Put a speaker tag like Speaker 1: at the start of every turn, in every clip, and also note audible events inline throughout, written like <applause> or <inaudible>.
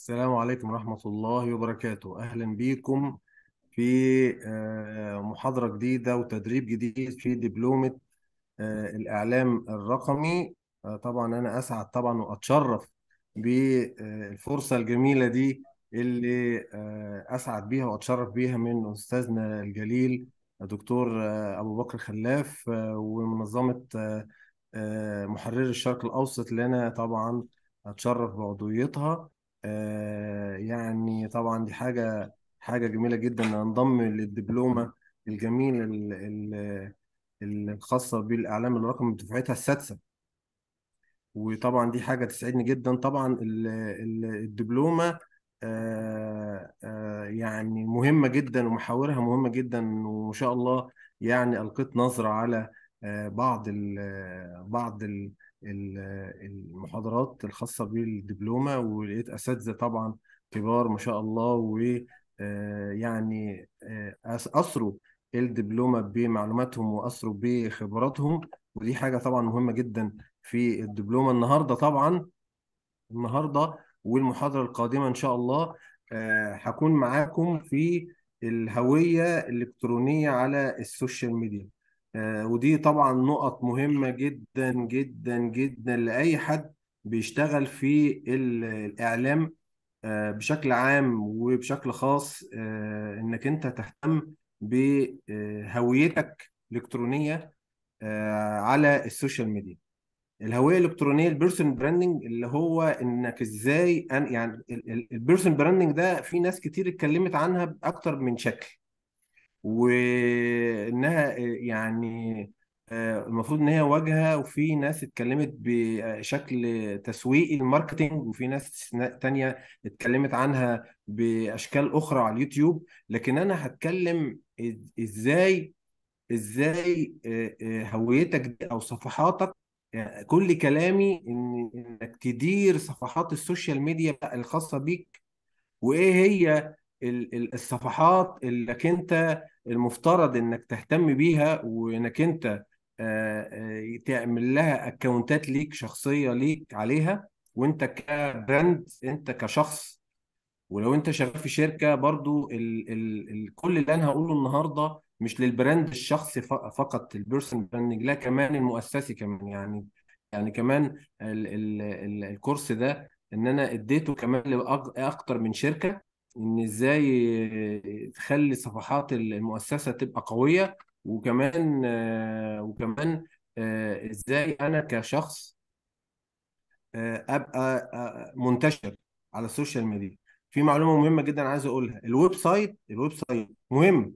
Speaker 1: السلام عليكم ورحمة الله وبركاته. أهلا بكم في آه، محاضرة جديدة وتدريب جديد في دبلومة آه، الإعلام الرقمي. آه، طبعا أنا أسعد طبعا وأتشرف بالفرصة الجميلة دي اللي أسعد بيها وأتشرف بيها من أستاذنا الجليل الدكتور آه، أبو بكر خلاف ومنظمة محرر الشرق الأوسط اللي أنا طبعا أتشرف بعضويتها. آه، يعني طبعا دي حاجة حاجة جميلة جدا. إن أنضم للدبلومة الجميلة ال- ال- الخاصة بالإعلام الرقمي بدفعتها السادسة. وطبعا دي حاجة تسعدني جدا. طبعا ال- ال- الدبلومة آه، آه، يعني مهمة جدا ومحاورها مهمة جدا. وما شاء الله يعني ألقيت نظرة على بعض ال بعض ال ال- المحاضرات الخاصة بالدبلومة ولقيت أساتذة طبعا كبار ما شاء الله ويعني أسروا الدبلومة بمعلوماتهم وأسروا بخبراتهم. ودي حاجة طبعا مهمة جدا في الدبلومة النهاردة طبعا النهاردة والمحاضرة القادمة إن شاء الله آه، هكون معاكم في الهوية الإلكترونية على ال social media. آه، ودي طبعا نقط مهمة جدا جدا جدا لأي حد بيشتغل في ال- الإعلام آه، بشكل عام وبشكل خاص آه، إنك أنت تهتم بهويتك الإلكترونية آه، على ال social media. الهوية الإلكترونية ال personal branding اللي هو إنك إزاي يعني ال personal branding ده في ناس كتير اتكلمت عنها بأكتر من شكل. وإنها يعني آه، المفروض إن هي واجهة وفي ناس اتكلمت بشكل تسويقي ال marketing وفي ناس تانية اتكلمت عنها بأشكال أخرى على اليوتيوب. لكن أنا هتكلم إزاي إزاي آه، آه، هويتك دي أو صفحاتك يعني كل كلامي ان إنك تدير صفحات ال social media بقى الخاصة بيك وإيه هي الصفحات اللي أنت المفترض إنك تهتم بيها وإنك أنت آه، آه، تعمل لها accountات ليك شخصية ليك عليها. وأنت ك brand أنت كشخص. ولو أنت شغال في شركة برضو ال ال ال كل اللي أنا هقوله النهارده مش لل brand الشخصي فقط ال personal branding لا كمان المؤسسي كمان. يعني يعني كمان ال ال ال ال course ده إن أنا اديته كمان لاكتر من شركة. إن إزاي تخلي صفحات المؤسسة تبقى قوية وكمان آه، وكمان آه، إزاي أنا كشخص آه، أبقى منتشر على ال social media. في معلومة مهمة جدا عايز أقولها. ال website ال website مهم.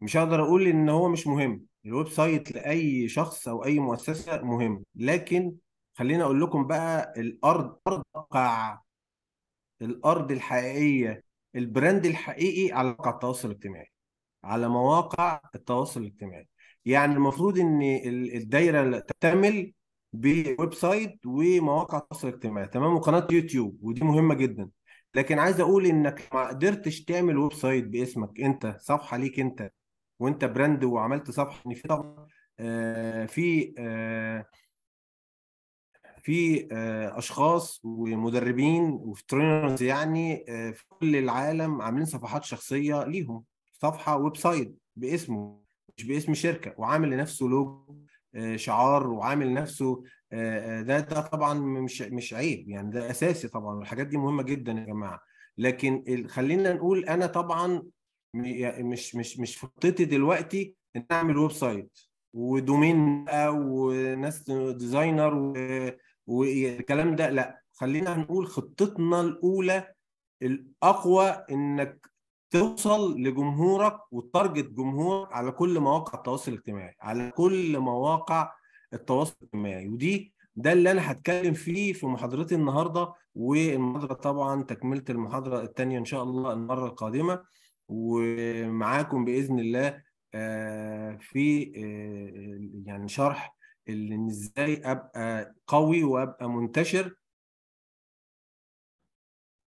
Speaker 1: مش هقدر أقول إن هو مش مهم. ال website لأي شخص أو أي مؤسسة مهم. لكن خليني أقول لكم بقى الأرض أرض واقع الأرض الحقيقية ال brand الحقيقي على مواقع التواصل الاجتماعي على مواقع التواصل الاجتماعي. يعني المفروض إن ال- الدايرة تكتمل ب website ومواقع التواصل الاجتماعي تمام؟ وقناة يوتيوب ودي مهمة جدا. لكن عايز أقول إنك ما قدرتش تعمل website باسمك أنت صفحة ليك أنت وأنت brand وعملت صفحة إن في طبعا آه، في آه، في آه، أشخاص ومدربين و trainers يعني آه، في كل العالم عاملين صفحات شخصية ليهم. صفحة website باسمه مش باسم شركة وعامل لنفسه لوجو آه، شعار وعامل آه، ده ده طبعا مش مش عيب يعني ده أساسي طبعا. والحاجات دي مهمة جدا يا جماعة. لكن خلينا نقول أنا طبعا مش مش مش خطتي دلوقتي إن أعمل website و domain وناس designer والكلام ده لا خلينا نقول خطتنا الأولى الأقوى إنك توصل لجمهورك و target جمهورك على كل مواقع التواصل الاجتماعي على كل مواقع التواصل الاجتماعي. ودي ده اللي أنا هتكلم فيه في محاضرتي النهارده والمحاضرة طبعا تكملة المحاضرة الثانية إن شاء الله المرة القادمة. ومعاكم بإذن الله آه، في آه، يعني شرح ال- إن إزاي أبقى قوي وأبقى منتشر.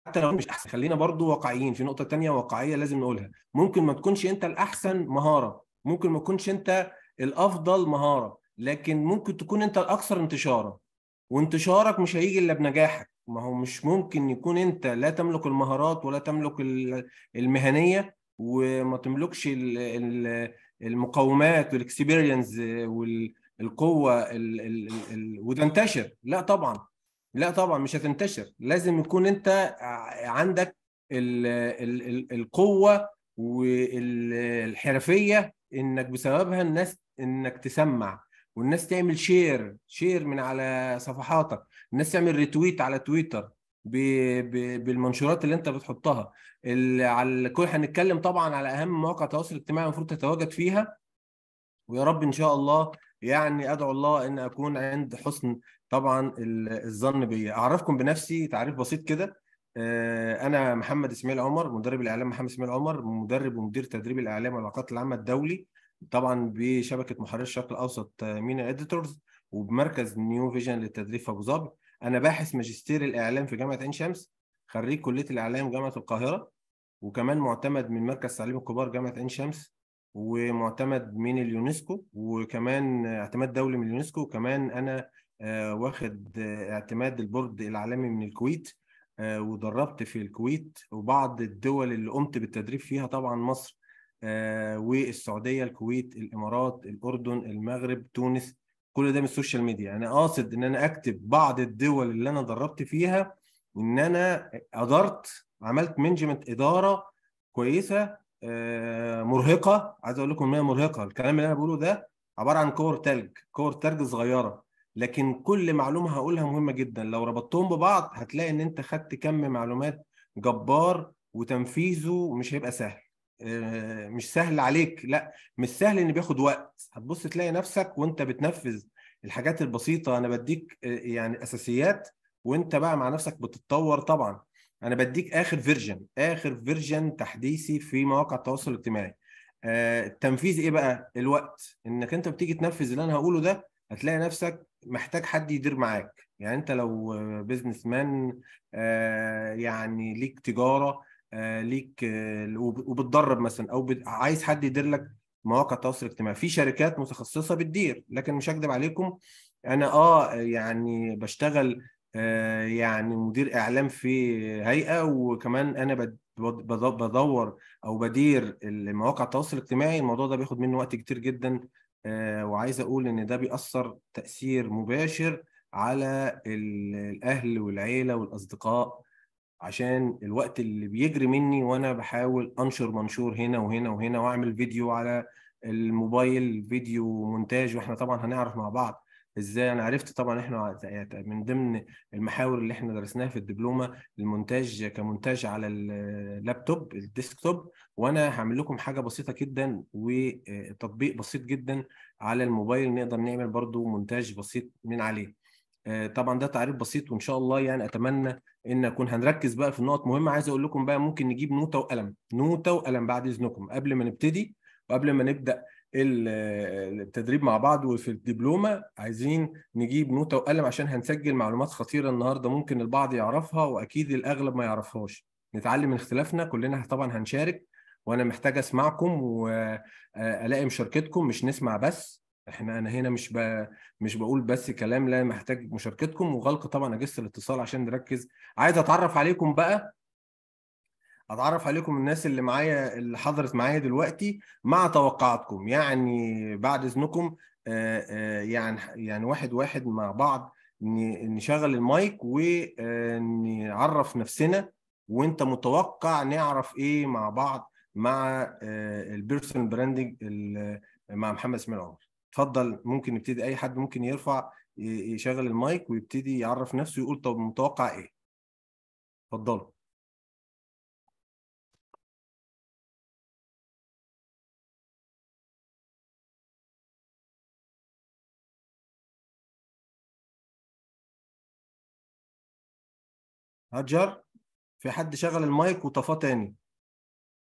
Speaker 1: حتى لو مش أحسن خلينا برضو واقعيين في نقطة تانية واقعية لازم نقولها. ممكن ما تكونش أنت الأحسن مهارة ممكن ما تكونش أنت الأفضل مهارة لكن ممكن تكون أنت الأكثر انتشارا. وانتشارك مش هيجي إلا بنجاحك. ما هو مش ممكن يكون أنت لا تملك المهارات ولا تملك ال- المهنية وما تملكش ال- ال- المقومات وال experience والقوه ال- ال- ال- وتنتشر لا طبعا لا طبعا مش هتنتشر لازم يكون انت عندك ال ال ال القوة والحرفيه إنك بسببها الناس إنك تسمع والناس تعمل share share من على صفحاتك الناس تعمل retweet على تويتر. بالمنشورات اللي أنت بتحطها. على كل هنتكلم طبعا على أهم مواقع التواصل الاجتماعي المفروض تتواجد فيها ويا رب إن شاء الله يعني أدعو الله إن أكون عند حسن طبعا ال- الظن بيا أعرفكم بنفسي تعريف بسيط كده. آه، أنا محمد إسماعيل عمر مدرب الإعلام محمد إسماعيل عمر مدرب ومدير تدريب الإعلام والعلاقات العامة الدولي طبعا بشبكة محرر الشرق الأوسط آه، مينا إديتورز وبمركز نيو فيجن للتدريب في أبو ظبي. أنا باحث ماجستير الإعلام في جامعة عين شمس خريج كلية الإعلام جامعة القاهرة وكمان معتمد من مركز تعليم الكبار جامعة عين شمس. ومعتمد من اليونسكو وكمان اعتماد دولي من اليونسكو. وكمان أنا آه، واخد آه، اعتماد ال board العالمي من الكويت آه، ودربت في الكويت وبعض الدول اللي قمت بالتدريب فيها طبعا مصر والسعودية الكويت الإمارات الأردن المغرب تونس. كل ده من ال social media. أنا قاصد إن أنا أكتب بعض الدول اللي أنا دربت فيها إن أنا قدرت عملت management إدارة كويسة مرهقة. عايز أقول لكم إن هي مرهقة. الكلام اللي أنا بقوله ده عبارة عن كور تلج كور تلج صغيرة. لكن كل معلومة هقولها مهمة جدا. لو ربطتهم ببعض هتلاقي إن أنت خدت كم معلومات جبار وتنفيذه مش هيبقى سهل. آه، مش سهل عليك. لا مش سهل إن بياخد وقت. هتبص تلاقي نفسك وأنت بتنفذ الحاجات البسيطة. أنا بديك آه، يعني أساسيات وأنت بقى مع نفسك بتتطور طبعا. أنا بديك آخر version آخر version تحديثي في مواقع التواصل الاجتماعي. آه، التنفيذ إيه بقى؟ الوقت. إنك أنت بتيجي تنفذ اللي أنا هقوله ده هتلاقي نفسك محتاج حد يدير معاك. يعني أنت لو بزنس مان يعني ليك تجارة آه، ليك آه، وب- وبتدرب مثلا أو عايز حد يدير لك مواقع التواصل الاجتماعي. في شركات متخصصة بتدير لكن مش هكدب عليكم أنا آه يعني بشتغل آه، يعني مدير إعلام في هيئة وكمان أنا بد- بد- بدور أو بدير مواقع التواصل الاجتماعي. الموضوع ده بياخد مني وقت كتير جدا آه، وعايز أقول إن ده بيأثر تأثير مباشر على ال- الأهل والعيلة والأصدقاء عشان الوقت اللي بيجري مني وأنا بحاول أنشر منشور هنا وهنا وهنا وأعمل فيديو على الموبايل فيديو مونتاج وإحنا طبعا هنعرف مع بعض. إزاي؟ أنا عرفت طبعا إحنا من ضمن المحاور اللي إحنا درسناها في الدبلومة المونتاج كمونتاج على ال laptop ال desktop وأنا هعمل لكم حاجة بسيطة جدا وتطبيق بسيط جدا على الموبايل نقدر نعمل برضو مونتاج بسيط من عليه. آه، طبعا ده تعريف بسيط وإن شاء الله يعني أتمنى إن أكون هنركز بقى في النقط مهمة. عايز أقول لكم بقى ممكن نجيب نوتة وقلم. نوتة وقلم بعد إذنكم. قبل ما نبتدي وقبل ما نبدأ التدريب مع بعض وفي الدبلومة. عايزين نجيب نوتة وقلم عشان هنسجل معلومات خطيرة النهارده ممكن البعض يعرفها وأكيد الأغلب ما يعرفهاش. نتعلم من اختلافنا كلنا طبعا هنشارك وأنا محتاج أسمعكم والاقي مشاركتكم مش نسمع بس. إحنا أنا هنا مش ب... مش بقول بس كلام لا محتاج مشاركتكم وغلق طبعا أجهزة الاتصال عشان نركز. عايز أتعرف عليكم بقى؟ أتعرف عليكم الناس اللي معايا اللي حضرت معايا دلوقتي مع توقعاتكم. يعني بعد إذنكم آه، آه، يعني يعني واحد واحد مع بعض نشغل المايك ونعرف نفسنا. وأنت متوقع نعرف إيه مع بعض مع ال personal branding مع محمد إسماعيل عمر. اتفضل. ممكن نبتدي أي حد ممكن يرفع يشغل المايك ويبتدي يعرف نفسه يقول طب متوقع إيه. اتفضلوا. هجر في حد شغل المايك وطفاه تاني.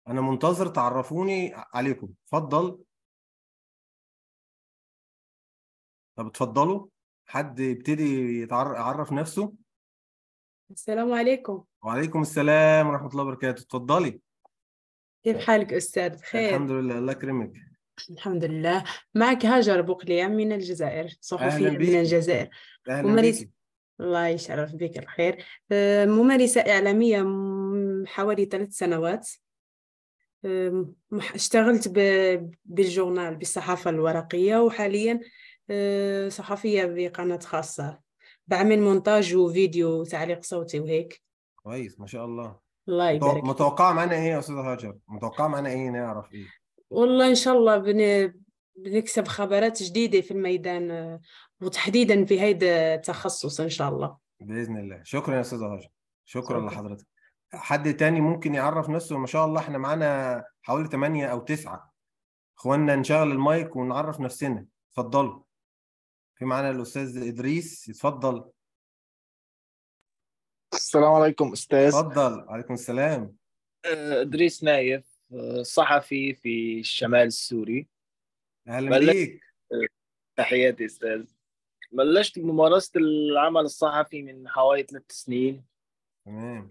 Speaker 1: أنا منتظر تعرفوني عليكم. اتفضل. طب اتفضلوا. حد يبتدي يعرف نفسه.
Speaker 2: السلام عليكم.
Speaker 1: وعليكم السلام ورحمة الله وبركاته. اتفضلي.
Speaker 2: كيف حالك أستاذ؟ بخير.
Speaker 1: الحمد لله. الله يكرمك.
Speaker 2: الحمد لله. معك هاجر بوقليع من الجزائر صحفية
Speaker 1: أهلا
Speaker 2: من الجزائر.
Speaker 1: أهلا
Speaker 2: ومارس
Speaker 1: بيكي
Speaker 2: الله يشرف بك الخير. ممارسة إعلامية حوالي ثلاث سنوات. اشتغلت بالجورنال بالصحافة الورقية وحاليا آه، صحفية بقناة خاصة. بعمل مونتاج وفيديو وتعليق صوتي وهيك.
Speaker 1: كويس ما شاء الله.
Speaker 2: الله يبارك فيك.
Speaker 1: متوقعة معانا إيه يا أستاذة هاجر؟ متوقعة معانا إيه نعرف إيه؟
Speaker 2: والله إن شاء الله بن... بنكسب خبرات جديدة في الميدان آه، وتحديدا في هيدا التخصص إن شاء الله.
Speaker 1: بإذن الله. شكرا يا أستاذة هاجر. شكرا لحضرتك. حد تاني ممكن يعرف نفسه؟ ما شاء الله إحنا معانا حوالي 8 أو 9 إخواننا نشغل المايك ونعرف نفسنا. اتفضلوا. في معانا الأستاذ إدريس يتفضل
Speaker 3: السلام عليكم أستاذ.
Speaker 1: اتفضل. عليكم السلام.
Speaker 3: آه، إدريس نايف آه، صحفي في الشمال السوري. أهلا
Speaker 1: بيك.
Speaker 3: تحياتي أستاذ. بلشت بممارسة العمل الصحفي من حوالي ثلاث سنين.
Speaker 1: تمام.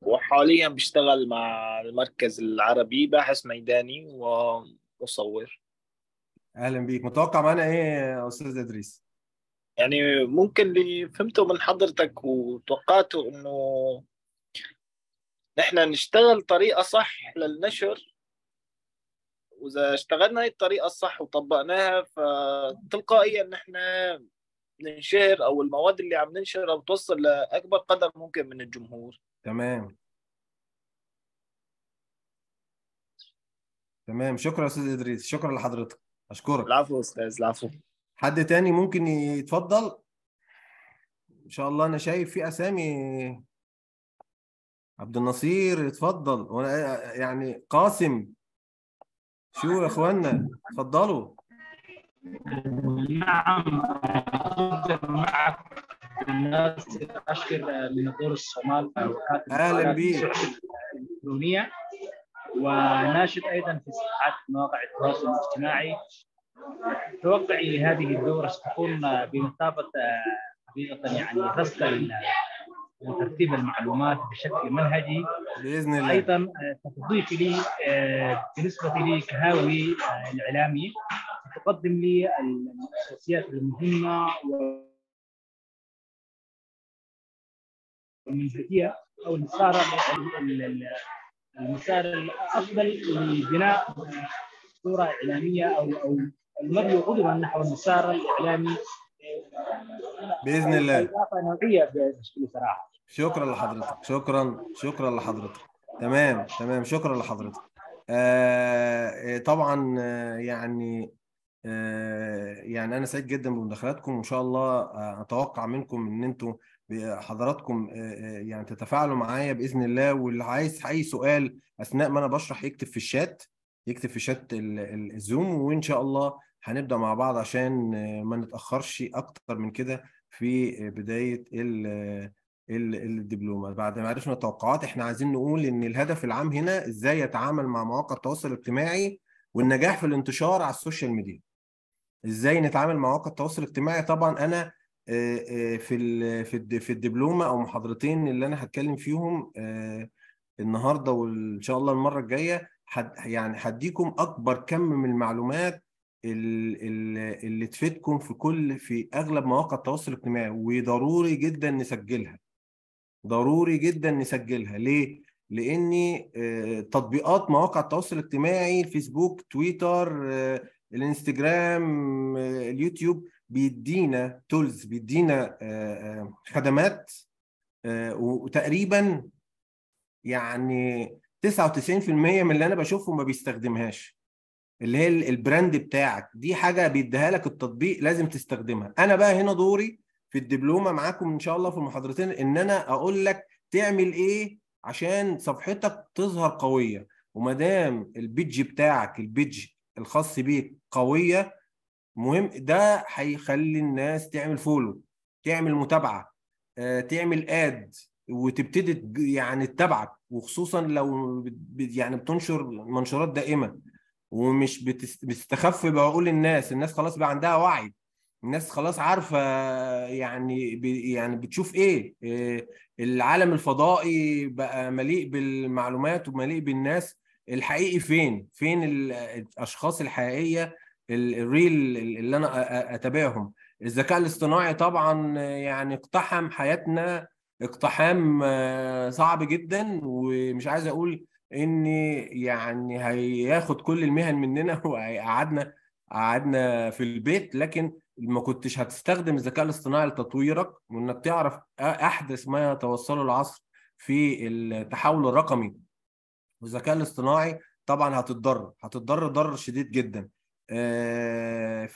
Speaker 3: وحاليا بشتغل مع المركز العربي باحث ميداني ومصور.
Speaker 1: أهلا بيك. متوقع معانا إيه يا أستاذ إدريس؟
Speaker 3: يعني ممكن اللي فهمته من حضرتك وتوقعته إنه نحن نشتغل طريقة صح للنشر وإذا اشتغلنا هاي الطريقة الصح وطبقناها فتلقائيا نحن ننشهر أو المواد اللي عم ننشرها بتوصل لأكبر قدر ممكن من الجمهور.
Speaker 1: تمام. تمام. شكرا أستاذ إدريس. شكرا لحضرتك. أشكرك.
Speaker 3: العفو أستاذ. العفو.
Speaker 1: حد تاني ممكن يتفضل؟ إن شاء الله أنا شايف في أسامي. عبد النصير اتفضل. وأنا يعني قاسم. شو يا إخوانا؟ اتفضلوا.
Speaker 4: نعم أقدر معك. الناس أشكر من دور الصومال أهلا
Speaker 1: بيك.
Speaker 4: الصحف الإلكترونية وناشط أيضا في صفحات مواقع التواصل الاجتماعي. توقعي هذه الدورة ستكون بمثابة حقيقة يعني رصد وترتيب المعلومات بشكل منهجي.
Speaker 1: بإذن الله.
Speaker 4: أيضا ستضيف لي بالنسبة لي كهاوي الإعلامي تقدم لي الأساسيات المهمة والمنهجيه أو المسار المسار الأفضل لبناء صورة إعلامية أو أو المرء قدما نحو المسار الإعلامي.
Speaker 1: بإذن الله.
Speaker 4: إضافة نوعية صراحة.
Speaker 1: شكرا لحضرتك. شكرا. شكرا لحضرتك. تمام. تمام. شكرا لحضرتك. آه طبعا آه يعني آه يعني أنا سعيد جدا بمداخلاتكم. وإن شاء الله آه أتوقع منكم إن أنتم حضراتكم آه يعني تتفاعلوا معايا بإذن الله. واللي عايز أي سؤال أثناء ما أنا بشرح يكتب في الشات يكتب في شات الزوم. وإن شاء الله هنبدأ مع بعض عشان ما نتأخرش أكتر من كده في بداية الدبلومة. بعد ما عرفنا التوقعات إحنا عايزين نقول إن الهدف العام هنا إزاي يتعامل مع مواقع التواصل الاجتماعي والنجاح في الانتشار على ال social media. إزاي نتعامل مع مواقع التواصل الاجتماعي؟ طبعا أنا في في في الدبلومة أو محاضرتين اللي أنا هتكلم فيهم النهارده وإن شاء الله المرة الجاية يعني هديكم أكبر كم من المعلومات اللي, تفيدكم في كل في أغلب مواقع التواصل الاجتماعي وضروري جدا نسجلها. ضروري جدا نسجلها. ليه؟ لأن تطبيقات مواقع التواصل الاجتماعي الفيسبوك تويتر الانستجرام اليوتيوب بيدينا تولز بيدينا خدمات وتقريبا يعني 99% من اللي أنا بشوفه ما بيستخدمهاش. اللي هي ال brand بتاعك. دي حاجة بيديها لك التطبيق لازم تستخدمها. أنا بقى هنا دوري في الدبلومة معاكم إن شاء الله في المحاضرتين إن أنا أقول لك تعمل إيه عشان صفحتك تظهر قوية. وما دام البيدج بتاعك البيدج الخاص بيك قوية مهم ده هيخلي الناس تعمل فولو تعمل متابعة تعمل اد وتبتدي يعني تتابعك. وخصوصا لو يعني بتنشر منشورات دائمة. ومش بتستخف بعقول الناس. الناس خلاص بقى عندها وعي. الناس خلاص عارفة يعني يعني بتشوف إيه, إيه العالم الفضائي بقى مليء بالمعلومات ومليء بالناس. الحقيقي فين؟ فين الأشخاص الحقيقية الريل اللي أنا أتابعهم؟ الذكاء الاصطناعي طبعا يعني اقتحم حياتنا. اقتحام آه، صعب جدا. ومش عايز أقول إن يعني هياخد كل المهن مننا <laughs> وهيقعدنا قعدنا في البيت لكن ما كنتش هتستخدم الذكاء الاصطناعي لتطويرك وإنك تعرف أحدث ما يتوصله العصر في التحول الرقمي. والذكاء الاصطناعي طبعا هتتضرر هتتضرر ضرر شديد جدا. آه،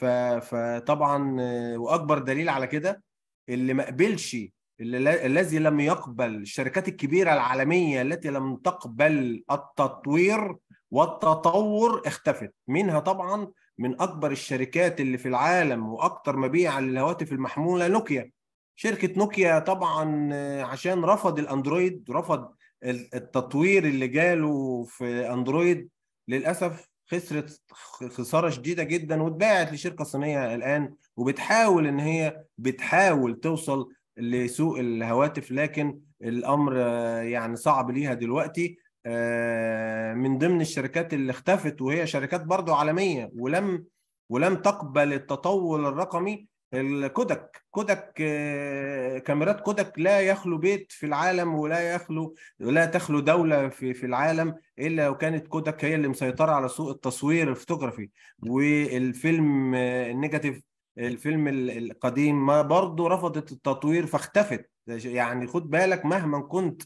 Speaker 1: فطبعا آه، وأكبر دليل على كده اللي ما قبلش الذي لم يقبل الشركات الكبيرة العالمية التي لم تقبل التطوير والتطور اختفت. منها طبعا من أكبر الشركات اللي في العالم وأكثر مبيعا للهواتف المحمولة نوكيا. شركة نوكيا طبعا آه، عشان رفض الأندرويد رفض ال- التطوير اللي جاله في أندرويد للأسف خسرت خسارة شديدة جدا واتباعت لشركة صينية الآن وبتحاول إن هي بتحاول توصل لسوق الهواتف لكن الأمر آه، يعني صعب ليها دلوقتي آه، من ضمن الشركات اللي اختفت وهي شركات برضو عالمية ولم ولم تقبل التطور الرقمي ال Kodak. Kodak آه، كاميرات Kodak لا يخلو بيت في العالم ولا يخلو لا تخلو دولة في في العالم إلا لو كانت Kodak هي اللي مسيطرة على سوق التصوير الفوتوغرافي. والفيلم ال negative الفيلم ال- القديم ما برضه رفضت التطوير فاختفت. يعني خد بالك مهما كنت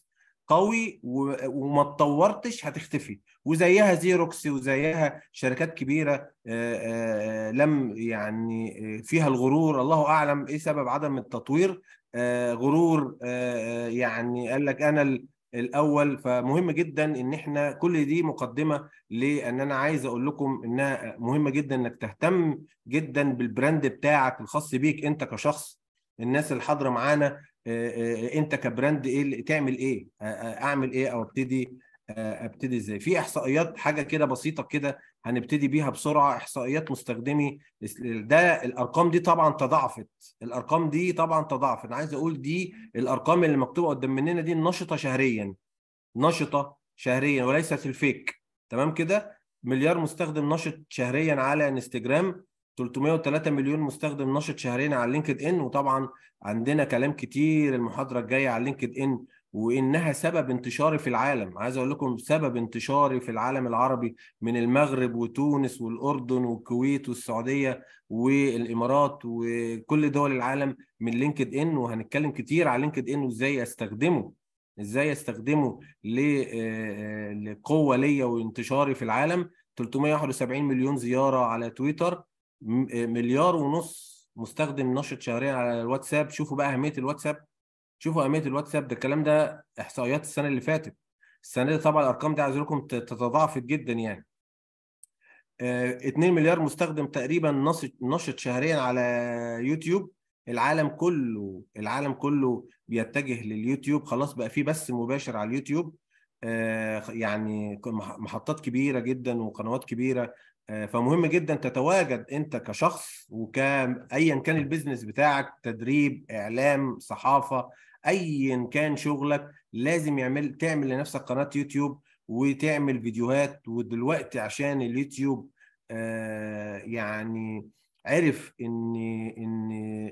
Speaker 1: قوي وما اتطورتش هتختفي. وزيها Xerox وزيها شركات كبيرة آه، آه، لم يعني آه، فيها الغرور. الله أعلم إيه سبب عدم التطوير. غرور يعني قال لك أنا ال- الأول فمهم جدا إن إحنا كل دي مقدمة لأن أنا عايز أقول لكم إنها مهمة جدا إنك تهتم جدا بال brand بتاعك الخاص بيك أنت كشخص. الناس اللي حاضرة معانا آه، آه، أنت ك brand إيه تعمل إيه؟ آه، آه، أعمل إيه أو أبتدي آه، أبتدي إزاي؟ في إحصائيات حاجة كده بسيطة كده هنبتدي بيها بسرعة إحصائيات مستخدمي. ده الأرقام دي طبعا تضاعفت. الأرقام دي طبعا تضاعفت. أنا عايز أقول دي الأرقام اللي مكتوبة قدام مننا دي النشطه شهريا. نشطة شهريا وليست ال fake. تمام كده؟ مليار مستخدم نشط شهريا على إنستجرام. 303 مليون مستخدم نشط شهريا على LinkedIn. وطبعا عندنا كلام كتير المحاضرة الجاية على LinkedIn وإنها سبب انتشاري في العالم. عايز أقول لكم سبب انتشاري في العالم العربي من المغرب وتونس والأردن والكويت والسعودية والإمارات وكل دول العالم من LinkedIn وهنتكلم كتير على LinkedIn وإزاي استخدمه إزاي استخدمه ل- آه، لقوة ليا وانتشاري في العالم. 371 مليون زيارة على تويتر آه، مليار ونص مستخدم نشط شهريا على الواتساب. شوفوا بقى أهمية الواتساب. شوفوا أهمية الواتساب ده الكلام ده إحصائيات السنة اللي فاتت. السنة دي طبعا الأرقام دي عايز لكم تتضاعفت جدا يعني. آه، 2 مليار مستخدم تقريبا نشط شهريا على يوتيوب. العالم كله العالم كله بيتجه لليوتيوب. خلاص بقى في بث مباشر على اليوتيوب. آه، يعني مح- محطات كبيرة جدا وقنوات كبيرة آه، فمهم جدا تتواجد أنت كشخص وكأيا كان ال business بتاعك تدريب إعلام صحافة ايا كان شغلك لازم يعمل تعمل لنفسك قناة يوتيوب وتعمل فيديوهات. ودلوقتي عشان اليوتيوب آه، يعني عرف ان ان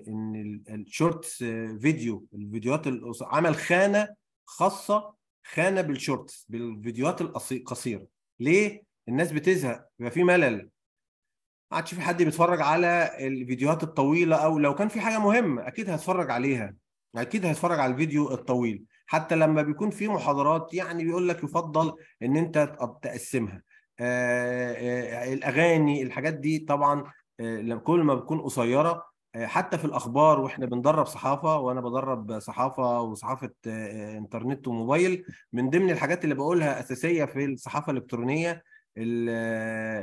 Speaker 1: إن ال- shorts آه، فيديو الفيديوهات عمل خانة خاصة خانة بال shorts بالفيديوهات القصي- القصيرة. ليه؟ الناس بتزهق بيبقى في ملل. ما عادش في حد بيتفرج على الفيديوهات الطويلة أو لو كان في حاجة مهمة أكيد هتفرج عليها. أكيد هتفرج على الفيديو الطويل. حتى لما بيكون في محاضرات يعني بيقول لك يفضل إن أنت تق- تقسمها. آه، آه، الأغاني الحاجات دي طبعا آه، كل ما بتكون قصيرة حتى في الأخبار وإحنا بندرب صحافة وأنا بدرب صحافة وصحافة آه، إنترنت وموبايل من ضمن الحاجات اللي بقولها أساسية في الصحافة الإلكترونية ال-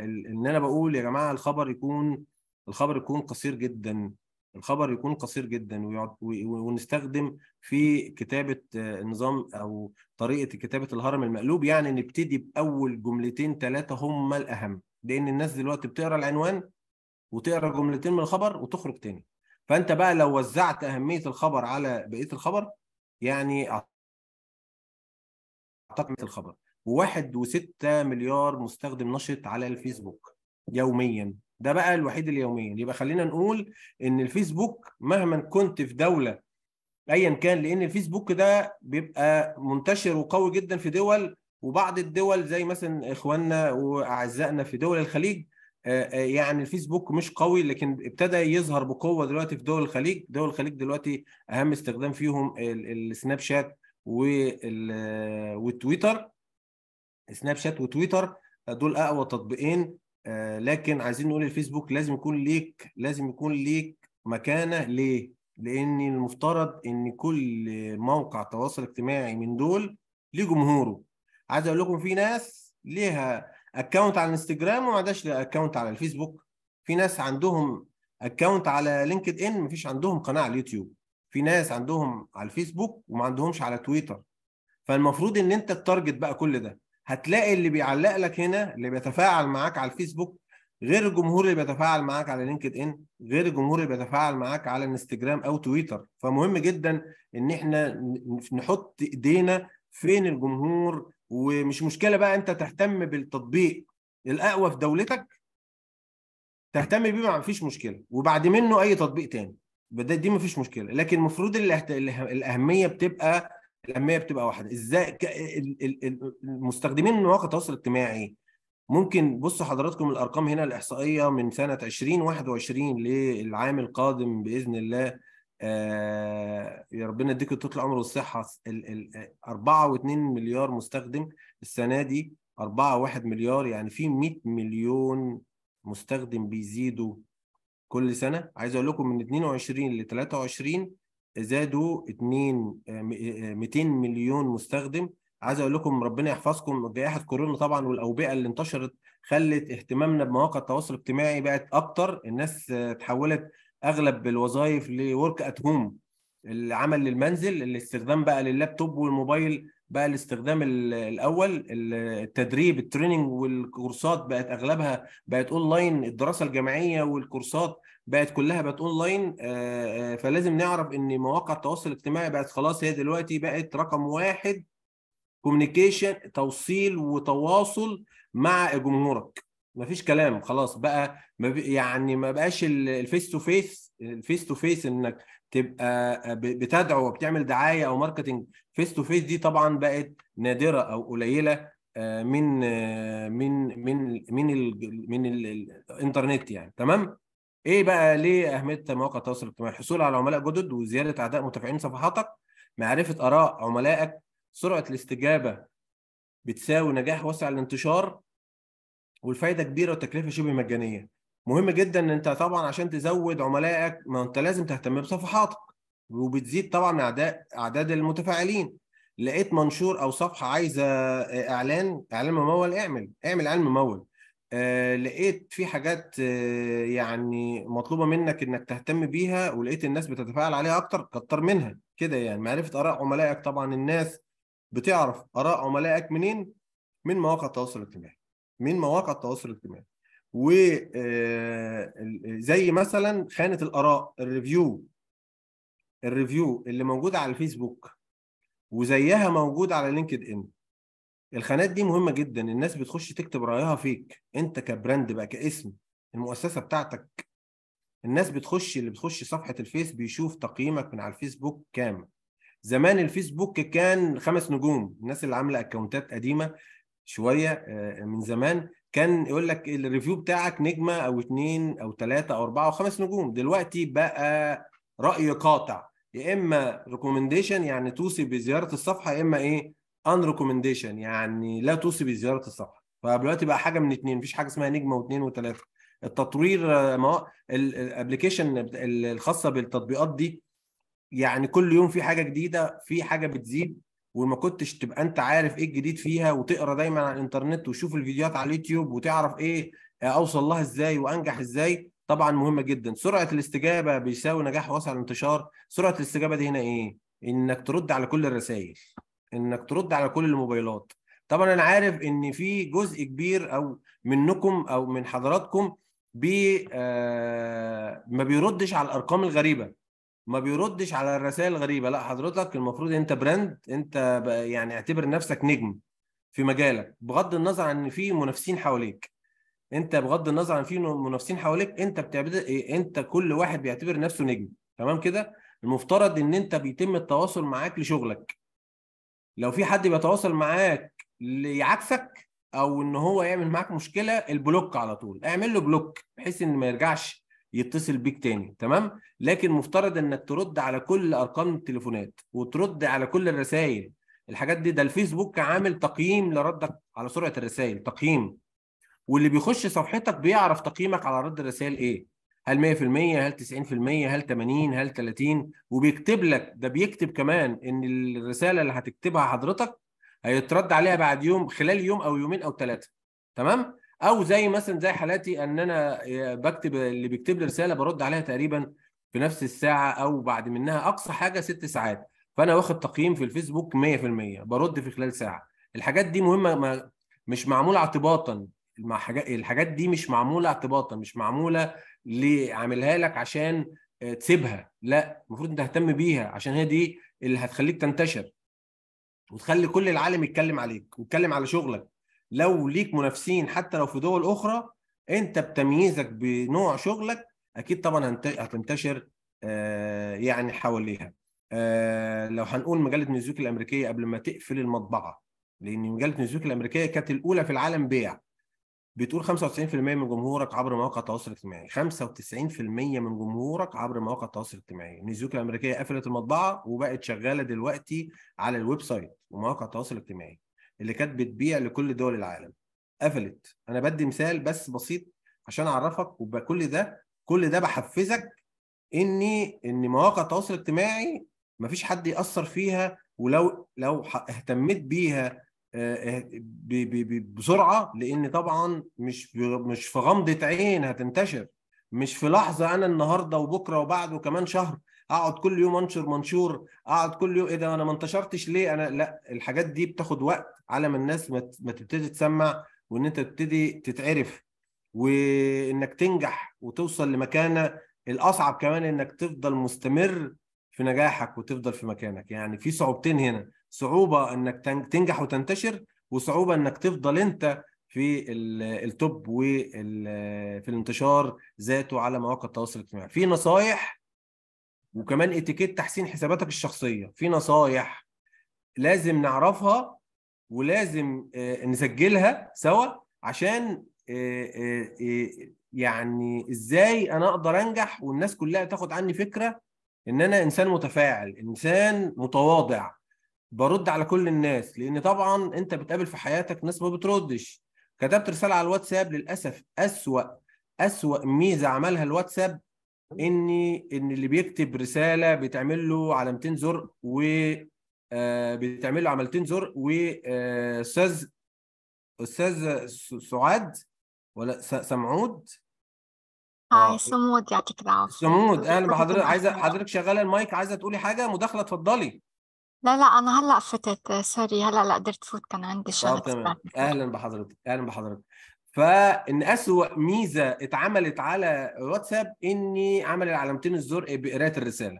Speaker 1: ال- إن أنا بقول يا جماعة الخبر يكون الخبر يكون قصير جدا الخبر يكون قصير جدا ونستخدم في كتابة آه، نظام أو طريقة كتابة الهرم المقلوب يعني نبتدي بأول جملتين ثلاثة هم الأهم لأن الناس دلوقتي بتقرأ العنوان وتقرا جملتين من الخبر وتخرج تاني. فانت بقى لو وزعت أهمية الخبر على بقية الخبر يعني أعتقد الخبر. وواحد وستة مليار مستخدم نشط على الفيسبوك يوميا. ده بقى الوحيد اللي يوميا يبقى خلينا نقول إن الفيسبوك مهما كنت في دولة ايا كان لأن الفيسبوك ده بيبقى منتشر وقوي جدا في دول وبعض الدول زي مثلا إخواننا وأعزائنا في دول الخليج يعني الفيسبوك مش قوي لكن ابتدى يظهر بقوة دلوقتي في دول الخليج. دول الخليج دلوقتي أهم استخدام فيهم ال- السناب شات وال- والتويتر سناب شات وتويتر دول أقوى تطبيقين. آه، لكن عايزين نقول الفيسبوك لازم يكون ليك لازم يكون ليك مكانة. ليه؟ لأن المفترض إن كل موقع تواصل اجتماعي من دول ليه جمهوره. عايز أقول لكم في ناس ليها account على الانستجرام وما عندهاش account على الفيسبوك في ناس عندهم account على LinkedIn مفيش عندهم قناة على اليوتيوب. في ناس عندهم على الفيسبوك وما عندهمش على تويتر فالمفروض إن أنت target بقى كل ده. هتلاقي اللي بيعلق لك هنا اللي بيتفاعل معاك على الفيسبوك غير الجمهور اللي بيتفاعل معاك على لينكد ان غير الجمهور اللي بيتفاعل معاك على انستجرام أو تويتر فمهم جدا إن إحنا نحط إيدينا فين الجمهور ومش مشكلة بقى أنت تهتم بالتطبيق الأقوى في دولتك تهتم بيه ما فيش مشكلة. وبعد منه أي تطبيق تاني. دي ما فيش مشكلة. لكن المفروض الأهمية بتبقى الأهمية بتبقى واحدة. إزاي المستخدمين مواقع التواصل الاجتماعي. ممكن بصوا حضراتكم الأرقام هنا الإحصائية من سنة 2021 للعام القادم بإذن الله. آه يا ربنا يديكم طول العمر والصحة. ال- ال- 4.2 مليار مستخدم السنة دي 4.1 مليار يعني في 100 مليون مستخدم بيزيدوا كل سنة. عايز أقول لكم من 22 ل 23 زادوا 2 آه، م- آه، 200 مليون مستخدم. عايز أقول لكم ربنا يحفظكم. جائحه كورونا طبعا والأوبئة اللي انتشرت خلت اهتمامنا بمواقع التواصل الاجتماعي بقت أكتر. الناس آه، تحولت أغلب الوظائف ل work at home العمل للمنزل الاستخدام بقى لللابتوب والموبايل بقى الاستخدام ال- الأول التدريب ال training والكورسات بقت أغلبها بقت اونلاين الدراسة الجامعية والكورسات بقت كلها بقت اونلاين آه، آه، فلازم نعرف إن مواقع التواصل الاجتماعي بقت خلاص هي دلوقتي بقت رقم واحد communication توصيل وتواصل مع جمهورك. مفيش كلام خلاص بقى يعني ما بقاش ال face to face ال face to face إنك تبقى بتدعو وبتعمل دعاية أو marketing face to face دي طبعا بقت نادرة أو قليلة آه، من آه، من من من من ال- ال- الإنترنت يعني. تمام؟ إيه بقى ليه أهمية مواقع التواصل الاجتماعي؟ الحصول على عملاء جدد وزيادة اعداد متابعين صفحاتك معرفة آراء عملائك سرعة الاستجابة بتساوي نجاح واسع الانتشار والفايدة كبيرة والتكلفه شبه مجانية. مهم جدا إن أنت طبعا عشان تزود عملائك ما أنت لازم تهتم بصفحاتك. وبتزيد طبعا اعداد أعداد المتفاعلين. لقيت منشور أو صفحة عايزة إعلان إعلان ممول اعمل اعمل إعلان ممول. آه لقيت في حاجات آه يعني مطلوبة منك إنك تهتم بيها ولقيت الناس بتتفاعل عليها أكتر كتر منها كده يعني. معرفة آراء عملائك طبعا الناس بتعرف آراء عملائك منين؟ من مواقع التواصل الاجتماعي. من مواقع التواصل الاجتماعي. و آه، زي مثلا خانة الآراء ال review ال review اللي موجودة على الفيسبوك وزيها موجود على LinkedIn الخانات دي مهمة جدا الناس بتخش تكتب رأيها فيك أنت ك brand بقى كاسم المؤسسة بتاعتك. الناس بتخش اللي بتخش صفحة الفيس بيشوف تقييمك من على الفيسبوك كام. زمان الفيسبوك كان خمس نجوم الناس اللي عاملة account ات قديمة شوية آه، من زمان كان يقول لك ال review بتاعك نجمة أو اتنين أو تلاتة أو أربعة أو خمس نجوم. دلوقتي بقى رأي قاطع. يا إما recommendation يعني توصي بزيارة الصفحة يا إما إيه؟ un recommendation يعني لا توصي بزيارة الصفحة. فدلوقتي بقى حاجة من اتنين مفيش حاجة اسمها نجمة واثنين وثلاثه التطوير آه، ال application ال- الخاصة بالتطبيقات دي يعني كل يوم في حاجة جديدة في حاجة بتزيد. وما كنتش تبقى أنت عارف إيه الجديد فيها وتقرأ دايما على الإنترنت وتشوف الفيديوهات على اليوتيوب وتعرف إيه أوصل لها إزاي وأنجح إزاي. طبعا مهمة جدا. سرعة الاستجابة بيساوي نجاح واسع الانتشار. سرعة الاستجابة دي هنا إيه؟ إنك ترد على كل الرسائل إنك ترد على كل الموبايلات. طبعا أنا عارف إن في جزء كبير أو منكم أو من حضراتكم بي آه ما بيردش على الأرقام الغريبة. ما بيردش على الرسائل الغريبة. لا حضرتك المفروض انت brand انت يعني اعتبر نفسك نجم في مجالك بغض النظر عن إن في منافسين حواليك. انت بغض النظر عن في منافسين حواليك انت بتعتبر إيه؟ انت كل واحد بيعتبر نفسه نجم. تمام كده؟ المفترض إن انت بيتم التواصل معاك لشغلك. لو في حد بيتواصل معاك ليعكسك أو إن هو يعمل معاك مشكلة ال block على طول. اعمل له block بحيث إن ما يرجعش يتصل بيك تاني تمام؟ لكن مفترض إنك ترد على كل أرقام التليفونات وترد على كل الرسائل الحاجات دي ده الفيسبوك عامل تقييم لردك على سرعة الرسائل تقييم. واللي بيخش صفحتك بيعرف تقييمك على رد الرسائل إيه. هل 100% هل 90% هل 80 هل 30 وبيكتب لك ده بيكتب كمان إن الرسالة اللي هتكتبها حضرتك هيترد عليها بعد يوم خلال يوم أو يومين أو ثلاثة تمام؟ أو زي مثلا زي حالاتي إن أنا بكتب اللي بيكتب لي رسالة برد عليها تقريبا في نفس الساعة أو بعد منها أقصى حاجة ست ساعات. فأنا واخد تقييم في الفيسبوك 100% برد في خلال ساعة. الحاجات دي مهمة ما مش معمولة اعتباطا. الحاجات دي مش معمولة اعتباطا مش معمولة اللي عاملها لك عشان تسيبها. لا المفروض إنت تهتم بيها عشان هي دي اللي هتخليك تنتشر وتخلي كل العالم يتكلم عليك ويتكلم على شغلك. لو ليك منافسين حتى لو في دول أخرى أنت بتمييزك بنوع شغلك أكيد طبعا هتنتشر يعني حواليها. لو هنقول مجلة نيوزويك الأمريكية قبل ما تقفل المطبعة لأن مجلة نيوزويك الأمريكية كانت الأولى في العالم بيع. بتقول 95% من جمهورك عبر مواقع التواصل الاجتماعي. 95% من جمهورك عبر مواقع التواصل الاجتماعي. نيوزويك الأمريكية قفلت المطبعة وبقت شغالة دلوقتي على ال website ومواقع التواصل الاجتماعي. اللي كانت بتبيع لكل دول العالم. قفلت. أنا بدي مثال بس بسيط عشان أعرفك وبكل ده كل ده بحفزك إني إن مواقع التواصل الاجتماعي مفيش حد يأثر فيها ولو لو اهتميت بيها بسرعة لإن طبعا مش مش في غمضة عين هتنتشر. مش في لحظة أنا النهارده وبكرة وبعد وكمان شهر أقعد كل يوم أنشر منشور أقعد كل يوم إيه ده؟ أنا ما انتشرتش ليه؟ أنا لا الحاجات دي بتاخد وقت على ما الناس ما تبتدي تسمع وإن أنت تبتدي تتعرف وإنك تنجح وتوصل لمكانة. الأصعب كمان إنك تفضل مستمر في نجاحك وتفضل في مكانك. يعني في صعوبتين هنا صعوبة إنك تنجح وتنتشر وصعوبة إنك تفضل أنت في التوب وفي الانتشار ذاته على مواقع التواصل الاجتماعي. في نصايح وكمان اتيكيت تحسين حساباتك الشخصية. في نصايح لازم نعرفها ولازم نسجلها سوا عشان يعني إزاي أنا أقدر انجح والناس كلها تاخد عني فكرة ان أنا انسان متفاعل انسان متواضع برد على كل الناس. لأن طبعا انت بتقابل في حياتك ناس ما بتردش. كتبت رسالة على الواتساب للأسف أسوأ أسوأ ميزة عملها الواتساب ان إن اللي بيكتب رسالة بيتعمل له علامتين زرق و بيتعمل له علامتين زرق واستاذ أستاذ سعاد ولا سمعود؟
Speaker 5: هاي صمود يعطيك العافية
Speaker 1: صمود أهلا <laughs> بحضرتك عايزه <laughs> حضرتك شغاله المايك عايزة تقولي حاجة؟ مداخلة اتفضلي.
Speaker 5: لا لا أنا هلأ فتت sorry. هلأ لا قدرت فوت كان عندي شغل.
Speaker 1: أهلا بحضرتك. أهلا بحضرتك. فإن أسوأ ميزة اتعملت على واتساب إني عمل العلامتين الزرق بقراءه الرسالة.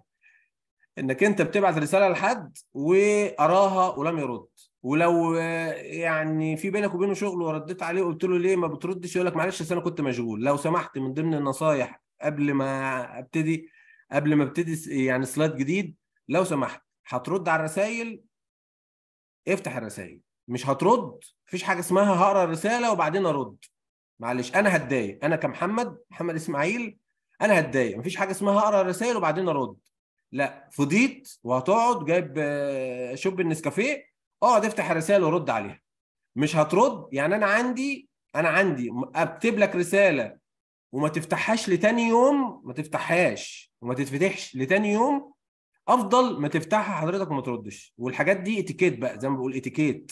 Speaker 1: إنك أنت بتبعت رسالة لحد وقراها ولم يرد. ولو يعني في بينك وبينه شغل ورديت عليه قلت له ليه ما بتردش؟ يقول لك معلش أنا كنت مشغول. لو سمحت من ضمن النصايح قبل ما أبتدي قبل ما أبتدي يعني سلايد جديد لو سمحت هترد على الرسائل افتح الرسائل. مش هترد مفيش حاجة اسمها هقرأ الرسالة وبعدين أرد. معلش أنا هتضايق. أنا كمحمد محمد إسماعيل أنا هتضايق. مفيش حاجة اسمها هقرأ الرسائل وبعدين أرد. لا فضيت وهتقعد جايب شوب النسكافيه اقعد افتح الرسائل ورد عليها. مش هترد؟ يعني أنا عندي أنا عندي أكتب لك رسالة وما تفتحهاش لتاني يوم ما تفتحهاش. وما تتفتحش لتاني يوم أفضل ما تفتحها حضرتك وما تردش. والحاجات دي اتيكيت بقى زي ما بقول etiquette.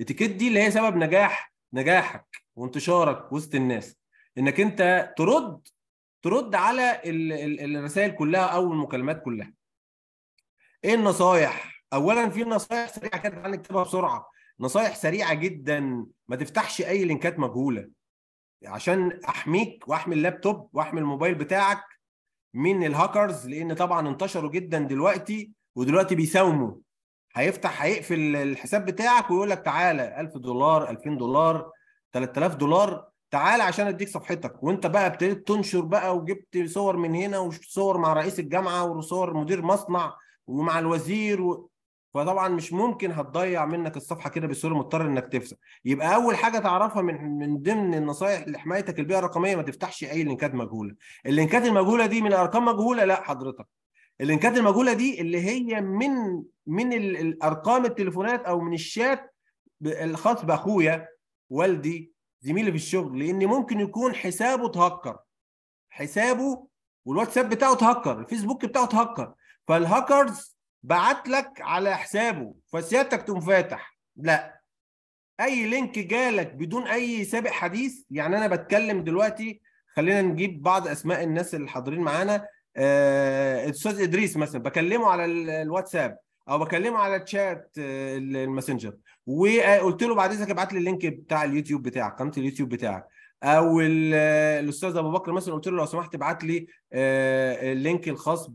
Speaker 1: etiquette دي اللي هي سبب نجاح نجاحك وانتشارك وسط الناس. إنك أنت ترد ترد على الرسائل كلها أو المكالمات كلها. إيه النصايح؟ اولا في نصايح سريعة كده تعالى نكتبها بسرعة. نصايح سريعة جدا ما تفتحش أي link ات مجهولة. عشان أحميك وأحمي اللابتوب وأحمي الموبايل بتاعك من الهاكرز لأن طبعا انتشروا جدا دلوقتي ودلوقتي بيساوموا. هيفتح هيقفل الحساب بتاعك ويقول لك تعالى 1000 دولار 2000 دولار 3000 دولار تعال عشان أديك صفحتك. وأنت بقى ابتديت تنشر بقى وجبت صور من هنا وصور مع رئيس الجامعة وصور مدير مصنع ومع الوزير و... فطبعا مش ممكن هتضيع منك الصفحة كده بسهولة مضطر إنك تفسد. يبقى أول حاجة تعرفها من من ضمن النصائح لحمايتك البيئة الرقمية ما تفتحش أي لينكات مجهولة. ال link ات المجهولة دي من أرقام مجهولة لأ حضرتك. ال link ات المجهولة دي اللي هي من من ال- الأرقام التليفونات أو من الشات الخاص بأخويا والدي زميلي في الشغل لأن ممكن يكون حسابه اتهكر. حسابه والواتساب بتاعه اتهكر الفيسبوك بتاعه اتهكر. فالهاكرز بعت لك على حسابه فسيادتك تقوم فاتح. لا. أي link جالك بدون أي سابق حديث يعني أنا بتكلم دلوقتي خلينا نجيب بعض أسماء الناس اللي حاضرين معانا. الأستاذ إدريس مثلا بكلمه على ال- الواتساب أو بكلمه على الشات آه، الماسنجر. وقلت له بعد إذنك ابعت لي ال link بتاع اليوتيوب بتاعك قناة اليوتيوب بتاعك. أو ال- الأستاذ أبو بكر مثلا قلت له لو سمحت ابعت لي آه، ال link الخاص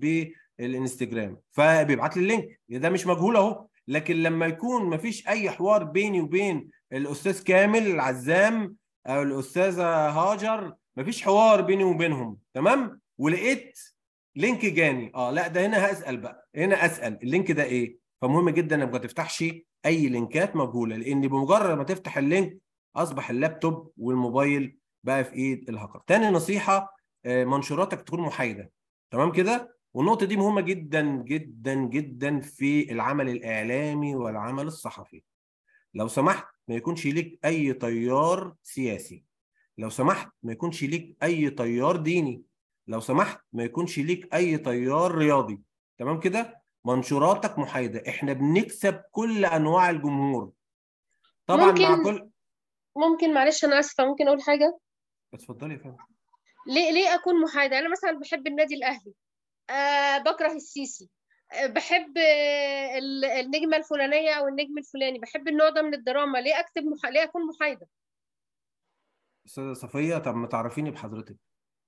Speaker 1: بالإنستجرام. فبيبعت لي ال link. ده مش مجهول أهو. لكن لما يكون مفيش أي حوار بيني وبين الأستاذ كامل العزام أو الأستاذة هاجر مفيش حوار بيني وبينهم. تمام؟ ولقيت link جاني. آه لا ده هنا هسأل بقى. هنا أسأل ال link ده إيه؟ فمهم جدا إنك ما تفتحش أي link ات مجهوله لأن بمجرد ما تفتح ال link أصبح اللابتوب والموبايل بقى في إيد الهاكر. تاني نصيحة آه، منشوراتك تكون محايدة. تمام كده؟ والنقطة دي مهمة جدا جدا جدا في العمل الإعلامي والعمل الصحفي. لو سمحت ما يكونش ليك أي تيار سياسي. لو سمحت ما يكونش ليك أي تيار ديني. لو سمحت ما يكونش ليك أي تيار رياضي. تمام كده؟ منشوراتك محايدة. إحنا بنكسب كل أنواع الجمهور. طبعا مع
Speaker 6: ممكن-
Speaker 1: كل
Speaker 6: ممكن معلش أنا آسفة ممكن أقول حاجة؟
Speaker 1: اتفضلي يا فندم.
Speaker 6: ليه ليه أكون محايدة؟ أنا مثلا بحب النادي الأهلي. أه بكره السيسي. أه بحب ال- النجمة الفلانية أو النجم الفلاني. بحب النوع ده من الدراما. ليه أكتب مح... ليه أكون محايدة؟
Speaker 1: أستاذة صفية طب ما تعرفيني بحضرتك.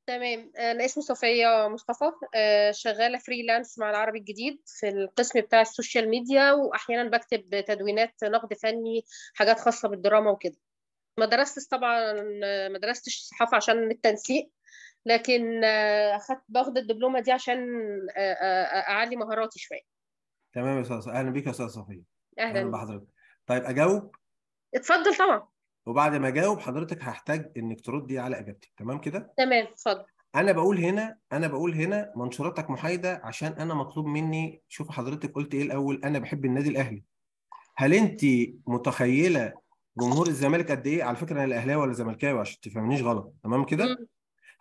Speaker 6: تمام. أنا اسمي صفيه مصطفى. أه شغالة freelance مع العربي الجديد في القسم بتاع ال social media وأحيانا بكتب تدوينات نقد فني حاجات خاصة بالدراما وكده. ما درستش طبعا ما درستش صحافه عشان التنسيق لكن آه، أخدت باخد الدبلومة دي عشان آه، آه، أعلي مهاراتي شوية.
Speaker 1: تمام يا أستاذ أهلا بيك يا استاذه صفيه أهلا.
Speaker 6: أهلا
Speaker 1: بحضرتك. طيب أجاوب؟
Speaker 6: اتفضل طبعا.
Speaker 1: وبعد ما اجاوب حضرتك هحتاج انك تردي على اجابتي تمام كده؟
Speaker 6: تمام اتفضل.
Speaker 1: أنا بقول هنا أنا بقول هنا منشوراتك محايدة عشان أنا مطلوب مني شوف حضرتك قلت إيه الأول أنا بحب النادي الاهلي. هل انت متخيلة جمهور الزمالك قد إيه؟ على فكرة أنا لا اهلاوي ولا زملكاوي عشان تفهمنيش غلط تمام كده.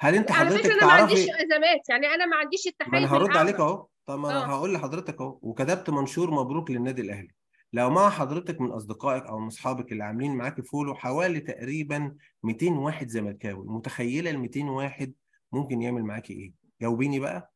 Speaker 1: هل انت
Speaker 6: على
Speaker 1: حضرتك
Speaker 6: فكره أنا ما عنديش ازمات يعني أنا ما عنديش
Speaker 1: ما
Speaker 6: التحيز
Speaker 1: أنا هرد. عليك أهو. طب ما أنا
Speaker 6: آه.
Speaker 1: هقول لحضرتك أهو وكتبت منشور مبروك للنادي الأهلي. لو مع حضرتك من أصدقائك أو من أصحابك اللي عاملين معاكي فولو حوالي تقريبا 200 واحد زملكاوي متخيلة ال 200 واحد ممكن يعمل معاكي إيه؟ جاوبيني بقى.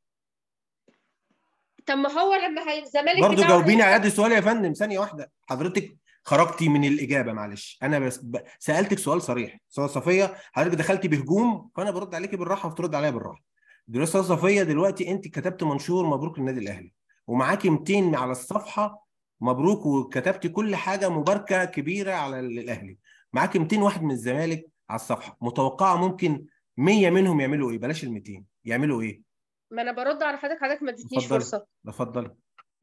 Speaker 6: طب ما هو لما الزمالك
Speaker 1: برضه جاوبيني على قد السؤال يا فندم ثانية واحدة. حضرتك خرجتي من الإجابة معلش. أنا بس ب... سألتك سؤال صريح. استاذه صفية حضرتك دخلتي بهجوم فأنا برد عليكي بالراحة وترد عليا بالراحة. دلوقتي استاذه صفية دلوقتي أنت كتبت منشور مبروك للنادي الأهلي ومعاكي 200 على الصفحة مبروك وكتبتي كل حاجة مباركة كبيرة على ال- الاهلي معاكي 200 واحد من الزمالك على الصفحة. متوقعة ممكن 100 منهم يعملوا إيه؟ بلاش ال 200 يعملوا إيه؟
Speaker 6: ما أنا برد على حضرتك حضرتك ما اديتنيش. فرصة.
Speaker 1: اتفضلي.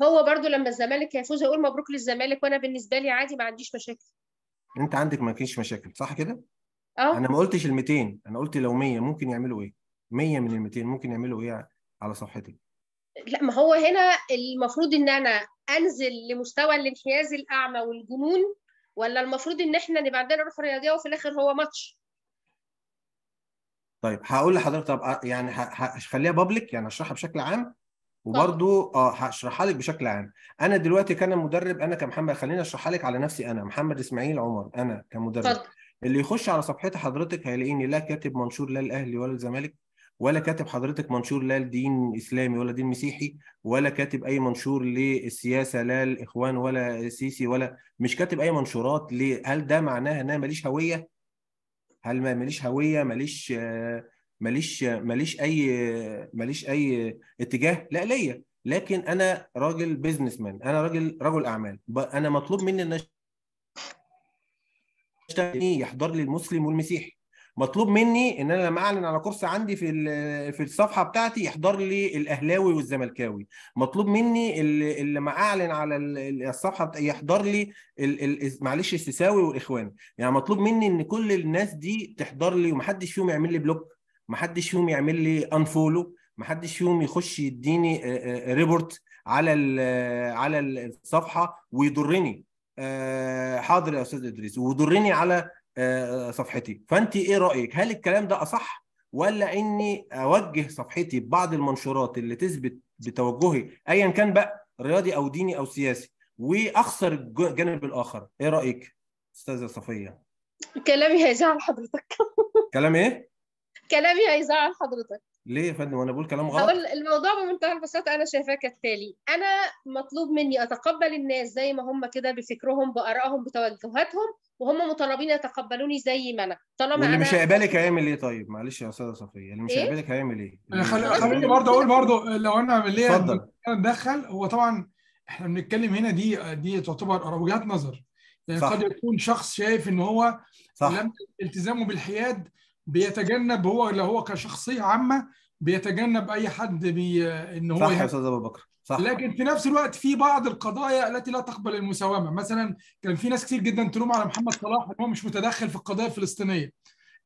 Speaker 6: هو برضو لما الزمالك يفوز يقول مبروك للزمالك وأنا بالنسبة لي عادي ما عنديش مشاكل.
Speaker 1: أنت عندك ما فيش مشاكل صح كده؟
Speaker 6: أه.
Speaker 1: أنا ما قلتش ال 200 أنا قلت لو 100 ممكن يعملوا إيه؟ 100 من ال 200 ممكن يعملوا إيه على صفحتك
Speaker 6: لا ما هو هنا المفروض إن أنا أنزل لمستوى الانحياز الأعمى والجنون ولا المفروض إن إحنا نبقى عندنا روح رياضية وفي الآخر هو ماتش؟
Speaker 1: طيب هقول لحضرتك طب أ- يعني هخليها بابليك يعني اشرحها بشكل عام وبرضو آه هشرحها لك بشكل عام. أنا دلوقتي كان مدرب أنا كمحمد خليني أشرحها لك على نفسي أنا محمد إسماعيل عمر أنا كمدرب.
Speaker 6: اتفضل.
Speaker 1: اللي يخش على صفحتي حضرتك هيلاقيني لا كاتب منشور لا الأهلي ولا الزمالك. ولا كاتب حضرتك منشور لا لدين إسلامي ولا دين مسيحي ولا كاتب أي منشور للسياسة لا الاخوان ولا السيسي ولا مش كاتب أي منشورات ليه هل ده معناها ان أنا ماليش هوية؟ هل ما ماليش هوية؟ ماليش ماليش ماليش أي ماليش أي اتجاه؟ لا ليا. لكن أنا راجل business man أنا راجل رجل أعمال. أنا مطلوب مني إن أشتغل يحضر لي المسلم والمسيحي. مطلوب مني إن أنا لما أعلن على كورس عندي في في الصفحة بتاعتي يحضر لي الاهلاوي والزملكاوي. مطلوب مني اللي لما أعلن على ال- ال- الصفحة يحضر لي معلش السيساوي والإخوان. يعني مطلوب مني إن كل الناس دي تحضر لي ومحدش فيهم يعمل لي block محدش فيهم يعمل لي unfollow محدش فيهم يخش يديني report على على الصفحة ويضرني. حاضر يا أستاذ إدريس. ويضرني على صفحتي. فأنت إيه رأيك؟ هل الكلام ده أصح ولا إني أوجه صفحتي ببعض المنشورات اللي تثبت بتوجهي ايا كان بقى رياضي أو ديني أو سياسي وأخسر الج- الجانب الآخر؟ إيه رأيك أستاذة صفية؟
Speaker 6: كلامي هيزعل حضرتك.
Speaker 1: كلام إيه؟
Speaker 6: كلامي هيزعل حضرتك.
Speaker 1: ليه يا فندم؟ وأنا بقول كلام غلط.
Speaker 6: هقول الموضوع بمنتهى البساطة أنا شايفاه كالتالي. أنا مطلوب مني أتقبل الناس زي ما هم كده بفكرهم بآرائهم بتوجهاتهم وهم مطالبين يتقبلوني زي ما أنا. طالما
Speaker 1: واللي
Speaker 6: أنا
Speaker 1: مش هيقبلك هيعمل إيه طيب؟ معلش يا أستاذة صفية اللي مش
Speaker 6: إيه؟
Speaker 1: هيقبلك هيعمل
Speaker 7: إيه؟
Speaker 6: غصب
Speaker 7: خليني برضه
Speaker 6: أقول.
Speaker 7: برضه لو أنا ليا
Speaker 1: اتفضل.
Speaker 7: اتدخل هو طبعا إحنا بنتكلم هنا دي دي تعتبر وجهات نظر. يعني
Speaker 1: صح.
Speaker 7: قد يكون شخص شايف إن هو
Speaker 1: صح.
Speaker 7: لما التزامه بالحياد بيتجنب هو لو هو كشخصية عامة بيتجنب أي حد بي إن هو
Speaker 1: صح يا أستاذ أبو بكر صح.
Speaker 7: لكن في نفس الوقت في بعض القضايا التي لا تقبل المساومة. مثلا كان في ناس كتير جدا تلوم على محمد صلاح إن هو مش متدخل في القضية الفلسطينية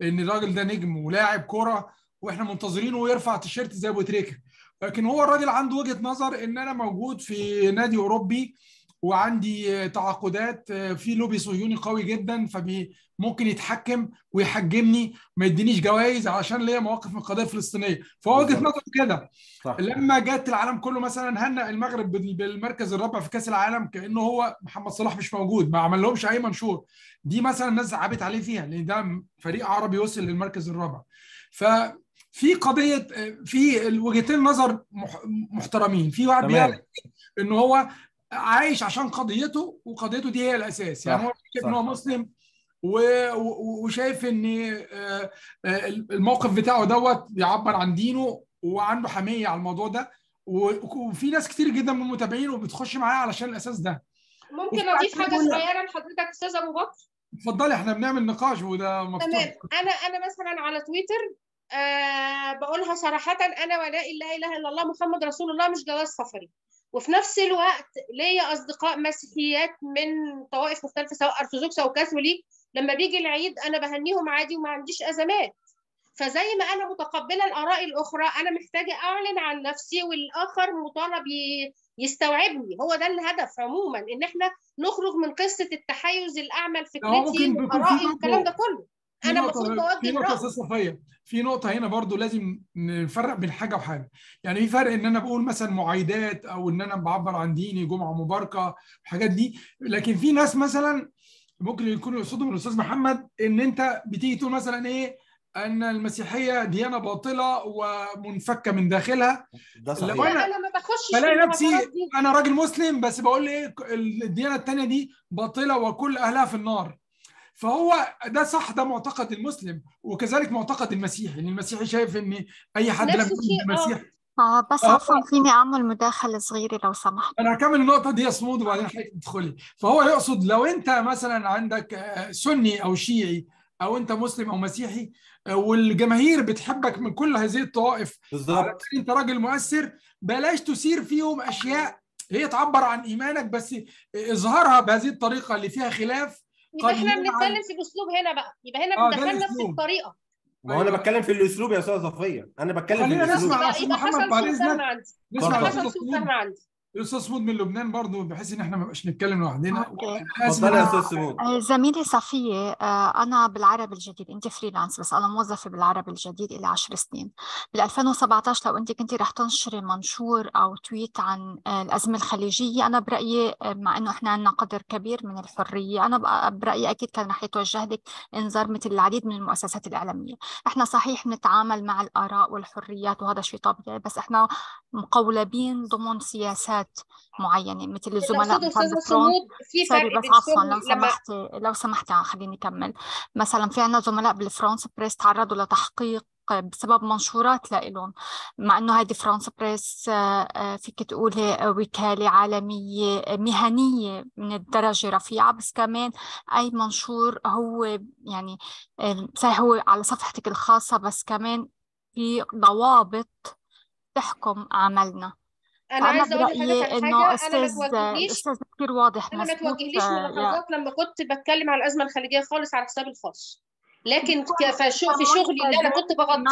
Speaker 7: إن الراجل ده نجم ولاعب كورة وإحنا منتظرينه يرفع تيشيرت زي أبو تريكة. لكن هو الراجل عنده وجهة نظر إن أنا موجود في نادي أوروبي وعندي تعاقدات في لوبي صهيوني قوي جدا فممكن يتحكم ويحجمني ما يدينيش جوائز عشان ليا مواقف من القضية الفلسطينيه فهو
Speaker 1: وجهة.
Speaker 7: نظره كده. لما جت العالم كله مثلا هنأ المغرب بال- بالمركز الرابع في كأس العالم كأنه هو محمد صلاح مش موجود ما عمل لهمش أي منشور. دي مثلا الناس زعبت عليه فيها لأن ده فريق عربي وصل للمركز الرابع. ففي قضية في وجهتين نظر مح- محترمين. في واحد بيعرف إن هو عايش عشان قضيته وقضيته دي هي الأساس. يعني هو شايف
Speaker 1: إن
Speaker 7: هو مسلم و- و- وشايف إن آه، آه، الموقف بتاعه دوت بيعبر عن دينه وعنده حميه على الموضوع ده. و- وفي ناس كتير جدا من المتابعين وبتخش معاه علشان الأساس ده.
Speaker 6: ممكن حاجة
Speaker 7: يقول-
Speaker 6: صغيرة لحضرتك أستاذ أبو بكر.
Speaker 7: اتفضلي إحنا بنعمل نقاش وده مفتوح.
Speaker 6: تمام. أنا أنا مثلا على تويتر آه بقولها صراحة أنا ولا لا إله إلا الله محمد رسول الله مش جواز سفري. وفي نفس الوقت ليا أصدقاء مسيحيات من طوائف مختلفة سواء أرثوذكس أو كاثوليك لما بيجي العيد أنا بهنيهم عادي وما عنديش أزمات. فزي ما أنا متقبلة الآراء الأخرى أنا محتاجة أعلن عن نفسي والآخر مطالب يستوعبني. هو ده الهدف عموما إن إحنا نخرج من قصة التحيز الأعمى
Speaker 7: هو
Speaker 6: لفكرتي
Speaker 7: ممكن يكون في
Speaker 6: وآرائي والكلام ده كله.
Speaker 7: في
Speaker 6: أنا
Speaker 7: نقطة
Speaker 6: المفروض
Speaker 7: في
Speaker 6: بوجه
Speaker 7: نقطة
Speaker 6: رأي.
Speaker 7: أستاذ صفية. في نقطة هنا برضو لازم نفرق بين حاجة وحاجة. يعني في فرق إن أنا بقول مثلا معايدات أو إن أنا بعبر عن ديني جمعة مباركة الحاجات دي. لكن في ناس مثلا ممكن يكونوا يقصدوا من الأستاذ محمد إن أنت بتيجي تقول مثلا إيه؟ أن المسيحية ديانة باطلة ومنفكة من داخلها.
Speaker 1: ده
Speaker 7: لو
Speaker 1: صحيح
Speaker 7: أنا
Speaker 6: لا أنا ما بخشش في
Speaker 7: بلاقي نفسي أنا راجل مسلم بس بقول إيه؟ الديانة التانية دي باطلة وكل أهلها في النار. فهو ده صح ده معتقد المسلم وكذلك معتقد المسيحي ان المسيحي شايف إن أي حد لم يؤمن
Speaker 6: الشيء آه.
Speaker 7: بالمسيح
Speaker 5: آه بس عفوا فيني أعمل مداخلة صغيرة لو سمحت.
Speaker 7: أنا هكمل النقطة دي يا صمود وبعدين حضرتك تدخلي. فهو يقصد لو أنت مثلا عندك آه، سني أو شيعي أو أنت مسلم أو مسيحي آه، والجماهير بتحبك من كل هذه الطوائف
Speaker 1: بالظبط.
Speaker 7: أنت راجل مؤثر بلاش تثير فيهم أشياء هي تعبر عن إيمانك بس إظهارها بهذه الطريقة اللي فيها خلاف
Speaker 6: يبقى
Speaker 7: إحنا
Speaker 6: بنتكلم في الأسلوب هنا بقى. يبقى هنا بندخلنا في
Speaker 7: الأسلوب.
Speaker 6: الطريقة.
Speaker 1: ما هو
Speaker 7: أنا
Speaker 1: بتكلم في الأسلوب يا أستاذ صفية. أنا بتكلم في
Speaker 7: خلينا
Speaker 1: الأسلوب.
Speaker 7: نسمع
Speaker 6: يبقى
Speaker 7: أستاذ
Speaker 6: يبقى
Speaker 7: محمد
Speaker 6: عندي.
Speaker 7: نسمع
Speaker 6: حصل سوء فهم عندي.
Speaker 7: الاستاذ صمود من لبنان برضه بحيث إن إحنا ما نبقاش نتكلم لوحدنا. اسف
Speaker 1: اتفضلي يا
Speaker 7: أنا
Speaker 1: أستاذ سمود
Speaker 5: آه، زميلي صفية آه، أنا بالعربي الجديد أنت freelance بس أنا موظفة بالعربي الجديد إلى عشر سنين. بال 2017 لو أنت كنتي رح تنشري منشور أو تويت عن آه، الأزمة الخليجية أنا برأيي آه، مع إنه إحنا عندنا قدر كبير من الحرية أنا بقى- برأيي أكيد كان رح يتوجه لك إنذار مثل العديد من المؤسسات الإعلامية. إحنا صحيح نتعامل مع الآراء والحريات وهذا شيء طبيعي بس إحنا مقولبين ضمن سياسات معينة مثل
Speaker 6: اللي
Speaker 5: الزملاء سوري بس عفوا لو
Speaker 6: لما
Speaker 5: سمحت لو سمحت خليني أكمل. مثلا في عنا زملاء بالفرونس بريس تعرضوا لتحقيق بسبب منشورات لإلهم. مع إنه هيدي فرانس بريس آه، آه، فيك تقولي وكالة عالمية مهنية من الدرجة رفيعة بس كمان أي منشور هو يعني آه، صحيح هو على صفحتك الخاصة بس كمان في ضوابط تحكم عملنا. أنا
Speaker 6: عايزة أقول لحضرتك
Speaker 5: برأيي
Speaker 6: على
Speaker 5: إنه
Speaker 6: حاجة أنا ما
Speaker 5: أستاذ
Speaker 6: توجهليش
Speaker 5: الأستاذ كثير واضح
Speaker 6: أنا ما
Speaker 5: مزبوط
Speaker 6: توجهليش
Speaker 5: آه،
Speaker 6: ملاحظات لما كنت بتكلم على الأزمة الخليجيه خالص على حساب الخاص. لكن في شغلي اللي أنا كنت بغطيه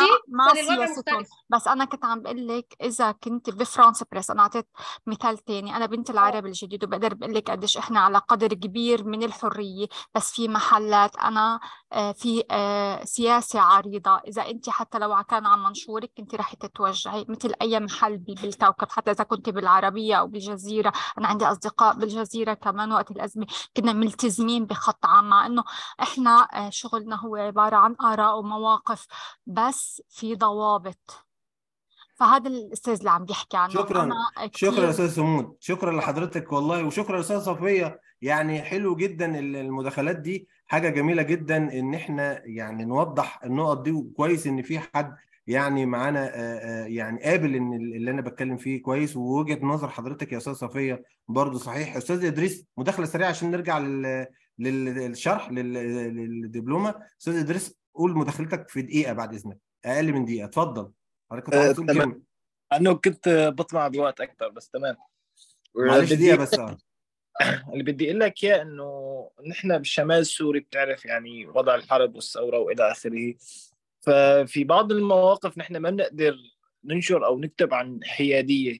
Speaker 6: كان الوضع مختلف.
Speaker 5: بس أنا كنت عم بقول لك إذا كنت بفرانس بريس أنا أعطيت مثال تاني. أنا بنت العرب الجديد وبقدر بقول لك قديش إحنا على قدر كبير من الحرية. بس في محلات أنا آه، في آه، سياسة عريضة. إذا أنت حتى لو كان عن منشورك كنت رح تتوجهي مثل أي محل بال- بالكوكب. حتى إذا كنت بالعربية أو بالجزيرة. أنا عندي أصدقاء بالجزيرة كمان وقت الأزمة كنا ملتزمين بخط عام مع إنه إحنا آه، شغلنا هو عبارة عن آراء ومواقف بس في ضوابط. فهذا الأستاذ اللي عم بيحكي عنه.
Speaker 1: شكرا. شكرا أستاذ سمود. شكرا لحضرتك والله. وشكرا أستاذ صفية. يعني حلو جدا ال- المداخلات دي. حاجة جميلة جدا إن إحنا يعني نوضح النقط دي. وكويس إن في حد يعني معانا آه، آه، يعني قابل إن ال- اللي أنا بتكلم فيه كويس. ووجهة نظر حضرتك يا أستاذ صفية برضو صحيح. أستاذ إدريس مداخلة سريعة عشان نرجع للشرح لل- للدبلومة. أستاذ إدريس قول مداخلتك في دقيقة بعد إذنك. أقل من دقيقة. اتفضل. حضرتك كنت
Speaker 3: آه،
Speaker 1: تقول كلمة.
Speaker 3: انه كنت بطمع بوقت أكثر بس تمام.
Speaker 1: معلش دقيقة بس آه. <coughs>
Speaker 3: اللي بدي أقول لك اياه إنه نحن بالشمال السوري بتعرف يعني وضع الحرب والثورة وإلى آخره. ففي بعض المواقف نحن ما بنقدر ننشر أو نكتب عن حيادية.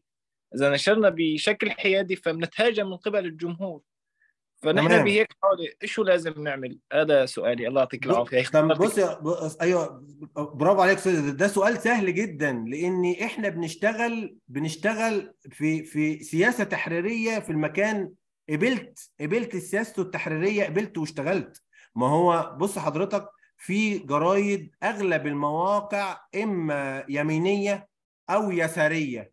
Speaker 3: إذا نشرنا بشكل حيادي فبنتهاجم من قبل الجمهور. فنحن بهيك حاله شو لازم نعمل؟ هذا سؤالي. الله يعطيك العافية.
Speaker 1: بص يا بص أيوه برافو عليك ده سؤال سهل جدا لأن إحنا بنشتغل بنشتغل في في سياسة تحريرية في المكان قبلت قبلت سياسته التحريرية قبلت واشتغلت. ما هو بص حضرتك في جرايد أغلب المواقع إما يمينية أو يسارية.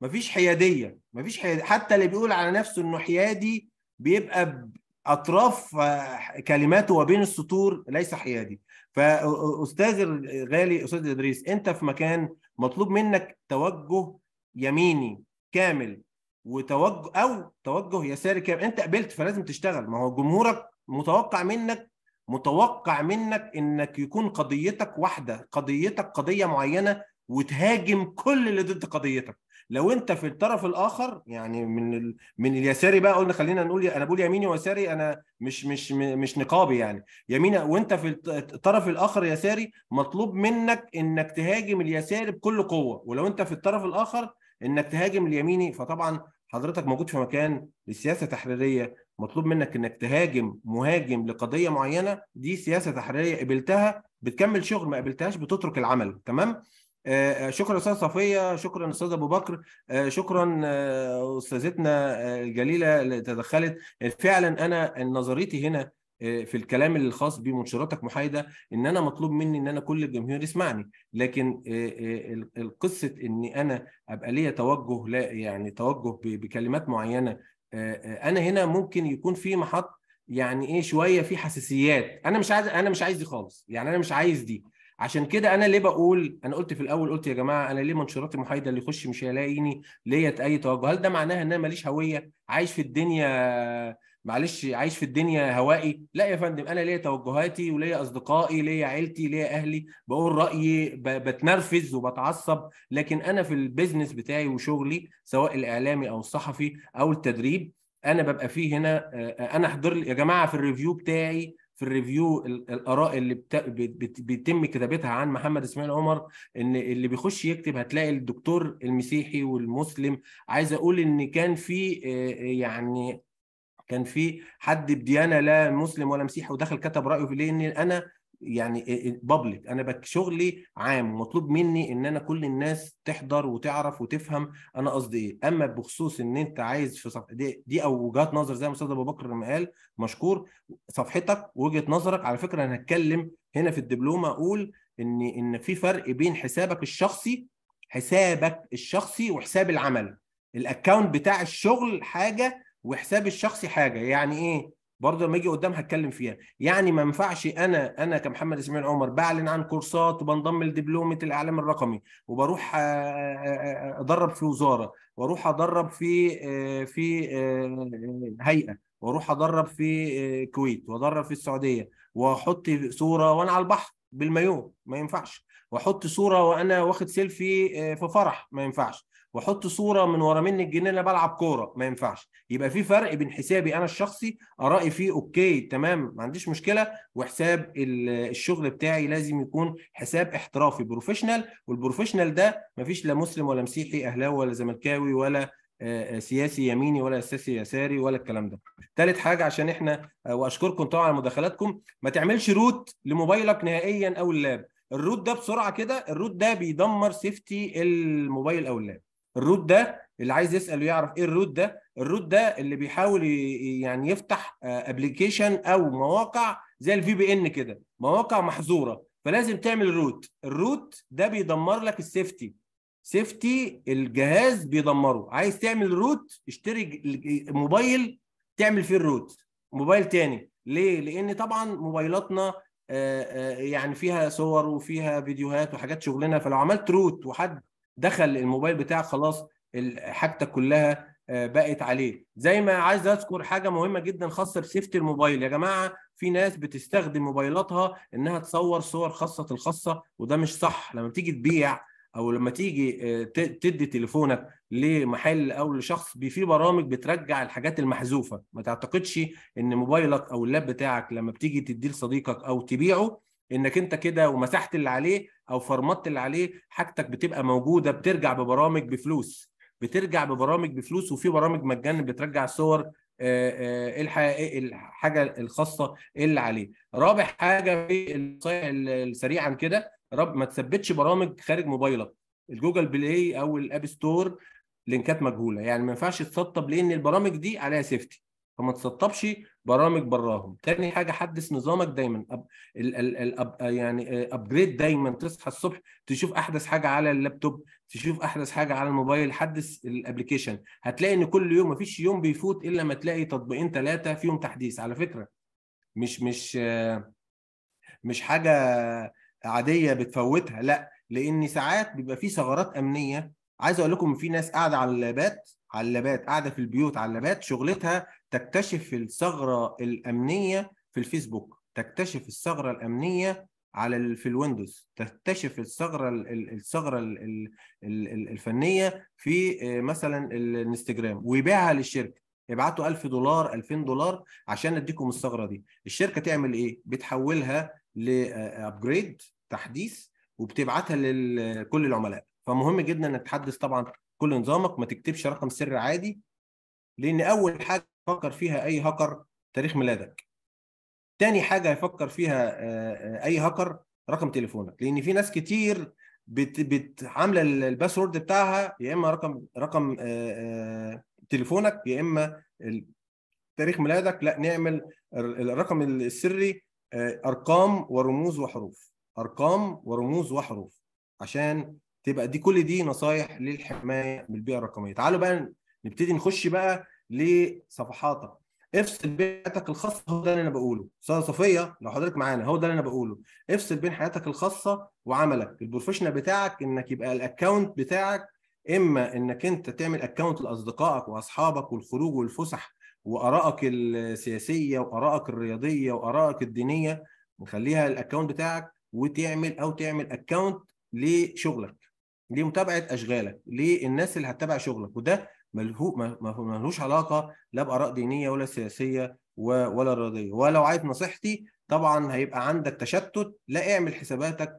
Speaker 1: مفيش حيادية مفيش حيادية. حتى اللي بيقول على نفسه إنه حيادي بيبقى باطراف آه، كلماته وبين السطور ليس حيادي. فأستاذ الغالي أستاذ إدريس أنت في مكان مطلوب منك توجه يميني كامل وتوجه أو توجه يساري كامل. أنت قبلت فلازم تشتغل. ما هو جمهورك متوقع منك متوقع منك إنك يكون قضيتك واحدة قضيتك قضية معينة وتهاجم كل اللي ضد قضيتك. لو أنت في الطرف الآخر يعني من ال... من اليساري بقى قلنا خلينا نقول أنا بقول يميني ويساري أنا مش مش مش نقابي يعني. يمين وأنت في الط- الطرف الآخر يساري مطلوب منك إنك تهاجم اليساري بكل قوة. ولو أنت في الطرف الآخر إنك تهاجم اليميني فطبعا حضرتك موجود في مكان لسياسة تحريرية. مطلوب منك إنك تهاجم مهاجم لقضية معينة دي سياسة تحريرية قبلتها بتكمل شغل ما قبلتهاش بتترك العمل. تمام؟ شكرا أستاذ صفية شكرا أستاذ أبو بكر آه، شكرا آه، أستاذتنا آه، الجليله اللي تدخلت. فعلا أنا نظريتي هنا آه، في الكلام الخاص بمنشوراتك محايدة إن أنا مطلوب مني إن أنا كل الجمهور يسمعني. لكن آه، آه، ال- القصة إني أنا أبقى ليا توجه لا يعني توجه بكلمات معينة آه، آه، أنا هنا ممكن يكون في محط يعني إيه شوية في حساسيات. أنا مش عايز أنا مش عايز دي خالص. يعني أنا مش عايز دي. عشان كده أنا ليه بقول أنا قلت في الأول قلت يا جماعة أنا ليه منشوراتي محايده اللي يخش مش هيلاقيني ليا أي توجه؟ هل ده معناها إن أنا ماليش هوية؟ عايش في الدنيا معلش عايش في الدنيا هوائي؟ لا يا فندم أنا ليا توجهاتي وليا أصدقائي ليا عيلتي ليا أهلي. بقول رأيي بتنرفز وبتعصب. لكن أنا في ال business بتاعي وشغلي سواء الإعلامي أو الصحفي أو التدريب أنا ببقى فيه هنا آه، أنا أحضر يا جماعة في ال review بتاعي في ال review ال- الآراء اللي بت... بت... بيتم كتابتها عن محمد إسماعيل عمر إن اللي بيخش يكتب هتلاقي الدكتور المسيحي والمسلم. عايز أقول إن كان في آه، يعني كان في حد بديانة لا مسلم ولا مسيحي ودخل كتب رأيه في ليه إن أنا يعني بابليك أنا بك شغلي عام ومطلوب مني إن أنا كل الناس تحضر وتعرف وتفهم أنا قصدي إيه. أما بخصوص إن أنت عايز في صف... دي, دي أو وجهات نظر زي ما أستاذ أبو بكر لما قال مشكور. صفحتك وجهه نظرك. على فكرة أنا هتكلم هنا في الدبلومة أقول إن إن في فرق بين حسابك الشخصي حسابك الشخصي وحساب العمل. ال account بتاع الشغل حاجة وحساب الشخصي حاجة. يعني إيه؟ برضه لما أجي قدام هتكلم فيها. يعني ما ينفعش أنا أنا كمحمد إسماعيل عمر بعلن عن كورسات وبنضم لدبلومة الإعلام الرقمي وبروح آه، آه، آه، أدرب في وزارة وأروح أدرب في في هيئة وأروح أدرب في الكويت وأدرب في السعودية وأحط صورة وأنا على البحر بالمايو. ما ينفعش. وأحط صورة وأنا واخد سيلفي في فرح. ما ينفعش. واحط صورة من ورا مني الجنينه بلعب كورة. ما ينفعش. يبقى في فرق بين حسابي أنا الشخصي آرائي فيه okay تمام ما عنديش مشكلة. وحساب ال- الشغل بتاعي لازم يكون حساب احترافي professional وال professional ده ما فيش لا مسلم ولا مسيحي أهلاوي ولا زملكاوي ولا آه، آه، سياسي يميني ولا سياسي يساري ولا الكلام ده. ثالث حاجة عشان إحنا آه، وأشكركم طبعا على مداخلاتكم. ما تعملش root لموبايلك نهائيا أو اللاب. ال root ده بسرعة كده ال root ده بيدمر safety الموبايل أو اللاب. ال root ده اللي عايز يسأل ويعرف إيه ال root ده ال root ده اللي بيحاول يعني يفتح application أو مواقع زي ال VPN كده مواقع محظورة فلازم تعمل root ال root ده بيدمر لك ال safety safety الجهاز بيدمره. عايز تعمل root اشتري موبايل تعمل فيه ال root موبايل تاني. ليه؟ لأن طبعا موبايلاتنا آه، آه، يعني فيها صور وفيها فيديوهات وحاجات شغلنا فلو عملت روت وحد دخل الموبايل بتاعك خلاص حاجتك كلها آه، بقت عليه. زي ما عايز اذكر حاجة مهمة جدا خاصة بسيفتي الموبايل. يا جماعة في ناس بتستخدم موبايلاتها إنها تصور صور خاصة الخاصة وده مش صح. لما تيجي تبيع أو لما تيجي آه، تدي تليفونك لمحل أو لشخص في برامج بترجع الحاجات المحذوفة. ما تعتقدش إن موبايلك أو اللاب بتاعك لما بتيجي تديه لصديقك أو تبيعه إنك أنت كده ومسحت اللي عليه أو فرمت اللي عليه حاجتك بتبقى موجودة بترجع ببرامج بفلوس. بترجع ببرامج بفلوس وفي برامج مجانا بترجع آه، الحقيقية الحاجة الخاصة اللي عليه. رابع حاجة في النصايح ال- سريعا كده رب ما تثبتش برامج خارج موبايلك. الجوجل بلاي أو الآب ستور لينكات مجهولة. يعني ما ينفعش تسطب لأن البرامج دي عليها safety فما تسطبش برامج براهم. تاني حاجة حدث نظامك دايما. أب... ال... ال... ال... up... يعني upgrade دايما. تصحى الصبح تشوف أحدث حاجة على اللابتوب تشوف أحدث حاجة على الموبايل حدث ال application هتلاقي إن كل يوم مفيش يوم بيفوت إلا ما تلاقي تطبيقين ثلاثة فيهم تحديث. على فكرة مش مش آه، مش حاجة عادية بتفوتها. لأ لإن ساعات بيبقى في ثغرات أمنية. عايز أقول لكم في ناس قاعدة على اللابات على اللابات قاعدة في البيوت على اللابات شغلتها تكتشف الثغرة الأمنية في الفيسبوك تكتشف الثغرة الأمنية على في الويندوز تكتشف الثغرة ال- ال- الثغرة ال- ال- ال- الفنية في آه، مثلا الانستجرام ويبيعها للشركة. يبعتوا 1000 دولار 2000 دولار عشان أديكم الثغرة دي. الشركة تعمل إيه؟ بتحولها ل upgrade تحديث وبتبعتها لكل العملاء. فمهم جدا إنك تحدث طبعا كل نظامك ما تكتبش رقم سر عادي لأن أول حاجة يفكر فيها أي هاكر تاريخ ميلادك. تاني حاجة يفكر فيها آه، آه، أي هاكر رقم تليفونك. لأن في ناس كتير بت بت عاملة ال- الباسورد بتاعها يا إما رقم رقم آه، تليفونك يا إما تاريخ ميلادك. لا نعمل ال- الرقم السري أرقام ورموز وحروف. أرقام ورموز وحروف عشان تبقى دي كل دي نصايح للحماية من البيئه الرقمية. تعالوا بقى نبتدي نخش بقى لصفحاتك. افصل بين حياتك الخاصة هو ده اللي أنا بقوله. استاذه صفيه لو حضرتك معانا هو ده اللي أنا بقوله. افصل بين حياتك الخاصة وعملك. ال professional بتاعك إنك يبقى ال account بتاعك إما إنك أنت تعمل account لأصدقائك وأصحابك والخروج والفسح وآرائك السياسية وآرائك الرياضية وآرائك الدينية نخليها ال account بتاعك وتعمل أو تعمل account لشغلك لمتابعة أشغالك للناس اللي هتتابع شغلك. وده ملهوش علاقة لا بآراء دينية ولا سياسية ولا رياضية. ولو عايز نصيحتي طبعا هيبقى عندك تشتت لا اعمل حساباتك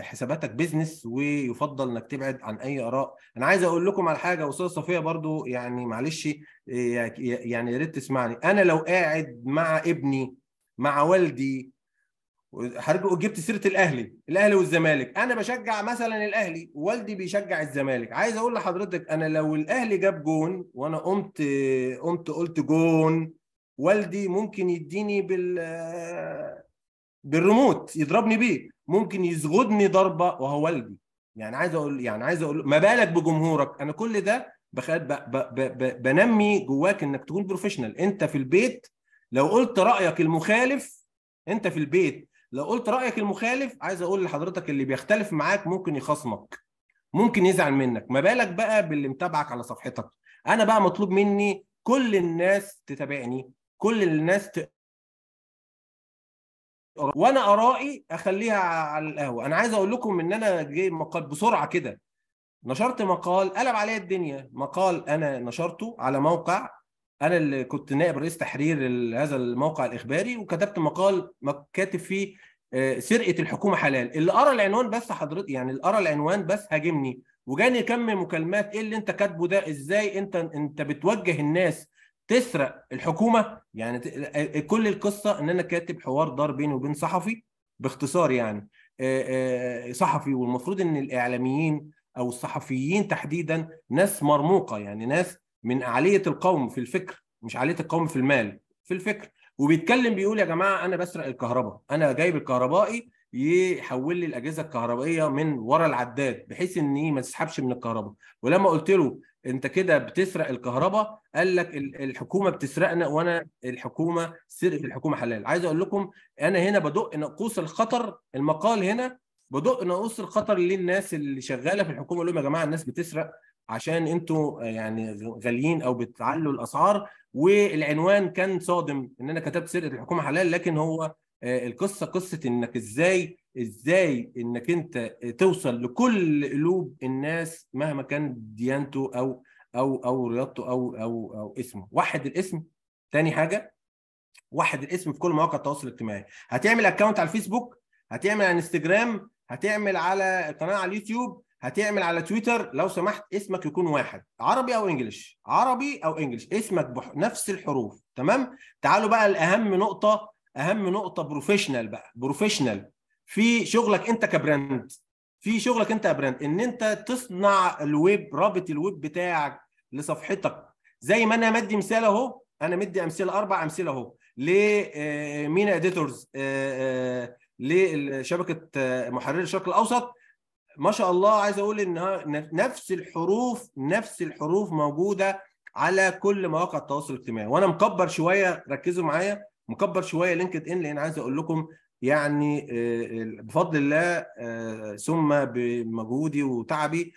Speaker 1: حساباتك business ويفضل إنك تبعد عن أي آراء. أنا عايز أقول لكم على حاجة أستاذ صفية برضو يعني معلش يعني يا ريت تسمعني. أنا لو قاعد مع ابني مع والدي حضرتك جبت سيرة الأهلي الأهلي والزمالك. أنا بشجع مثلا الأهلي والدي بيشجع الزمالك. عايز أقول لحضرتك أنا لو الأهلي جاب جون وأنا قمت قمت قلت جون والدي ممكن يديني بال بالريموت يضربني بيه. ممكن يزغدني ضربة وهو والدي. يعني عايز أقول يعني عايز أقول ما بالك بجمهورك. أنا كل ده بخ... ب... ب... ب... ب... بنمي جواك إنك تكون professional أنت في البيت لو قلت رأيك المخالف أنت في البيت. لو قلت رأيك المخالف عايز أقول لحضرتك اللي بيختلف معاك ممكن يخصمك ممكن يزعل منك. ما بالك بقى باللي متابعك على صفحتك. أنا بقى مطلوب مني كل الناس تتابعني كل الناس ت... وأنا أرائي أخليها على القهوة. أنا عايز أقول لكم إن أنا جاي مقال بسرعة كده. نشرت مقال قلب عليا الدنيا. مقال أنا نشرته على موقع أنا اللي كنت نائب رئيس تحرير هذا الموقع الإخباري؟ وكتبت مقال كاتب فيه آه، سرقة الحكومة حلال. اللي قرأ العنوان بس حضرتك يعني اللي قرأ العنوان بس هاجمني. وجاني كم مكالمات إيه اللي أنت كاتبه ده؟ إزاي أنت أنت بتوجه الناس تسرق الحكومة؟ يعني ت- كل القصة إن أنا كاتب حوار دار بيني وبين صحفي باختصار يعني. آه، آه، صحفي والمفروض إن الإعلاميين أو الصحفيين تحديدا ناس مرموقة. يعني ناس من اعليه القوم في الفكر مش عالية القوم في المال في الفكر. وبيتكلم بيقول يا جماعة أنا بسرق الكهرباء أنا جايب الكهربائي يحول لي الأجهزة الكهربائية من ورا العداد بحيث إن إيه ما تسحبش من الكهرباء. ولما قلت له أنت كده بتسرق الكهرباء قال لك ال- الحكومة بتسرقنا وأنا الحكومة سرقه الحكومة حلال. عايز أقول لكم أنا هنا بدق ناقوس الخطر المقال هنا بدق ناقوس الخطر للناس اللي شغالة في الحكومة لهم يا جماعة الناس بتسرق عشان أنتوا يعني غاليين أو بتعلوا الاسعار. والعنوان كان صادم ان أنا كتبت سرقة الحكومة حلال لكن هو آه، القصة قصة انك إزاي إزاي انك انت توصل لكل قلوب الناس مهما كان ديانته أو أو أو رياضته أو أو أو اسمه. وحد الاسم. تاني حاجة وحد الاسم في كل مواقع التواصل الاجتماعي. هتعمل account على الفيسبوك هتعمل على انستجرام هتعمل على قناة على اليوتيوب هتعمل على تويتر لو سمحت اسمك يكون واحد عربي أو English. عربي أو English. اسمك بنفس الحروف. تمام؟ تعالوا بقى لأهم نقطة أهم نقطة professional بقى. professional في شغلك أنت ك brand. في شغلك أنت ك brand. إن أنت تصنع الويب رابط الويب بتاعك لصفحتك. زي ما أنا مدي مثال أهو. أنا مدي أمثلة أربع أمثلة أهو. لمينا editors لشبكة آه، محرري الشرق الأوسط. ما شاء الله عايز أقول إن ها- نفس الحروف نفس الحروف موجودة على كل مواقع التواصل الاجتماعي. وأنا مكبر شوية ركزوا معايا مكبر شوية لينكد ان لأن عايز أقول لكم يعني آه، بفضل الله آه، ثم بمجهودي وتعبي آه،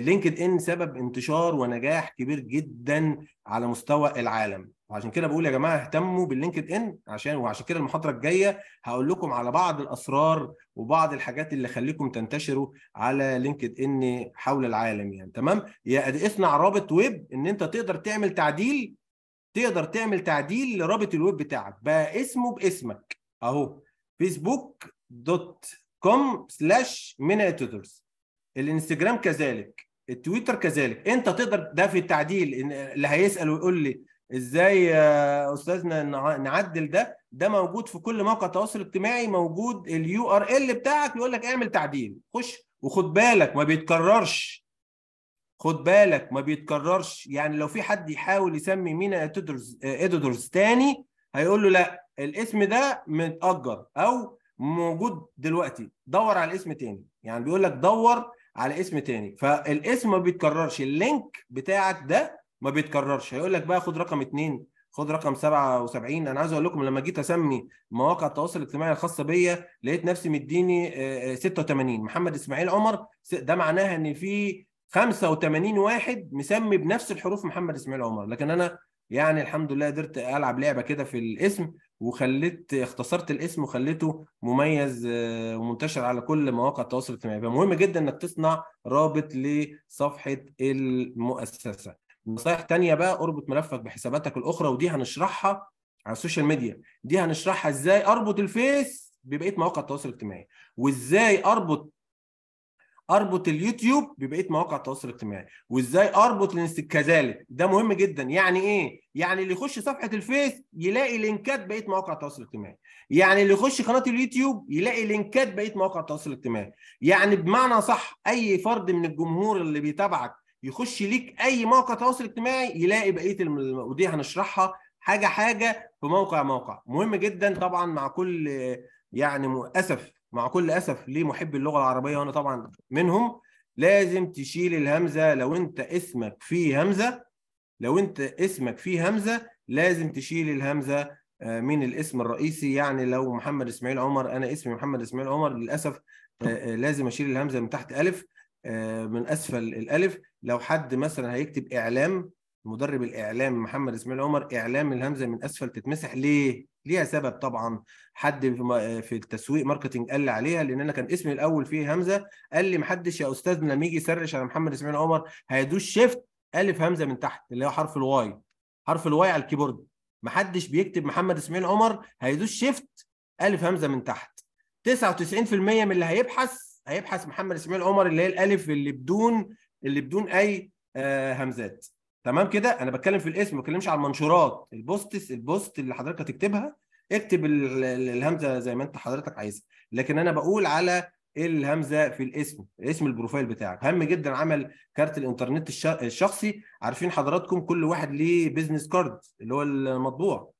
Speaker 1: لينكد إن سبب انتشار ونجاح كبير جدا على مستوى العالم. وعشان كده بقول يا جماعة اهتموا باللينكد إن عشان وعشان كده المحاضرة الجاية هقول لكم على بعض الأسرار وبعض الحاجات اللي خليكم تنتشروا على لينكد إن حول العالم يعني. تمام؟ يا اصنع رابط ويب إن أنت تقدر تعمل تعديل تقدر تعمل تعديل لرابط الويب بتاعك. بقى اسمه باسمك. أهو فيسبوك dot com slash مينا editors الانستجرام كذلك التويتر كذلك. انت تقدر ده في التعديل اللي هيسأل ويقول لي إزاي يا أستاذنا نع- نعدل ده ده موجود في كل موقع تواصل اجتماعي موجود ال URL بتاعك يقول لك اعمل تعديل. خش وخد بالك ما بيتكررش. خد بالك ما بيتكررش. يعني لو في حد يحاول يسمي مينا editors editors تاني هيقول له لا الاسم ده متأجر أو موجود دلوقتي. دور على اسم تاني. يعني بيقول لك دور على اسم تاني. فالاسم ما بيتكررش ال link بتاعك ده ما بيتكررش. هيقول لك بقى خد رقم اتنين خد رقم 77 أنا عايز أقول لكم لما جيت أسمي مواقع التواصل الاجتماعي الخاصة بيا لقيت نفسي مديني آه، آه، 86 محمد إسماعيل عمر ده معناها إن في 85 واحد مسمي بنفس الحروف محمد إسماعيل عمر. لكن أنا يعني الحمد لله قدرت ألعب لعبة كده في الاسم وخليت اختصرت الاسم وخليته مميز آه، ومنتشر على كل مواقع التواصل الاجتماعي. فمهم جدا إنك تصنع رابط لصفحة المؤسسة. نصايح تانية بقى اربط ملفك بحساباتك الأخرى ودي هنشرحها على ال social media. دي هنشرحها إزاي؟ أربط الفيس ببقية مواقع التواصل الاجتماعي. وإزاي أربط أربط اليوتيوب ببقية مواقع التواصل الاجتماعي. وإزاي أربط؟ الانست كذلك. ده مهم جدا. يعني إيه؟ يعني اللي يخش صفحة الفيس يلاقي link ات بقية مواقع التواصل الاجتماعي. يعني اللي يخش قناة اليوتيوب يلاقي link ات بقية مواقع التواصل الاجتماعي. يعني بمعنى صح أي فرد من الجمهور اللي بيتابعك يخش ليك أي موقع تواصل اجتماعي يلاقي بقية. ودي هنشرحها حاجة حاجة في موقع موقع. مهم جدا طبعا مع كل يعني أسف. مع كل أسف لمحبي اللغة العربية وأنا طبعا منهم. لازم تشيل الهمزة. لو أنت اسمك فيه همزة لو أنت اسمك فيه همزة لازم تشيل الهمزة آه، من الاسم الرئيسي. يعني لو محمد إسماعيل عمر أنا اسمي محمد إسماعيل عمر للأسف آه، آه، لازم أشيل الهمزة من تحت ألف من أسفل الألف. لو حد مثلا هيكتب إعلام مدرب الإعلام محمد إسماعيل عمر إعلام الهمزة من أسفل تتمسح ليه؟ ليها سبب طبعا. حد في التسويق marketing قال لي عليها لأن أنا كان اسمي الأول فيه همزة. قال لي محدش يا أستاذ لما يجي ي search على محمد إسماعيل عمر هيدوس shift ألف همزة من تحت اللي هو حرف ال Y حرف ال Y على ال keyboard. محدش بيكتب محمد إسماعيل عمر هيدوس shift ألف همزة من تحت. 99% من اللي هيبحث هيبحث محمد إسماعيل عمر اللي هي الألف اللي بدون اللي بدون أي آه همزات. تمام كده؟ أنا بتكلم في الاسم ما بتكلمش على المنشورات. ال posts ال post اللي حضرتك هتكتبها اكتب ال- ال- الهمزة زي ما أنت حضرتك عايزها. لكن أنا بقول على الهمزة في الاسم اسم ال profile بتاعك. هام جدا عمل كارت الإنترنت الش- الشخصي. عارفين حضراتكم كل واحد ليه business card اللي هو المطبوع.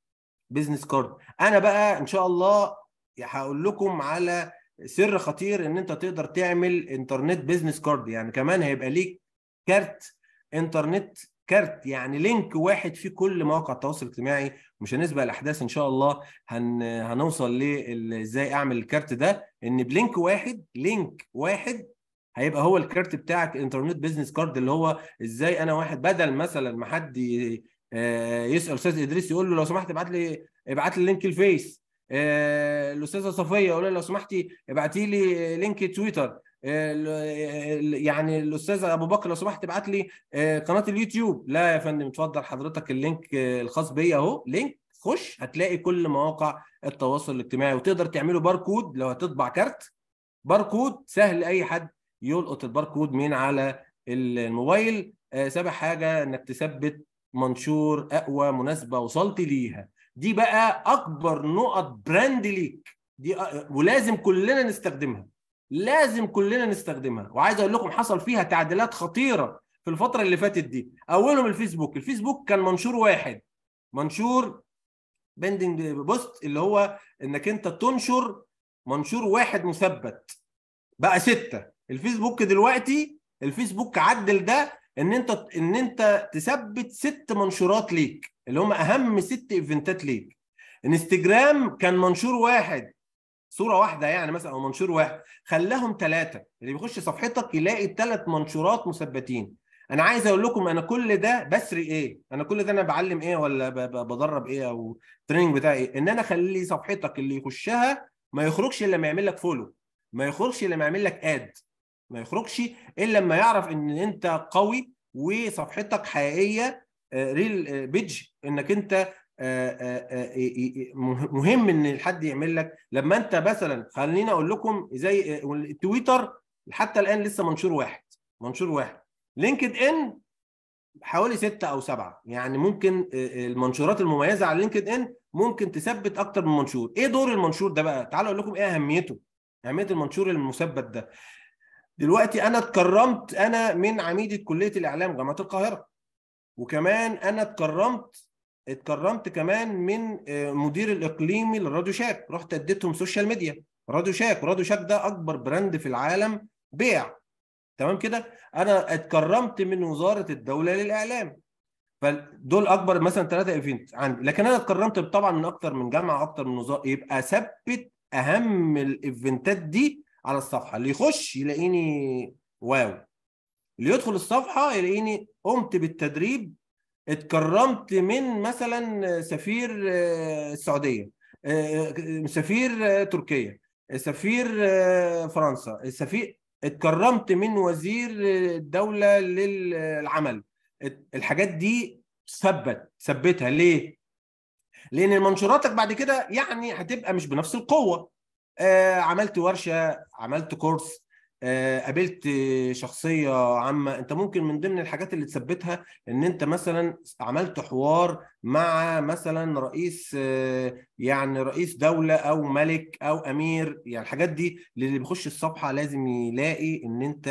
Speaker 1: business card أنا بقى إن شاء الله هقول لكم على سر خطير إن أنت تقدر تعمل internet business card يعني كمان هيبقى ليك كارت إنترنت كارت يعني link واحد في كل مواقع التواصل الاجتماعي. مش هنسبق الأحداث إن شاء الله. هن هنوصل إزاي أعمل الكارت ده. إن ب link واحد link واحد هيبقى هو الكارت بتاعك internet business card اللي هو إزاي أنا واحد بدل مثلا ما حد آه، يسأل أستاذ إدريس يقول له لو سمحت ابعت لي ابعت لي link الفيس. آه، الأستاذة صفية يقول لها لو سمحتي ابعتي لي link تويتر. يعني الأستاذ أبو بكر لو سمحت ابعت لي آه، قناة اليوتيوب. لا يا فندم اتفضل حضرتك ال link آه، الخاص بيا اهو. link خش هتلاقي كل مواقع التواصل الاجتماعي. وتقدر تعمله باركود لو هتطبع كارت. باركود سهل أي حد يلقط الباركود من على الموبايل. آه، سابع حاجة إنك تثبت منشور أقوى مناسبة وصلت ليها. دي بقى أكبر نقط brand ليك. دي ولازم كلنا نستخدمها. لازم كلنا نستخدمها. وعايز أقول لكم حصل فيها تعديلات خطيرة في الفترة اللي فاتت دي. أولهم الفيسبوك. الفيسبوك كان منشور واحد. منشور pinned post اللي هو إنك أنت تنشر منشور واحد مثبت. بقى ستة. الفيسبوك دلوقتي الفيسبوك عدل ده إن أنت إن أنت تثبت ست منشورات ليك اللي هم أهم ست event ات ليك. إنستجرام كان منشور واحد. صورة واحدة يعني مثلا أو منشور واحد. خلاهم ثلاثة اللي بيخش صفحتك يلاقي ثلاث منشورات مثبتين. أنا عايز أقول لكم أنا كل ده بسري إيه؟ أنا كل ده أنا بعلم إيه ولا بدرب إيه أو ال training بتاعي إيه؟ إن أنا أخلي صفحتك اللي يخشها ما يخرجش إلا لما يعمل لك follow ما يخرجش إلا لما يعمل لك add ما يخرجش إلا لما يعرف إن أنت قوي وصفحتك حقيقية آه، real آه، page إنك أنت آه، آه، آه، مهم إن حد يعمل لك. لما أنت مثلا خليني أقول لكم زي التويتر حتى الآن لسه منشور واحد منشور واحد. لينكد إن حوالي ستة أو سبعة. يعني ممكن المنشورات المميزة على لينكد إن ممكن تثبت أكتر من منشور. إيه دور المنشور ده بقى؟ تعالوا أقول لكم إيه أهميته. أهمية المنشور المثبت ده. دلوقتي أنا اتكرمت أنا من عميدة كلية الإعلام جامعة القاهرة. وكمان أنا اتكرمت اتكرمت كمان من آه، مدير الإقليمي لراديو شاك. رحت أديتهم social media راديو شاك راديو شاك ده أكبر brand في العالم. بيع. تمام كده؟ أنا اتكرمت من وزارة الدولة للإعلام. فدول أكبر مثلا ثلاثة event عندي. لكن أنا اتكرمت طبعا من أكتر من جامعة أكتر من وزارة. يبقى ثبت أهم ال event ات دي على الصفحة. اللي يخش يلاقيني wow. اللي يدخل الصفحة يلاقيني قمت بالتدريب اتكرمت من مثلا سفير آه، السعودية آه، سفير آه، تركيا سفير فرنسا سفير اتكرمت من وزير الدولة للعمل. الحاجات دي ثبت ثبتها. ليه؟ لأن منشوراتك بعد كده يعني هتبقى مش بنفس القوة. آه عملت ورشة عملت كورس قابلت شخصية عامة. انت ممكن من ضمن الحاجات اللي تثبتها ان انت مثلا عملت حوار مع مثلا رئيس آه يعني رئيس دولة أو ملك أو أمير. يعني الحاجات دي اللي بيخش الصفحة لازم يلاقي ان انت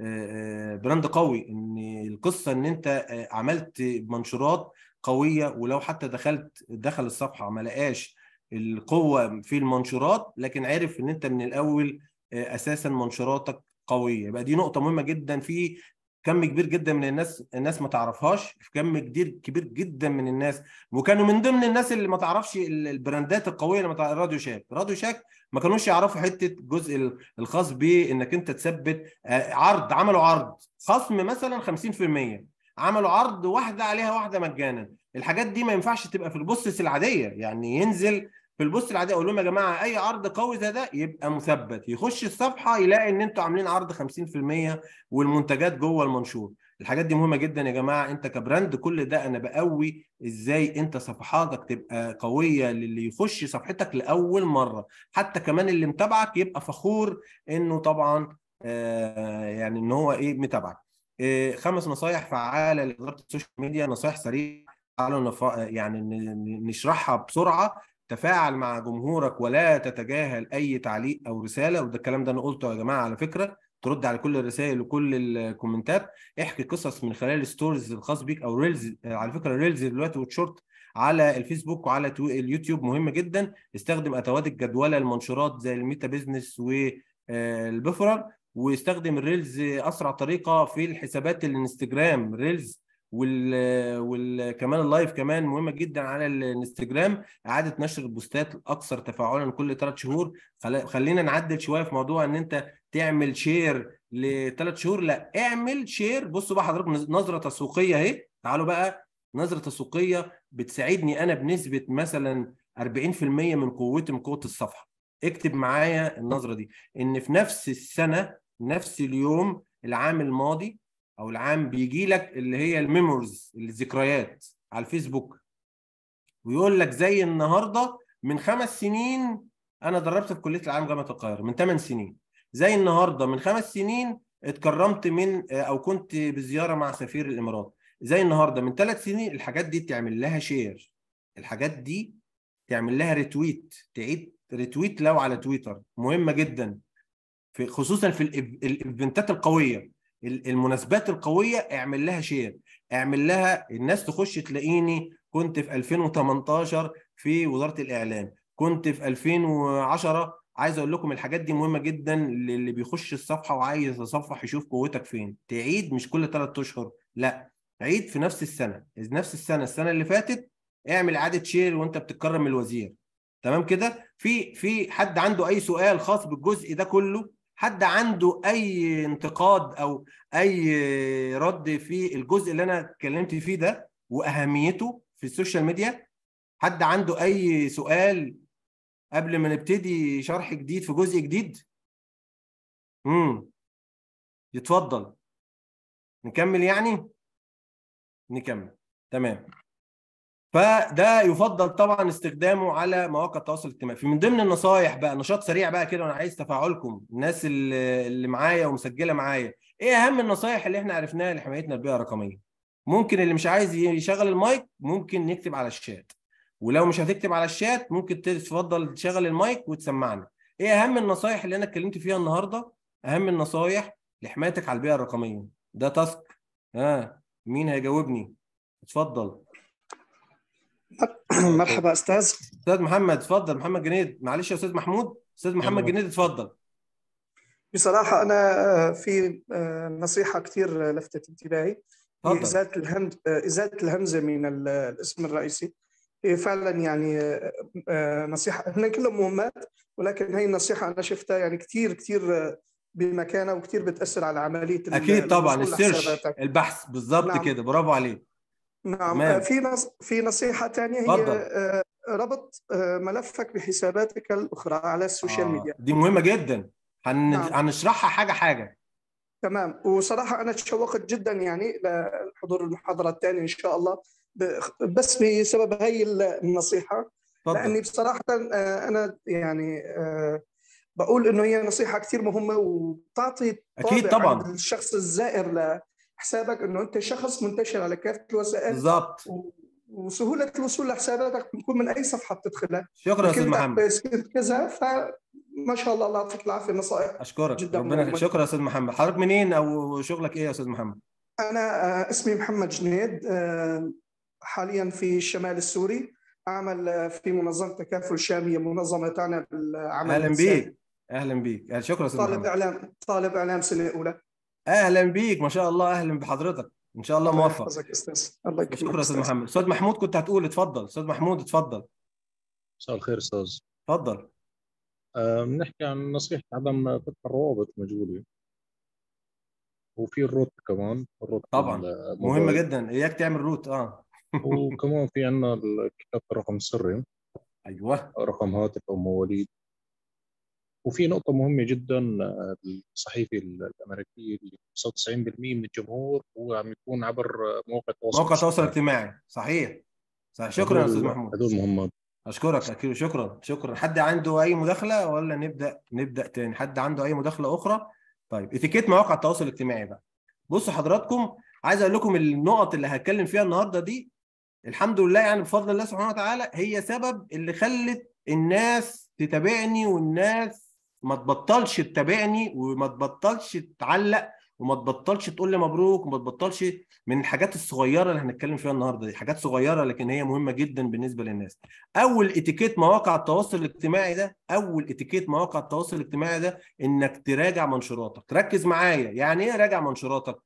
Speaker 1: آه، آه، براند قوي ان القصة ان انت آه، عملت منشورات قوية. ولو حتى دخلت دخل الصفحة ما لقاش القوة في المنشورات لكن عرف ان انت من الأول آه، أساسا منشوراتك قوية. يبقى دي نقطة مهمة جدا في كم كبير جدا من الناس الناس ما تعرفهاش في كم كبير كبير جدا من الناس. وكانوا من ضمن الناس اللي ما تعرفش ال- البراندات القوية اللي ما تعرف راديو شاك. راديو شاك ما كانوش يعرفوا حتة الجزء ال- الخاص بانك أنت تثبت آه، عرض عملوا عرض. خصم مثلا 50% عملوا عرض واحدة عليها واحدة مجانا. الحاجات دي ما ينفعش تبقى في ال posts العادية. يعني ينزل في ال post العادي أقول لهم يا جماعة أي عرض قوي زي ده يبقى مثبت. يخش الصفحة يلاقي إن أنتوا عاملين عرض 50% والمنتجات جوه المنشور. الحاجات دي مهمة جدا يا جماعة. أنت ك brand كل ده أنا بقوي إزاي أنت صفحاتك تبقى قوية للي يخش صفحتك لأول مرة. حتى كمان اللي متابعك يبقى فخور إنه طبعا آه يعني إن هو إيه متابعك. آه خمس نصايح فعالة لإدارة ال social media نصايح سريعة تعالوا. يعني نشرحها بسرعة. تفاعل مع جمهورك ولا تتجاهل أي تعليق أو رسالة وده الكلام ده أنا قلته يا جماعة على فكرة ترد على كل الرسائل وكل ال comment ات. احكي قصص من خلال ال stories الخاص بيك أو reels على فكرة ال reels دلوقتي والشورت على الفيسبوك وعلى اليوتيوب مهم جدا. استخدم أدوات الجدولة المنشورات زي ال Meta Business وال Buffer واستخدم ال reels أسرع طريقة في الحسابات الانستجرام reels وال وكمان ال live كمان مهمه جدا على الانستجرام. إعادة نشر ال post ات الاكثر تفاعلا كل ثلاث شهور. خل- خلينا نعدل شوية في موضوع إن أنت تعمل share لثلاث شهور. لا اعمل share بصوا بقى حضرتك نظرة تسويقية أهي. تعالوا بقى. نظرة تسويقية بتساعدني أنا بنسبة مثلا 40% من قوتي من قوة الصفحة. اكتب معايا النظرة دي. إن في نفس السنة نفس اليوم العام الماضي أو العام بيجي لك اللي هي ال memories الذكريات على الفيسبوك. ويقول لك زي النهارده من خمس سنين أنا دربت في كلية الإعلام جامعة القاهرة من ثمان سنين. زي النهارده من خمس سنين اتكرمت من أو كنت بزيارة مع سفير الإمارات. زي النهارده من ثلاث سنين الحاجات دي تعمل لها share الحاجات دي تعمل لها retweet تعيد retweet لو على تويتر. مهمة جدا. في خصوصا في الإيفنتات القوية. ال- المناسبات القوية اعمل لها share اعمل لها الناس تخش تلاقيني كنت في 2018 في وزارة الإعلام. كنت في 2010 عايز أقول لكم الحاجات دي مهمة جدا للي بيخش الصفحة وعايز يتصفح يشوف قوتك فين. تعيد مش كل ثلاث أشهر لا عيد في نفس السنة. نفس السنة السنة اللي فاتت اعمل اعاده share وانت بتكرم الوزير. تمام كده؟ في في حد عنده أي سؤال خاص بالجزء ده كله حد عنده أي انتقاد أو أي رد في الجزء اللي أنا اتكلمت فيه ده وأهميته في ال social media حد عنده أي سؤال قبل ما نبتدي شرح جديد في جزء جديد؟ امم يتفضل. نكمل يعني؟ نكمل. تمام. فده يفضل طبعا استخدامه على مواقع التواصل الاجتماعي. في من ضمن النصايح بقى نشاط سريع بقى كده وأنا عايز تفاعلكم الناس اللي معايا ومسجلة معايا. إيه أهم النصايح اللي إحنا عرفناها لحمايتنا البيئة الرقمية؟ ممكن اللي مش عايز يشغل المايك ممكن يكتب على الشات. ولو مش هتكتب على الشات ممكن تفضل تشغل المايك وتسمعنا. إيه أهم النصايح اللي أنا اتكلمت فيها النهارده؟ أهم النصايح لحمايتك على البيئة الرقمية. ده تاسك ها مين هيجاوبني؟ اتفضل. <clears throat>
Speaker 8: مرحبا أستاذ.
Speaker 1: أستاذ محمد اتفضل. محمد جنيد. معلش يا أستاذ محمود. أستاذ محمد. جنيد اتفضل.
Speaker 8: بصراحة أنا آه، في آه، نصيحة كثير لفتت انتباهي. إزالة الهمز آه، إزالة الهمزة من ال- الاسم الرئيسي. هي فعلا يعني نصيحة. هن كلهم مهمات ولكن هي النصيحه أنا شفتها يعني كثير كثير بمكانها وكثير بتأثر على عملية
Speaker 1: أكيد طبعا. ال
Speaker 8: search.
Speaker 1: البحث. بالظبط
Speaker 8: نعم.
Speaker 1: كده. برافو عليك.
Speaker 8: نعم في نص في نصيحة ثانية هي
Speaker 1: اتفضل.
Speaker 8: آه، ربط آه، ملفك بحساباتك الأخرى على ال social
Speaker 1: آه،
Speaker 8: ميديا.
Speaker 1: دي مهمة جدا. هن...
Speaker 8: نعم.
Speaker 1: هنشرحها حاجة حاجة.
Speaker 8: تمام. وصراحة أنا تشوقت جدا يعني لحضور المحاضرة الثانية إن شاء الله. بس بسبب هاي النصيحة لأني
Speaker 1: اتفضل
Speaker 8: بصراحة آه، أنا يعني بقول إنه هي نصيحة كثير مهمة وبتعطي
Speaker 1: أكيد
Speaker 8: طابع
Speaker 1: طبعاً.
Speaker 8: الشخص الزائر لحسابك إنه أنت شخص منتشر على كافة الوسائل
Speaker 1: بالظبط
Speaker 8: و- وسهولة الوصول لحساباتك بتكون من أي صفحة بتدخلها.
Speaker 1: شكرا
Speaker 8: أستاذ
Speaker 1: محمد.
Speaker 8: كذا فما شاء الله الله يعطيك العافية. نصائح
Speaker 1: أشكرك.
Speaker 8: جداً
Speaker 1: ربنا
Speaker 8: مهمة.
Speaker 1: شكرا أستاذ محمد. حضرتك منين أو شغلك إيه يا أستاذ محمد؟
Speaker 8: أنا آه، اسمي محمد جنيد آه، حاليا في الشمال السوري. أعمل آه، في منظمة تكافل شامية منظمة تعنى بالعمل أهلا.
Speaker 1: بيك. أهلا بيك. شكرا يا أستاذ
Speaker 8: طالب
Speaker 1: محمد.
Speaker 8: إعلام طالب إعلام سنة أولى.
Speaker 1: أهلا بيك ما شاء الله أهلا بحضرتك. إن شاء الله
Speaker 8: الله
Speaker 1: موفق.
Speaker 8: يحفظك أستاذ. الله يكرمك.
Speaker 1: شكرا
Speaker 8: أستاذ
Speaker 1: محمد. أستاذ محمود كنت هتقول اتفضل. أستاذ محمود اتفضل.
Speaker 9: مساء الخير أستاذ.
Speaker 1: اتفضل.
Speaker 9: آه، بنحكي عن نصيحة عدم فتح الروابط مجهولة وفي ال root كمان ال
Speaker 1: root طبعا.
Speaker 9: مهمة
Speaker 1: جدا. إياك تعمل root آه. <laughs>
Speaker 9: وكمان في عنا كتابة الرقم السري
Speaker 1: أيوه.
Speaker 9: رقم هاتف أو مواليد. وفي نقطة مهمة جدا آه، الصحيفة الأمريكية اللي 95% من الجمهور هو عم يكون عبر مواقع التواصل
Speaker 1: موقع التواصل
Speaker 9: الاجتماعي.
Speaker 1: صحيح. صحيح. شكرا يا
Speaker 9: هدول
Speaker 1: محمود.
Speaker 9: هدول مهمات.
Speaker 1: أشكرك أكيد شكرا. شكرا. حد عنده أي مداخلة ولا نبدا نبدأ تاني؟ حد عنده أي مداخلة أخرى؟ طيب إتيكيت مواقع التواصل الاجتماعي بقى. بصوا حضراتكم عايز أقول لكم النقط اللي هتكلم فيها النهارده دي الحمد لله يعني بفضل الله سبحانه وتعالى هي سبب اللي خلت الناس تتابعني والناس ما تبطلش تتابعني وما تبطلش تعلق وما تبطلش تقول لي مبروك وما تبطلش من الحاجات الصغيرة اللي هنتكلم فيها النهارده دي حاجات صغيرة لكن هي مهمة جدا بالنسبة للناس. أول اتيكيت مواقع التواصل الاجتماعي ده أول اتيكيت مواقع التواصل الاجتماعي ده إنك تراجع منشوراتك. ركز معايا. يعني إيه راجع منشوراتك؟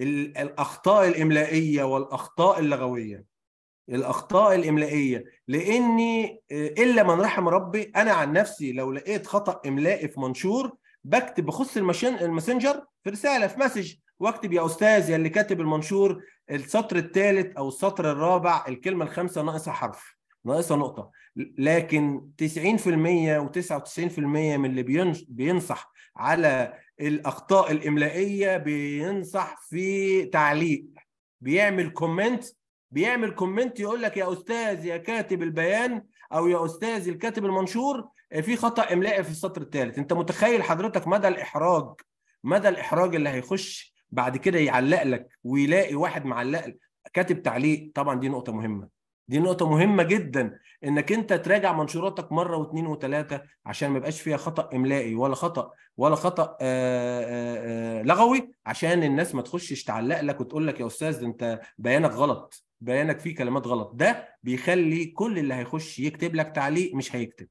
Speaker 1: ال- الأخطاء الإملائية والأخطاء اللغوية. الأخطاء الإملائية لإني آه، إلا من رحم ربي أنا عن نفسي لو لقيت خطأ إملائي في منشور بكتب بخص الماسنجر في رسالة في message واكتب يا أستاذ يا اللي كاتب المنشور السطر الثالث أو السطر الرابع الكلمة الخامسة ناقصة حرف ناقصة نقطة. لكن 90% و99% من اللي بينصح على الأخطاء الإملائية بينصح في تعليق بيعمل comment بيعمل comment يقول لك يا أستاذ يا كاتب البيان أو يا أستاذ الكاتب المنشور في خطأ املائي في السطر الثالث أنت متخيل حضرتك مدى الإحراج مدى الإحراج اللي هيخش بعد كده يعلق لك ويلاقي واحد معلق كاتب تعليق طبعا دي نقطة مهمة. دي نقطة مهمة جدا إنك أنت تراجع منشوراتك مرة واثنين وثلاثه عشان ما يبقاش فيها خطأ إملائي ولا خطأ ولا خطأ آه، آه، آه، لغوي عشان الناس ما تخشش تعلق لك وتقول لك يا أستاذ أنت بيانك غلط بيانك فيه كلمات غلط. ده بيخلي كل اللي هيخش يكتب لك تعليق مش هيكتب.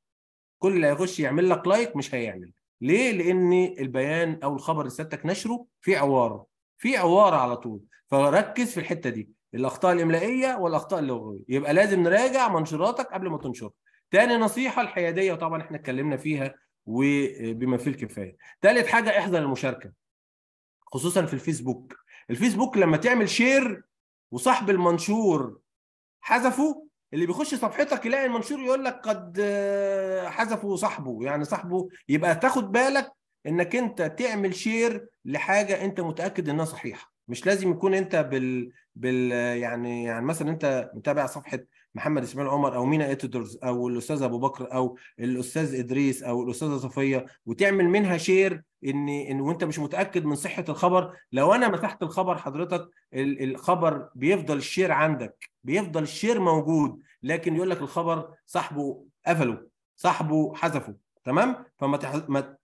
Speaker 1: كل اللي هيخش يعمل لك like مش هيعمل. ليه؟ لأن البيان أو الخبر اللي سيادتك نشره فيه عوار في عوار على طول. فركز في الحتة دي. الأخطاء الإملائية والأخطاء اللغوية. يبقى لازم نراجع منشوراتك قبل ما تنشرها. تاني نصيحة الحيادية وطبعا إحنا اتكلمنا فيها وبما فيه الكفاية. تالت حاجة احذر المشاركة خصوصا في الفيسبوك. الفيسبوك لما تعمل share وصاحب المنشور حذفه اللي بيخش صفحتك يلاقي المنشور يقول لك قد حذفوا صاحبه. يعني صاحبه يبقى تاخد بالك إنك أنت تعمل share لحاجة أنت متأكد إنها صحيحة. مش لازم يكون أنت بال بال يعني يعني مثلا أنت متابع صفحة محمد إسماعيل عمر أو مينا اديتورز أو الأستاذ أبو بكر أو الأستاذ إدريس أو الأستاذة صفية وتعمل منها share إن إن وأنت مش متأكد من صحة الخبر. لو أنا مسحت الخبر حضرتك ال- الخبر بيفضل ال share عندك بيفضل ال share موجود لكن يقول لك الخبر صاحبه قفله صاحبه حذفه تمام؟ فما تح... ما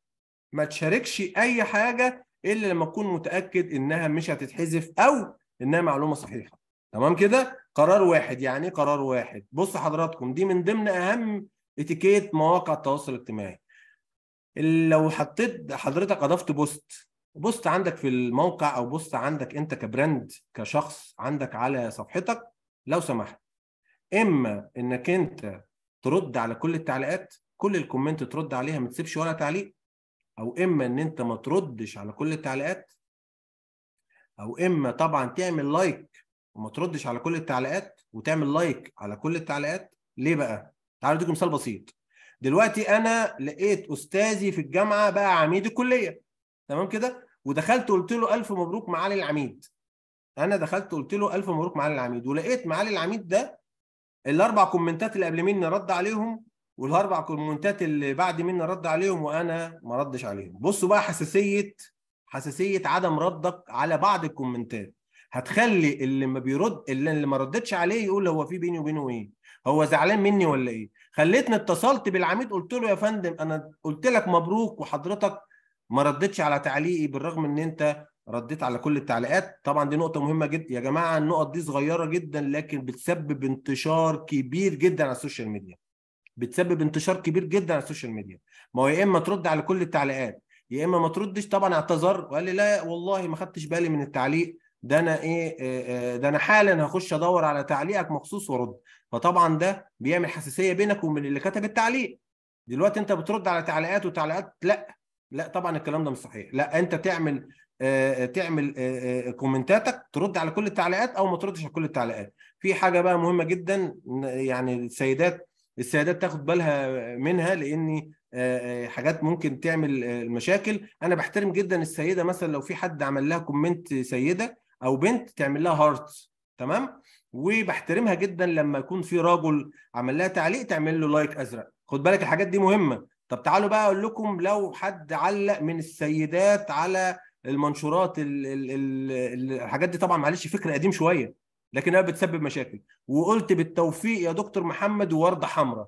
Speaker 1: ما تشاركش أي حاجة إلا لما تكون متأكد إنها مش هتتحذف أو إنها معلومة صحيحة. تمام كده؟ قرار واحد. يعني إيه قرار واحد؟ بص حضراتكم دي من ضمن أهم اتيكيت مواقع التواصل الاجتماعي. لو حطيت حضرتك أضفت post post عندك في الموقع أو post عندك أنت ك brand كشخص عندك على صفحتك لو سمحت. إما إنك أنت ترد على كل التعليقات كل ال comment ترد عليها ما تسيبش ولا تعليق أو إما إن أنت ما تردش على كل التعليقات أو إما طبعا تعمل like وما تردش على كل التعليقات وتعمل like على كل التعليقات ليه بقى؟ تعالوا أديكم مثال بسيط. دلوقتي أنا لقيت أستاذي في الجامعة بقى عميد الكلية تمام كده؟ ودخلت قلت له ألف مبروك معالي العميد. أنا دخلت قلت له ألف مبروك معالي العميد. ولقيت معالي العميد ده الأربع كومنتات اللي قبل مني رد عليهم والأربع كومنتات اللي بعد مني رد عليهم وأنا ما ردش عليهم. بصوا بقى حساسية حساسية عدم ردك على بعض الكومنتات. هتخلي اللي ما بيرد اللي, اللي ما ردتش عليه يقول هو في بيني وبينه إيه؟ هو زعلان مني ولا إيه؟ خليتني اتصلت بالعميد قلت له يا فندم أنا قلت لك مبروك وحضرتك ما ردتش على تعليقي بالرغم إن أنت رديت على كل التعليقات. طبعا دي نقطة مهمة جدا يا جماعة النقط دي صغيرة جدا لكن بتسبب انتشار كبير جدا على ال social media. بتسبب انتشار كبير جدا على ال social media. ما هو يا إما ترد على كل التعليقات يا إما ما تردش طبعا اعتذر وقال لي لا والله ما خدتش بالي من التعليق. ده أنا إيه آه، آه، ده أنا حالا هخش أدور على تعليقك مخصوص وارد فطبعا ده بيعمل حساسية بينك وبين اللي كتب التعليق. دلوقتي أنت بترد على تعليقات وتعليقات لا. لا طبعا الكلام ده مش صحيح. لا أنت تعمل آه، تعمل كومنتاتك ترد على كل التعليقات أو ما تردش على كل التعليقات. في حاجة بقى مهمة جدا يعني السيدات السيدات تاخد بالها منها لأن آه، حاجات ممكن تعمل آه، مشاكل أنا بحترم جدا السيدة مثلا لو في حد عمل لها comment سيدة أو بنت تعمل لها heart تمام؟ وبحترمها جدا لما يكون في رجل عمل لها تعليق تعمل له like أزرق. خد بالك الحاجات دي مهمة. طب تعالوا بقى أقول لكم لو حد علق من السيدات على المنشورات ال ال ال الحاجات دي طبعا معلش فكر قديم شوية لكنها بتسبب مشاكل. وقلت بالتوفيق يا دكتور محمد ووردة حمراء.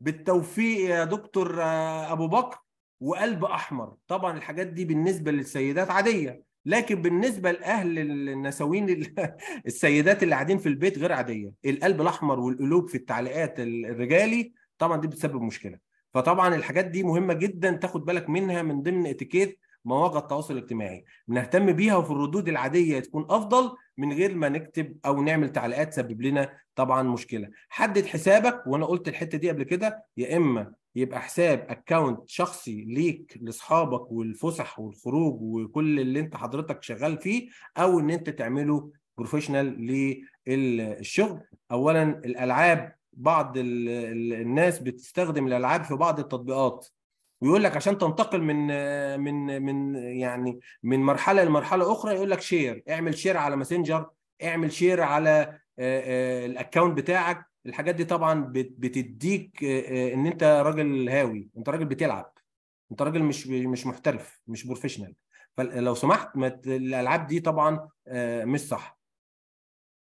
Speaker 1: بالتوفيق يا دكتور آه، أبو بكر وقلب أحمر. طبعا الحاجات دي بالنسبة للسيدات عادية لكن بالنسبة لأهل النسوان ال- <laughs> السيدات اللي قاعدين في البيت غير عادية. القلب الأحمر والقلوب في التعليقات الرجالي طبعا دي بتسبب مشكلة. فطبعا الحاجات دي مهمة جدا تاخد بالك منها من ضمن إتيكيت مواقع التواصل الاجتماعي. بنهتم بيها وفي الردود العادية تكون أفضل من غير ما نكتب أو نعمل تعليقات تسبب لنا طبعا مشكلة. حدد حسابك وأنا قلت الحتة دي قبل كده يا إما يبقى حساب account شخصي ليك لأصحابك والفسح والخروج وكل اللي أنت حضرتك شغال فيه أو إن أنت تعمله professional للشغل. اولا الألعاب بعض ال- ال- الناس بتستخدم الألعاب في بعض التطبيقات. ويقول لك عشان تنتقل من من من يعني من مرحلة لمرحلة أخرى يقول لك share اعمل share على Messenger اعمل share على آه، آه، ال account بتاعك. الحاجات دي طبعا بت- بتديك آه، إن أنت راجل هاوي أنت راجل بتلعب أنت راجل مش مش محترف مش professional فلو سمحت الألعاب دي طبعا مش صح.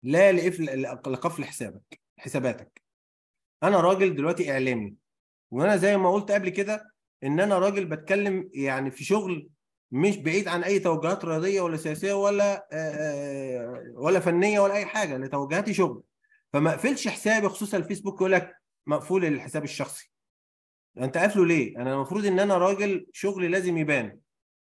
Speaker 1: لا لقفل لقفل حسابك حساباتك. أنا راجل دلوقتي إعلامي وأنا زي ما قلت قبل كده إن أنا راجل بتكلم يعني في شغل مش بعيد عن أي توجهات رياضية ولا سياسية ولا آه، ولا فنية ولا أي حاجة لتوجهاتي شغل. فما أقفلش حسابي خصوصا الفيسبوك يقول لك مقفول الحساب الشخصي. أنت قافله ليه؟ أنا المفروض إن أنا راجل شغلي لازم يبان.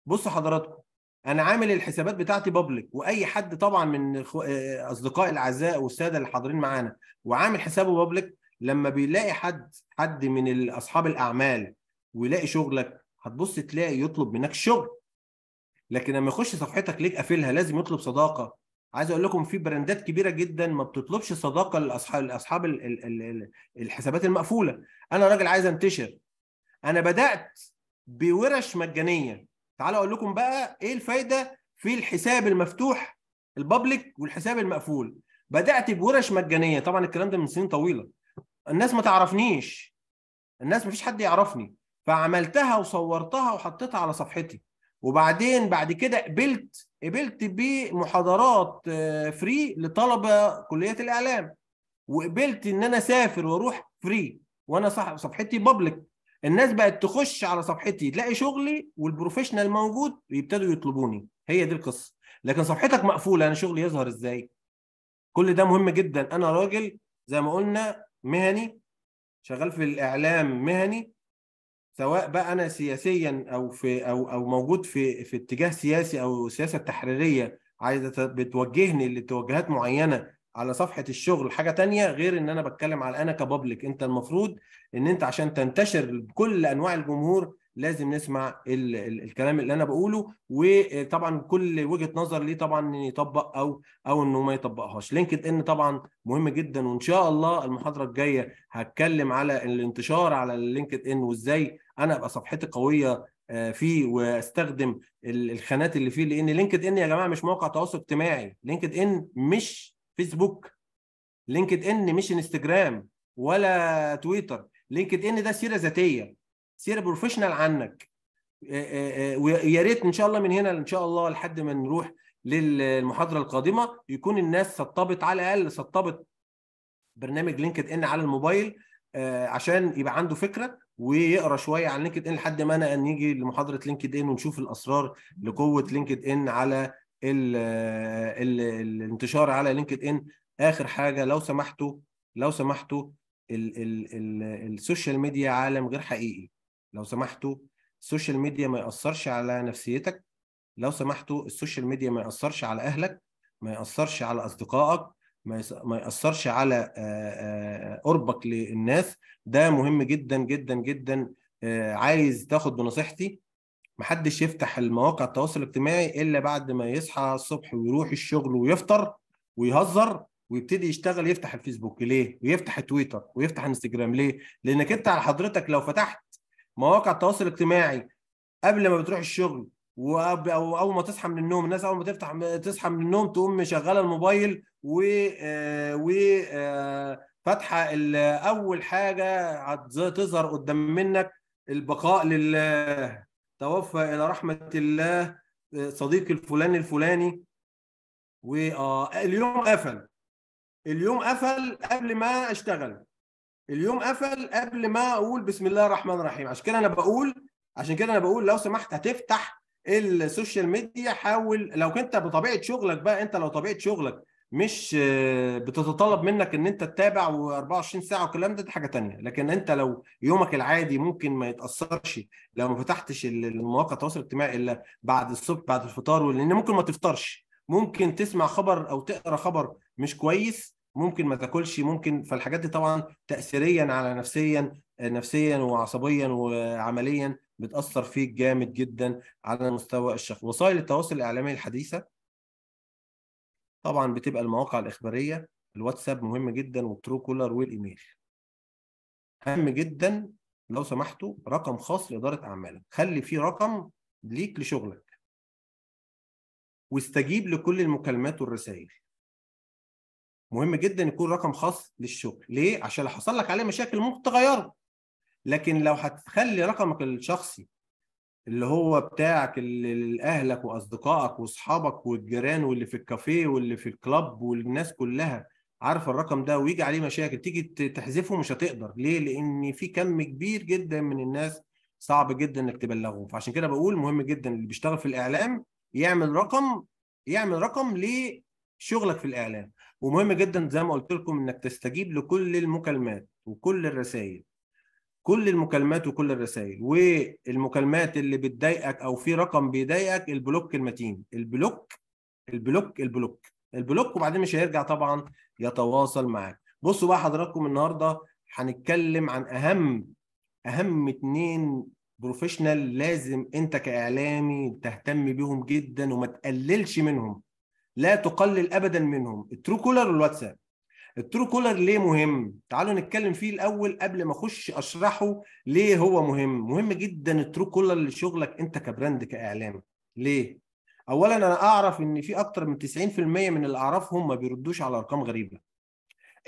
Speaker 1: بصوا حضراتكم أنا عامل الحسابات بتاعتي بابليك وأي حد طبعا من آه، اصدقائي الأعزاء والسادة اللي حاضرين معانا وعامل حسابه بابليك لما بيلاقي حد حد من أصحاب الأعمال ويلاقي شغلك هتبص تلاقي يطلب منك الشغل لكن لما يخش صفحتك ليك قافلها لازم يطلب صداقة. عايز أقول لكم في براندات كبيرة جدا ما بتطلبش صداقة لاصحاب لأصحاب ال- ال- ال- ال- الحسابات المقفولة. أنا راجل عايز أنتشر. أنا بدأت بورش مجانية. تعالوا أقول لكم بقى إيه الفايدة في الحساب المفتوح ال public والحساب المقفول. بدأت بورش مجانية. طبعا الكلام ده من سنين طويلة. الناس ما تعرفنيش. الناس ما فيش حد يعرفني. فعملتها وصورتها وحطيتها على صفحتي. وبعدين بعد كده قبلت قبلت بمحاضرات آه، free لطلبة كلية الإعلام. وقبلت إن أنا أسافر وأروح free وأنا صح صفحتي public الناس بقت تخش على صفحتي تلاقي شغلي وال professional موجود ويبتدوا يطلبوني. هي دي القصة. لكن صفحتك مقفولة أنا شغلي يظهر إزاي؟ كل ده مهم جدا. أنا راجل زي ما قلنا مهني شغال في الإعلام مهني. سواء بقى أنا سياسيا أو في أو أو موجود في في اتجاه سياسي أو سياسة تحريرية عايزة بتوجهني لتوجهات معينة على صفحة الشغل حاجة تانية غير إن أنا بتكلم على أنا ك public أنت المفروض إن أنت عشان تنتشر بكل أنواع الجمهور لازم نسمع ال ال الكلام اللي أنا بقوله وطبعا كل وجهة نظر ليه طبعا يطبق أو أو إنه ما يطبقهاش. LinkedIn طبعا مهم جدا وإن شاء الله المحاضرة الجاية هتكلم على الانتشار على ال LinkedIn وإزاي أنا ابقى صفحتي قويه آه، فيه واستخدم ال- الخانات اللي فيه لأن LinkedIn يا جماعة مش موقع تواصل اجتماعي. LinkedIn مش فيسبوك. LinkedIn مش انستجرام ولا تويتر. LinkedIn ده سيرة ذاتية سيرة professional عنك. آه، آه، ويا ريت إن شاء الله من هنا إن شاء الله لحد ما نروح للمحاضرة القادمة يكون الناس سطبت على الأقل سطبت برنامج LinkedIn على الموبايل عشان يبقى عنده فكرة. ويقرا شوية عن LinkedIn لحد ما أنا نيجي لمحاضره LinkedIn ونشوف الاسرار لقوه LinkedIn على ال ال الانتشار على LinkedIn. اخر حاجة لو سمحتوا لو سمحتوا ال ال ال ال social media عالم غير حقيقي. لو سمحتوا ال social media ما يأثرش على نفسيتك. لو سمحتوا ال social media ما يأثرش على أهلك ما يأثرش على أصدقائك. ما يأثرش على قربك للناس. ده مهم جدا جدا جدا. عايز تاخد بنصيحتي. محدش يفتح المواقع التواصل الاجتماعي إلا بعد ما يصحى الصبح ويروح الشغل ويفطر ويهزر ويبتدي يشتغل يفتح الفيسبوك. ليه؟ ويفتح تويتر ويفتح انستجرام. ليه؟ لأنك أنت على حضرتك لو فتحت مواقع التواصل الاجتماعي قبل ما بتروح الشغل وأب- أو أول ما تصحى من النوم الناس أول ما تفتح تصحى من النوم تقوم مشغلة الموبايل و آه، و آه، فاتحه أول حاجة هتظهر قدام منك البقاء لله. توفى إلى رحمة الله آه، صديقي الفلاني. الفلاني واليوم قفل. اليوم قفل قبل ما أشتغل. اليوم قفل قبل ما أقول بسم الله الرحمن الرحيم. عشان كده أنا بقول عشان كده أنا بقول لو سمحت هتفتح ال social media حاول لو كنت بطبيعة شغلك بقى أنت لو طبيعة شغلك مش آه، بتتطلب منك إن أنت تتابع و24 ساعة والكلام ده دي حاجة تانية. لكن أنت لو يومك العادي ممكن ما يتأثرش لو ما فتحتش ال- المواقع التواصل الاجتماعي إلا بعد الصبح بعد الفطار لأن ممكن ما تفطرش. ممكن تسمع خبر أو تقرأ خبر مش كويس ممكن ما تاكلش. ممكن فالحاجات دي طبعا تاثيريا على نفسيا نفسيا وعصبيا وعمليا بتأثر فيك جامد جدا على مستوى الشخص. وسائل التواصل الإعلامي الحديثة طبعا بتبقى المواقع الإخبارية الواتساب مهم جدا والترو كولر والإيميل. هام جدا لو سمحتوا رقم خاص لإدارة أعمالك. خلي فيه رقم ليك لشغلك. واستجيب لكل المكالمات والرسائل. مهم جدا يكون رقم خاص للشغل. ليه؟ عشان لو حصل لك عليه مشاكل ممكن تغيره. لكن لو هتخلي رقمك الشخصي اللي هو بتاعك اللي لأهلك وأصدقائك وأصحابك والجيران واللي في الكافيه واللي في الكلاب والناس كلها. عارفه الرقم ده؟ ويجي عليه مشاكل. تيجي تحذفه مش هتقدر. ليه؟ لأن في كم كبير جدا من الناس صعب جدا إنك تبلغهم فعشان كده بقول مهم جدا اللي بيشتغل في الإعلام يعمل رقم يعمل رقم لشغلك في الإعلام. ومهم جدا زي ما قلت لكم إنك تستجيب لكل المكالمات وكل الرسائل كل المكالمات وكل الرسائل والمكالمات اللي بتضايقك أو في رقم بيضايقك البلوك المتين. البلوك ال block ال block. ال block وبعدين مش هيرجع طبعا يتواصل معاك. بصوا بقى حضراتكم النهارده هنتكلم عن أهم أهم اتنين professional لازم أنت كإعلامي تهتم بيهم جدا وما تقللش منهم. لا تقلل ابدا منهم. ال Truecaller والواتساب. ال Truecaller ليه مهم؟ تعالوا نتكلم فيه الأول قبل ما أخش أشرحه ليه هو مهم. مهم جدا ال Truecaller لشغلك أنت ك brand كإعلام. ليه؟ اولا أنا أعرف إن في أكتر من 90% من اللي اعرفهم ما بيردوش على أرقام غريبة.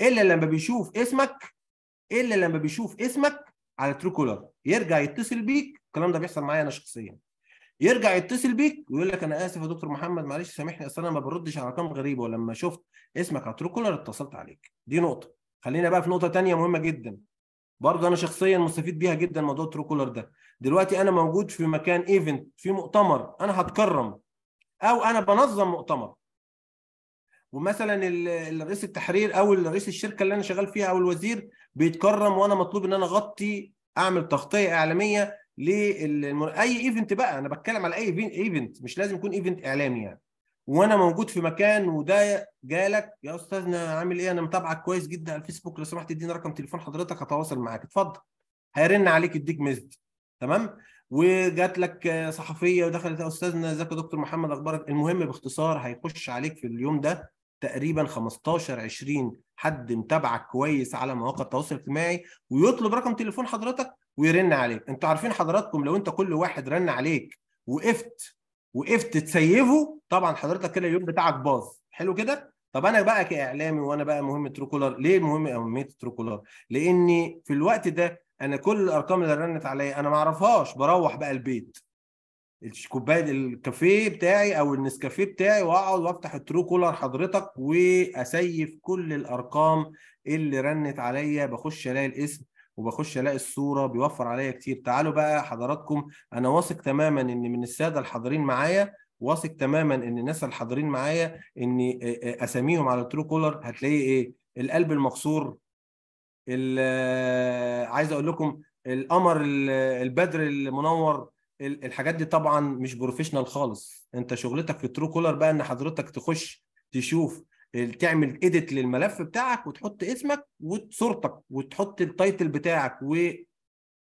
Speaker 1: إلا لما بيشوف اسمك إلا لما بيشوف اسمك على Truecaller. يرجع يتصل بيك الكلام ده بيحصل معايا أنا شخصيا. يرجع يتصل بيك ويقول لك أنا آسف يا دكتور محمد معلش سامحني أصل أنا ما بردش على ارقام غريبه ولما شفت اسمك على Truecaller اتصلت عليك. دي نقطة. خلينا بقى في نقطة تانية مهمة جدا. برضه أنا شخصيا مستفيد بيها جدا موضوع Truecaller ده. دلوقتي أنا موجود في مكان event في مؤتمر أنا هتكرم. أو أنا بنظم مؤتمر. ومثلا ال- ال- رئيس التحرير أو رئيس الشركة اللي أنا شغال فيها أو الوزير بيتكرم وأنا مطلوب إن أنا أغطي أعمل تغطية إعلامية للم... أي event بقى أنا بتكلم على أي event مش لازم يكون event إعلامي يعني. وأنا موجود في مكان وده جالك يا أستاذنا عامل إيه؟ أنا متابعك كويس جدا على الفيسبوك لو سمحت اديني رقم تليفون حضرتك هتواصل معاك. اتفضل. هيرن عليك يديك message تمام؟ وجات لك صحفية ودخلت يا أستاذنا إزيك يا دكتور محمد؟ أخبارك المهم باختصار هيخش عليك في اليوم ده تقريبا 15 20 حد متابعك كويس على مواقع التواصل الاجتماعي ويطلب رقم تليفون حضرتك ويرن عليك. أنتوا عارفين حضراتكم لو انت كل واحد رن عليك وقفت وقفت تسيفه طبعا حضرتك كده اليوم بتاعك باظ. حلو كده؟ طب أنا بقى كإعلامي وأنا بقى مهم Truecaller ليه مهم أهمية Truecaller لأني في الوقت ده أنا كل الأرقام اللي رنت عليا أنا ما أعرفهاش بروح بقى البيت. الكوباية الكافيه بتاعي أو النسكافيه بتاعي وأقعد وأفتح ال Truecaller حضرتك وأسيف كل الأرقام اللي رنت عليا. بخش ألاقي الاسم وبخش ألاقي الصورة بيوفر عليا كتير. تعالوا بقى حضراتكم أنا واثق تماما إن من السادة الحاضرين معايا واثق تماما إن الناس الحاضرين معايا ان أساميهم على ال Truecaller. هتلاقيه إيه؟ القلب المكسور ال- عايز أقول لكم القمر ال- البدر المنور ال- الحاجات دي طبعا مش professional خالص. أنت شغلتك في Truecaller بقى إن حضرتك تخش تشوف تعمل edit للملف بتاعك وتحط اسمك وصورتك وتحط ال title بتاعك و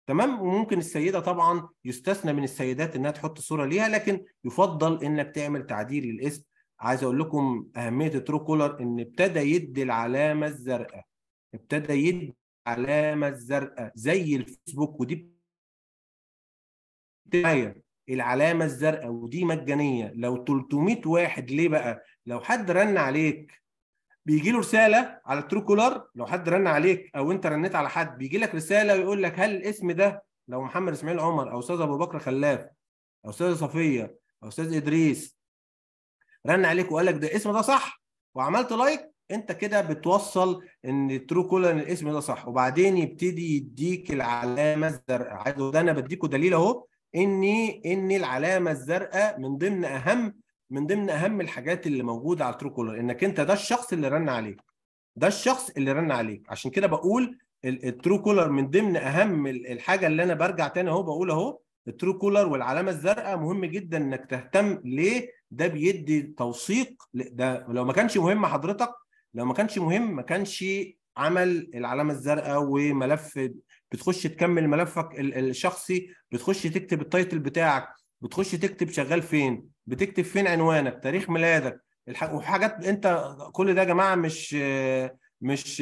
Speaker 1: تمام؟ وممكن السيدة طبعا يستثنى من السيدات إنها تحط صورة ليها لكن يفضل إنك تعمل تعديل للاسم. عايز أقول لكم أهمية ال Truecaller إن ابتدى يدي العلامة الزرقاء. ابتدى يدي العلامة الزرقاء زي الفيسبوك ودي العلامة الزرقاء ودي مجانية. لو 300 واحد ليه بقى لو حد رن عليك بيجي له رسالة على ال Truecaller لو حد رن عليك أو أنت رنيت على حد بيجي لك رسالة ويقول لك هل الاسم ده لو محمد إسماعيل عمر أو أستاذ أبو بكر خلاف أو أستاذة صفية أو أستاذ إدريس رن عليك وقال لك ده الاسم ده صح وعملت like أنت كده بتوصل إن ال Truecaller إن الاسم ده صح. وبعدين يبتدي يديك العلامة الزرقاء. عايز ده أنا بديكوا دليل أهو. اني إن العلامة الزرقاء من ضمن أهم من ضمن أهم الحاجات اللي موجودة على ال Truecaller إنك أنت ده الشخص اللي رن عليك. ده الشخص اللي رن عليك. عشان كده بقول ال- ال Truecaller من ضمن أهم ال- الحاجة اللي أنا برجع تاني أهو بقول أهو ال Truecaller والعلامة الزرقاء مهم جدا إنك تهتم ليه ده بيدي توثيق ده لو ما كانش مهم حضرتك لو ما كانش مهم ما كانش عمل العلامة الزرقاء وملف بتخش تكمل ملفك ال- الشخصي بتخش تكتب ال title بتاعك. بتخش تكتب شغال فين؟ بتكتب فين عنوانك؟ تاريخ ميلادك. وحاجات انت كل ده يا جماعة مش مش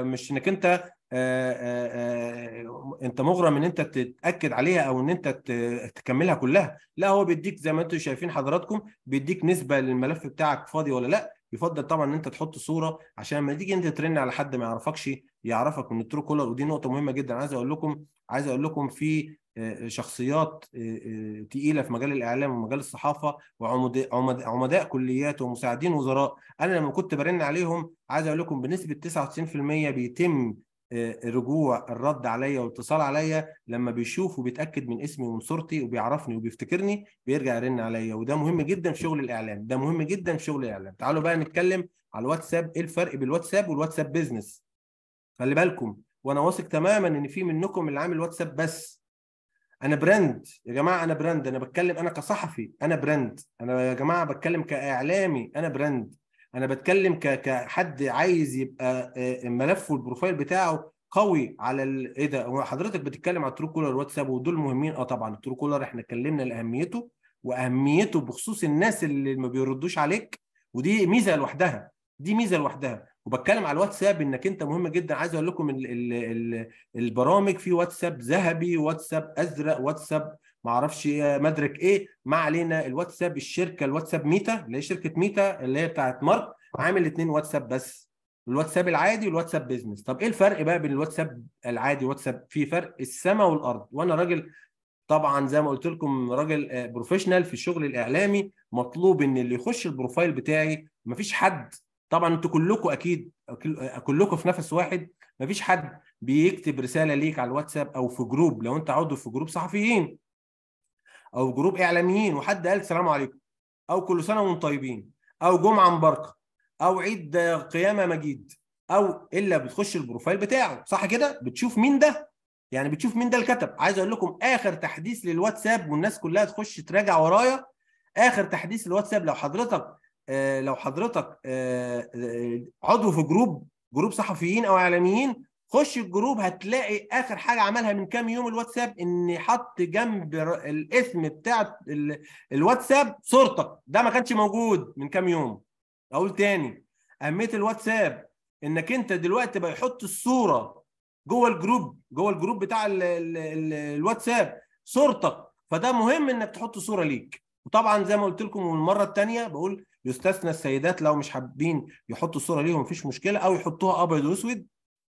Speaker 1: مش انك انت آه، آه، آه، انت مغرم ان انت تتأكد عليها أو ان انت تكملها كلها. لا هو بيديك زي ما أنتم شايفين حضراتكم بيديك نسبة للملف بتاعك فاضي ولا لا. يفضل طبعا إن أنت تحط صورة عشان لما تيجي أنت ترن على حد ما يعرفكش يعرفك من ال Truecaller ودي نقطة مهمة جدا. عايز أقول لكم عايز أقول لكم في شخصيات آه، آه، تقيلة في مجال الإعلام ومجال الصحافة وعمداء عمد- عمداء كليات ومساعدين وزراء. أنا لما كنت برن عليهم عايز أقول لكم بنسبة 99% بيتم آه، رجوع الرد عليا والاتصال عليا لما بيشوف وبيتأكد من اسمي ومن صورتي وبيعرفني وبيفتكرني بيرجع يرن عليا. وده مهم جدا في شغل الإعلام ده مهم جدا في شغل الإعلام. تعالوا بقى نتكلم على الواتساب إيه الفرق بين الواتساب والواتساب business؟ خلي بالكم وأنا واثق تماما إن في منكم اللي عامل واتساب بس. أنا brand يا جماعة أنا brand أنا بتكلم أنا كصحفي. أنا brand أنا يا جماعة بتكلم كإعلامي. أنا brand أنا بتكلم كحد عايز يبقى آه، ملفه وال profile بتاعه قوي على ال... إيه ده؟ حضرتك بتتكلم على ال Truecaller والواتساب ودول مهمين؟ آه طبعا. ال Truecaller إحنا اتكلمنا لأهميته وأهميته بخصوص الناس اللي ما بيردوش عليك ودي ميزة لوحدها. دي ميزة لوحدها. وبتكلم على الواتساب إنك أنت مهم جدا. عايز أقول لكم ال ال ال البرامج في واتساب ذهبي واتساب أزرق واتساب ما أعرفش إيه، مدرك إيه. ما علينا. الواتساب الشركة الواتساب ميتا اللي هي شركة ميتا اللي هي بتاعت مارك عامل اتنين واتساب بس. الواتساب العادي والواتساب business. طب إيه الفرق بقى بين الواتساب العادي والواتساب في فرق السماء والأرض. وأنا راجل طبعا زي ما قلت لكم راجل آه، professional في الشغل الإعلامي. مطلوب إن اللي يخش ال profile بتاعي مفيش حد طبعا أنتوا كلكم أكيد كلكم في نفس واحد مفيش حد بيكتب رسالة ليك على الواتساب أو في جروب لو أنت عضو في جروب صحفيين أو جروب إعلاميين وحد قال السلام عليكم أو كل سنة وأنتم طيبين أو جمعة مباركة أو عيد قيامة مجيد أو إلا بتخش ال profile بتاعه. صح كده؟ بتشوف مين ده؟ يعني بتشوف مين ده اللي كتب عايز أقول لكم آخر تحديث للواتساب والناس كلها تخش تراجع ورايا آخر تحديث للواتساب لو حضرتك لو حضرتك آه، آه، عضو في group group صحفيين أو إعلاميين خش ال group هتلاقي آخر حاجة عملها من كام يوم الواتساب ان حط جنب الاسم بتاع ال- الواتساب صورتك. ده ما كانش موجود من كام يوم. أقول تاني أهمية الواتساب إنك أنت دلوقتي بقى يحط الصورة جوه ال group جوه ال group بتاع ال ال ال الواتساب صورتك. فده مهم إنك تحط صورة ليك. وطبعا زي ما قلت لكم المرة الثانية بقول يستثنى السيدات لو مش حابين يحطوا الصورة ليهم مفيش مشكلة أو يحطوها أبيض وأسود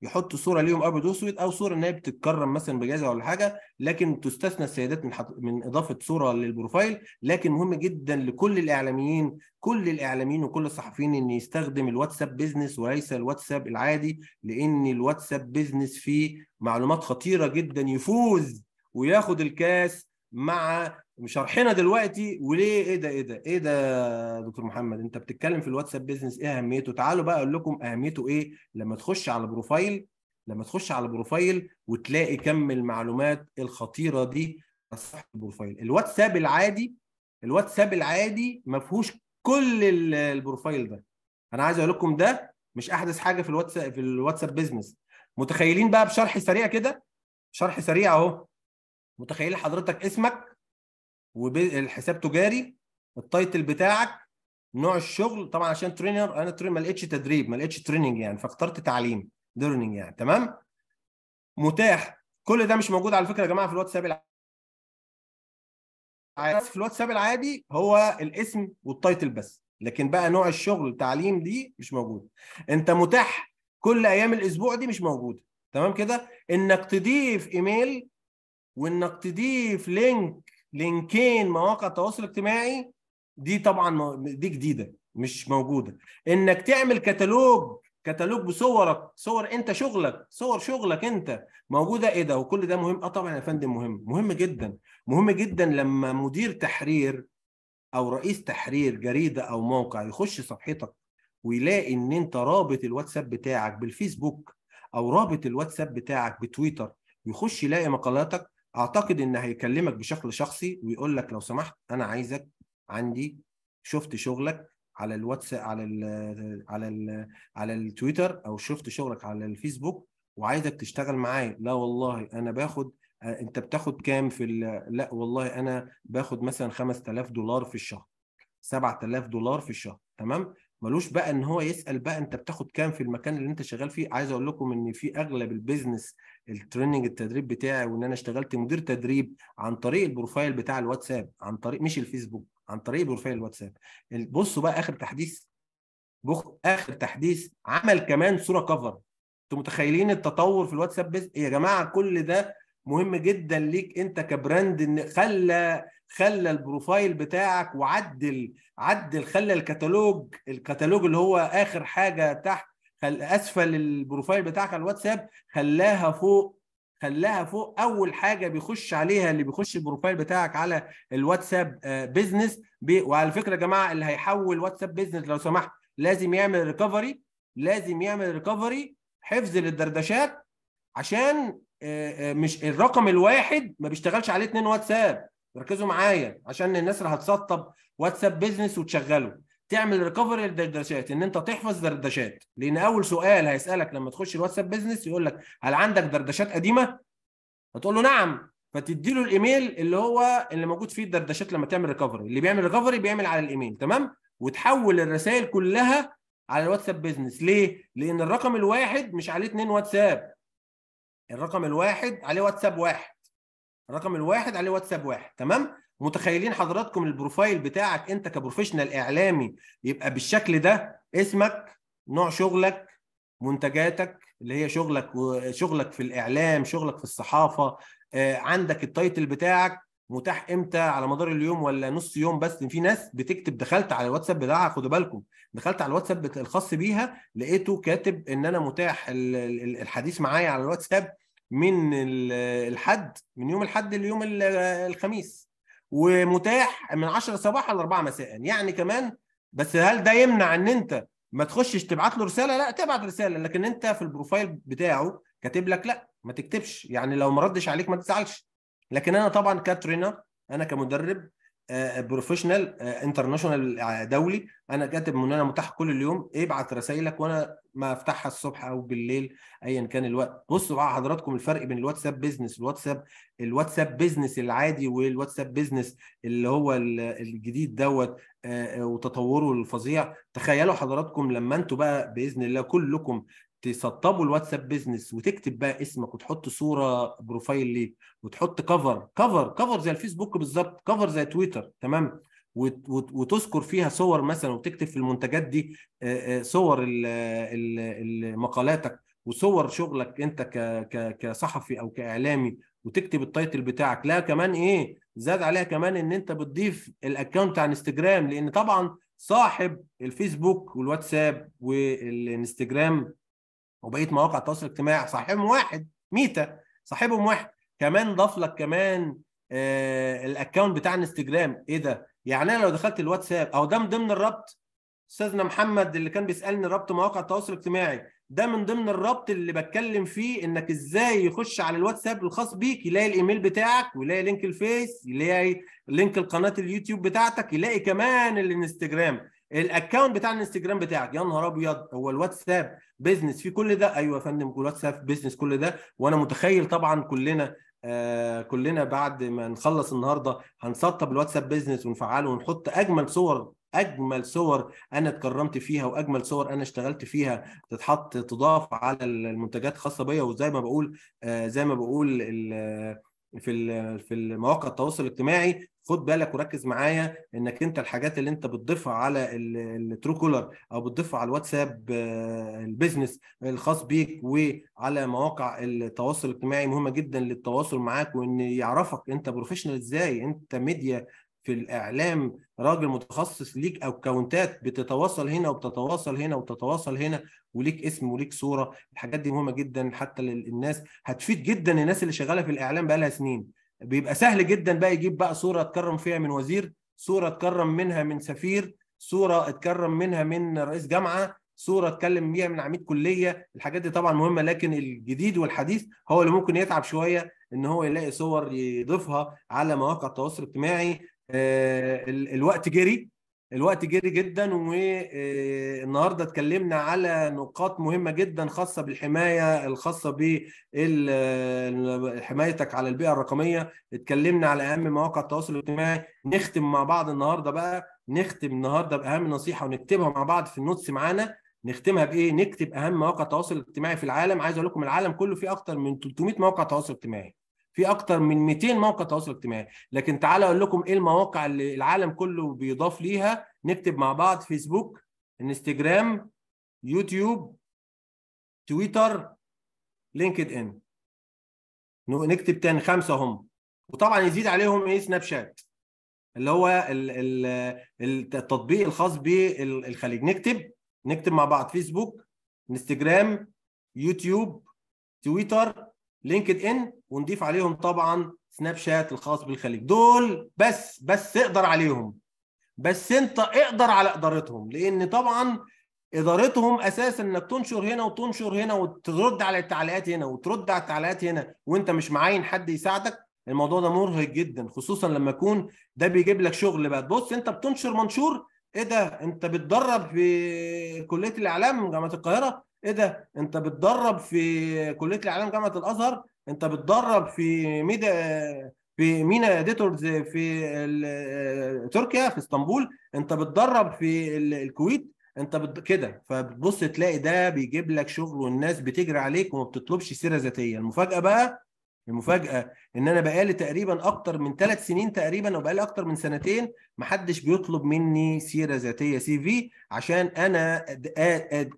Speaker 1: يحطوا صورة ليهم أبيض وأسود أو صورة إن هي بتتكرم مثلا بجائزه ولا حاجة لكن تستثنى السيدات من. من إضافة صورة لل profile لكن مهم جدا لكل الإعلاميين كل الإعلاميين وكل الصحفيين إن يستخدم الواتساب business وليس الواتساب العادي لأن الواتساب business فيه معلومات خطيرة جدا يفوز وياخد الكاس مع شرحنا دلوقتي وليه إيه ده إيه ده إيه ده دكتور محمد؟ أنت بتتكلم في الواتساب business إيه أهميته؟ تعالوا بقى أقول لكم أهميته إيه لما تخش على profile لما تخش على profile وتلاقي كم المعلومات الخطيرة دي صفحة ال profile. الواتساب العادي الواتساب العادي ما فيهوش كل ال- ال profile ده. أنا عايز أقول لكم ده مش أحدث حاجة في الواتساب في الواتساب business متخيلين بقى بشرح سريع كده؟ شرح سريع أهو. متخيل حضرتك اسمك والحساب تجاري ال title بتاعك نوع الشغل. طبعا عشان trainer أنا trainer ما لقيتش تدريب ما لقيتش training يعني فاخترت تعليم learning يعني تمام؟ متاح. كل ده مش موجود على فكرة يا جماعة في الواتساب العادي في الواتساب العادي هو الاسم وال title بس. لكن بقى نوع الشغل تعليم دي مش موجود. أنت متاح. كل أيام الأسبوع دي مش موجوده تمام كده؟ إنك تضيف إيميل وإنك تضيف link لينكين مواقع التواصل الاجتماعي دي طبعا دي جديدة مش موجودة. إنك تعمل كتالوج كتالوج بصورك صور أنت شغلك صور شغلك أنت موجودة إيه ده؟ وكل ده مهم. آه طبعا يا فندم مهم. مهم جدا. مهم جدا لما مدير تحرير أو رئيس تحرير جريدة أو موقع يخش صفحتك ويلاقي إن أنت رابط الواتساب بتاعك بالفيسبوك أو رابط الواتساب بتاعك بتويتر ويخش يلاقي مقالاتك أعتقد إن هيكلمك بشكل شخصي ويقول لك لو سمحت أنا عايزك عندي شفت شغلك على الواتساب على ال على ال على التويتر أو شفت شغلك على الفيسبوك وعايزك تشتغل معايا. لا والله أنا باخد آه، أنت بتاخد كام في لا والله أنا باخد مثلا 5000 دولار في الشهر 7000 دولار في الشهر تمام؟ ملوش بقى إن هو يسأل بقى أنت بتاخد كام في المكان اللي أنت شغال فيه. عايز أقول لكم إن في أغلب ال business ال training التدريب بتاعي وإن أنا اشتغلت مدير تدريب عن طريق ال profile بتاع الواتساب عن طريق مش الفيسبوك عن طريق profile الواتساب. بصوا بقى آخر تحديث. بخ آخر تحديث عمل كمان صورة cover أنتوا متخيلين التطور في الواتساب بس؟ يا جماعة كل ده مهم جدا ليك أنت ك brand إن خلى خلى ال profile بتاعك وعدل عدل خلى الكتالوج الكتالوج اللي هو آخر حاجة تحت خل اسفل ال profile بتاعك على الواتساب خلاها فوق خلاها فوق. أول حاجة بيخش عليها اللي بيخش ال profile بتاعك على الواتساب آه، business بي... وعلى فكرة يا جماعة اللي هيحول واتساب business لو سمحت لازم يعمل recovery لازم يعمل recovery حفظ للدردشات عشان آه، آه، مش الرقم الواحد ما بيشتغلش عليه اتنين واتساب. ركزوا معايا عشان الناس اللي هتسطب واتساب business وتشغله. تعمل recovery للدردشات إن أنت تحفظ دردشات. لأن أول سؤال هيسألك لما تخش الواتساب business يقول لك هل عندك دردشات قديمة؟ هتقول له نعم. فتدي له الإيميل اللي هو اللي موجود فيه الدردشات لما تعمل recovery اللي بيعمل recovery بيعمل على الإيميل تمام؟ وتحول الرسائل كلها على الواتساب business ليه؟ لأن الرقم الواحد مش عليه اتنين واتساب. الرقم الواحد عليه واتساب واحد. الرقم الواحد عليه واتساب واحد تمام؟ متخيلين حضراتكم ال profile بتاعك انت ك professional اعلامي يبقى بالشكل ده؟ اسمك نوع شغلك منتجاتك اللي هي شغلك وشغلك في الإعلام شغلك في الصحافة آه، عندك ال title بتاعك متاح إمتى؟ على مدار اليوم ولا نص يوم بس؟ في ناس بتكتب دخلت على الواتساب بتاعها خدوا بالكم دخلت على الواتساب الخاص بيها لقيته كاتب إن أنا متاح ال- ال- الحديث معايا على الواتساب من ال- الحد من يوم الحد ليوم ال- الخميس. ومتاح من 10 صباحا ل 4 مساء. يعني كمان بس هل ده يمنع إن أنت ما تخشش تبعت له رسالة؟ لا تبعت رسالة. لكن أنت في البروفايل بتاعه كاتب لك لا ما تكتبش. يعني لو ما ردش عليك ما تزعلش. لكن أنا طبعا ك trainer أنا كمدرب professional international دولي. أنا كاتب إن أنا متاح كل اليوم. ابعت رسائلك وأنا ما أفتحها الصبح أو بالليل ايا كان الوقت. بصوا بقى حضراتكم الفرق بين الواتساب business الواتساب الواتساب business العادي والواتساب business اللي هو ال- الجديد دوت آه، آه، وتطوره الفظيع. تخيلوا حضراتكم لما أنتوا بقى بإذن الله كلكم تسطبوا الواتساب business وتكتب بقى اسمك وتحط صورة profile ليك وتحط cover cover cover زي الفيسبوك بالظبط cover زي تويتر تمام؟ وت- وت- وتذكر فيها صور مثلا وتكتب في المنتجات دي صور ال- ال- ال- مقالاتك وصور شغلك أنت كصحفي أو كإعلامي وتكتب ال title بتاعك. لا كمان إيه؟ زاد عليها كمان إن أنت بتضيف ال account على انستجرام لأن طبعا صاحب الفيسبوك والواتساب والإنستجرام وبقية مواقع التواصل الاجتماعي صاحبهم واحد Meta صاحبهم واحد. كمان ضاف لك كمان آه ال account بتاع انستجرام إيه ده؟ يعني أنا لو دخلت الواتساب أو ده من ضمن الربط أستاذنا محمد اللي كان بيسألني ربط مواقع التواصل الاجتماعي. ده من ضمن الربط اللي بتكلم فيه إنك إزاي يخش على الواتساب الخاص بيك يلاقي الإيميل بتاعك ويلاقي link الفيس يلاقي link القناة اليوتيوب بتاعتك يلاقي كمان الانستجرام. ال account بتاع الانستجرام بتاعك يا نهار أبيض هو الواتساب. business فيه كل ده. أيوه يا فندم الواتساب business كل ده. وأنا متخيل طبعا كلنا آه كلنا بعد ما نخلص النهارده هنسطب الواتساب business ونفعله ونحط أجمل صور أجمل صور أنا اتكرمت فيها وأجمل صور أنا اشتغلت فيها تتحط تضاف على المنتجات الخاصه بيا. وزي ما بقول آه زي ما بقول في في المواقع التواصل الاجتماعي خد بالك وركز معايا انك انت الحاجات اللي انت بتضيفها على ال Truecaller أو بتضيفها على الواتساب آه، ال business الخاص بيك وعلى مواقع التواصل الاجتماعي مهمة جدا للتواصل معاك وإن يعرفك انت professional إزاي انت ميديا في الإعلام راجل متخصص ليك أو كاونتات بتتواصل هنا وبتتواصل هنا وبتتواصل هنا وليك اسم وليك صورة الحاجات دي مهمة جدا حتى للناس هتفيد جدا الناس اللي شغالة في الإعلام بقالها سنين. بيبقى سهل جدا بقى يجيب بقى صورة اتكرم فيها من وزير صورة اتكرم منها من سفير صورة اتكرم منها من رئيس جامعة صورة اتكلم بيها من عميد كلية. الحاجات دي طبعا مهمة لكن الجديد والحديث هو اللي ممكن يتعب شوية إن هو يلاقي صور يضيفها على مواقع التواصل الاجتماعي. آه، ال- الوقت جري. الوقت جري جدا والنهارده اتكلمنا على نقاط مهمة جدا خاصة بالحماية الخاصة بحمايتك على البيئة الرقمية. اتكلمنا على أهم مواقع التواصل الاجتماعي. نختم مع بعض النهارده بقى. نختم النهارده بأهم نصيحة ونكتبها مع بعض في النوتس معانا. نختمها بإيه؟ نكتب أهم مواقع التواصل الاجتماعي في العالم. عايز أقول لكم العالم كله فيه أكتر من 300 موقع تواصل اجتماعي. في أكتر من 200 موقع تواصل اجتماعي. لكن تعالى أقول لكم إيه المواقع اللي العالم كله بيضاف ليها. نكتب مع بعض فيسبوك إنستجرام يوتيوب تويتر LinkedIn نكتب تاني خمسة هم. وطبعا يزيد عليهم إيه؟ سناب شات. اللي هو ال- ال- التطبيق الخاص بالخليج. نكتب نكتب مع بعض فيسبوك إنستجرام يوتيوب تويتر. LinkedIn ونضيف عليهم طبعا سناب شات الخاص بالخليج. دول بس بس أقدر عليهم. بس انت أقدر على إدارتهم لأن طبعا إدارتهم أساسا إنك تنشر هنا وتنشر هنا وترد على التعليقات هنا وترد على التعليقات هنا وانت مش معين حد يساعدك. الموضوع ده مرهق جدا خصوصا لما يكون ده بيجيب لك شغل بقى. تبص انت بتنشر منشور إيه ده؟ انت بتدرب في كلية الإعلام جامعة القاهرة؟ إيه ده؟ أنت بتدرب في كلية الإعلام جامعة الأزهر؟ أنت بتدرب في ميدا في MENA Editors في ال- تركيا في إسطنبول؟ أنت بتدرب في ال- الكويت؟ أنت بت... كده. فبتبص تلاقي ده بيجيب لك شغل والناس بتجري عليك وما بتطلبش سيرة ذاتية. المفاجأة بقى المفاجأة إن أنا بقالي تقريبا أكتر من ثلاث سنين تقريبا أو بقالي أكتر من سنتين محدش بيطلب مني سيرة ذاتية CV عشان أنا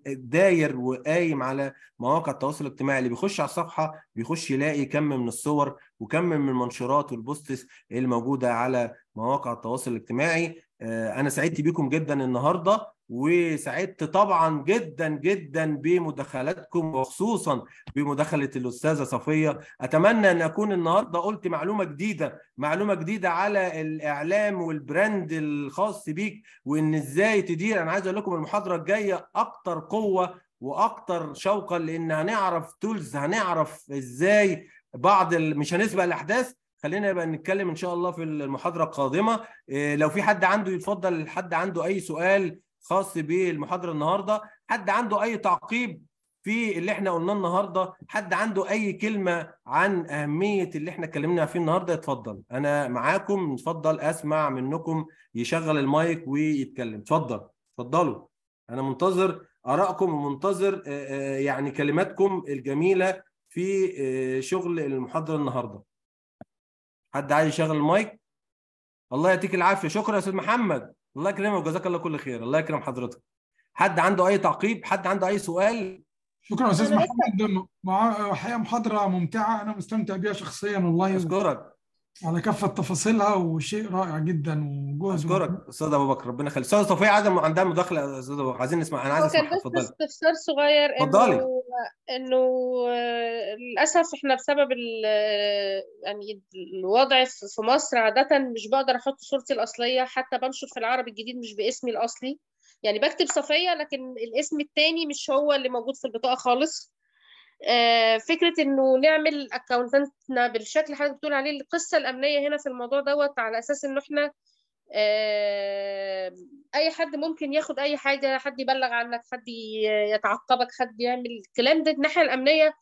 Speaker 1: داير وقايم على مواقع التواصل الاجتماعي. اللي بيخش على الصفحة بيخش يلاقي كم من الصور وكم من المنشورات وال posts اللي موجوده على مواقع التواصل الاجتماعي. آه، أنا سعدت بيكم جدا النهارده. وسعدت طبعا جدا جدا بمداخلاتكم وخصوصا بمداخلة الأستاذة صفية. أتمنى أن أكون النهارده قلت معلومة جديدة معلومة جديدة على الإعلام وال brand الخاص بيك وإن إزاي تدير. أنا عايز أقول لكم المحاضرة الجاية أكتر قوة وأكتر شوقا لأن هنعرف تولز هنعرف إزاي بعض ال... مش هنسبق الأحداث. خلينا يبقى نتكلم إن شاء الله في المحاضرة القادمة. إيه، لو في حد عنده يتفضل حد عنده أي سؤال خاص بالمحاضرة النهارده. حد عنده أي تعقيب في اللي إحنا قلناه النهارده؟ حد عنده أي كلمة عن أهمية اللي إحنا اتكلمنا فيه النهارده؟ اتفضل. أنا معاكم. اتفضل. أسمع منكم. يشغل المايك ويتكلم. اتفضل. اتفضلوا. أنا منتظر آرائكم ومنتظر آه، آه، يعني كلماتكم الجميلة في آه، شغل المحاضرة النهارده. حد عايز يشغل المايك؟ الله يعطيك العافية. شكرا يا أستاذ محمد. الله يكرمك وجزاك الله كل خير. الله يكرم حضرتك. حد عنده أي تعقيب؟ حد عنده أي سؤال؟
Speaker 7: شكرا
Speaker 6: أستاذ
Speaker 7: محمد. مع حقيقه محاضرة ممتعة. أنا مستمتع بيها شخصيا والله.
Speaker 1: أشكرك.
Speaker 7: على كافه تفاصيلها وشيء رائع جدا وجهد
Speaker 1: أشكرك أستاذ أبو بكر ربنا يخليك. أستاذ صفية عايزه عندها مداخلة. أستاذ أبو بكر. عايزين نسمع. أنا عايز
Speaker 6: كان
Speaker 1: أسمعها.
Speaker 6: بس
Speaker 1: اتفضلي.
Speaker 6: استفسار صغير
Speaker 1: اتفضلي.
Speaker 6: إنه انه آه، للأسف إحنا بسبب ال- يعني الوضع في في مصر عادة مش بقدر أحط صورتي الأصلية. حتى بنشر في العربي الجديد مش باسمي الأصلي. يعني بكتب صفية لكن الاسم التاني مش هو اللي موجود في البطاقة خالص. آه، فكرة إنه نعمل اكونتاتنا بالشكل اللي حضرتك بتقول عليه القصة الأمنية هنا في الموضوع دوت على أساس إنه إحنا آه، أي حد ممكن ياخد أي حاجة حد يبلغ عنك حد يتعقبك حد يعمل الكلام ده. الناحية الأمنية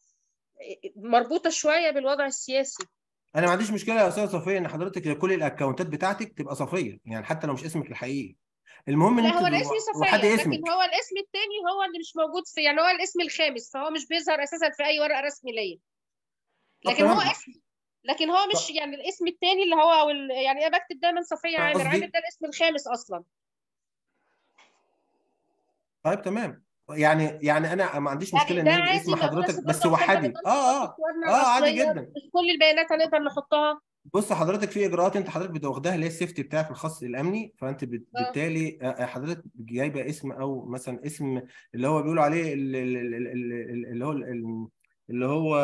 Speaker 6: مربوطة شوية بالوضع السياسي.
Speaker 1: أنا ما عنديش مشكلة يا أستاذة صفية إن حضرتك كل الاكونتات بتاعتك تبقى صفية يعني حتى لو مش اسمك الحقيقي. المهم إن
Speaker 6: لا هو الاسم
Speaker 1: اسمك
Speaker 6: لكن هو الاسم التاني هو اللي مش موجود في يعني هو الاسم الخامس فهو مش بيظهر أساسا في أي ورقة رسمي ليا. لكن هو. اسم لكن هو مش يعني الاسم التاني اللي هو يعني أنا بكتب دايما صفيه عامر عامر ده الاسم الخامس أصلا.
Speaker 1: طيب تمام. يعني يعني أنا ما عنديش
Speaker 6: يعني
Speaker 1: مشكلة
Speaker 6: إن
Speaker 1: يبقى
Speaker 6: عادي
Speaker 1: اسم حضرتك بس وحدي. آه
Speaker 6: آه.
Speaker 1: آه عادي جدا.
Speaker 6: كل البيانات هنقدر نحطها.
Speaker 1: بص حضرتك في إجراءات أنت حضرتك بتاخدها اللي هي السيفتي بتاعك الخاص الأمني فأنت
Speaker 6: آه.
Speaker 1: بالتالي آه، آه، حضرتك جايبة اسم أو مثلا اسم اللي هو بيقولوا عليه ال- ال- ال- ال- ال- اللي هو ال- اللي هو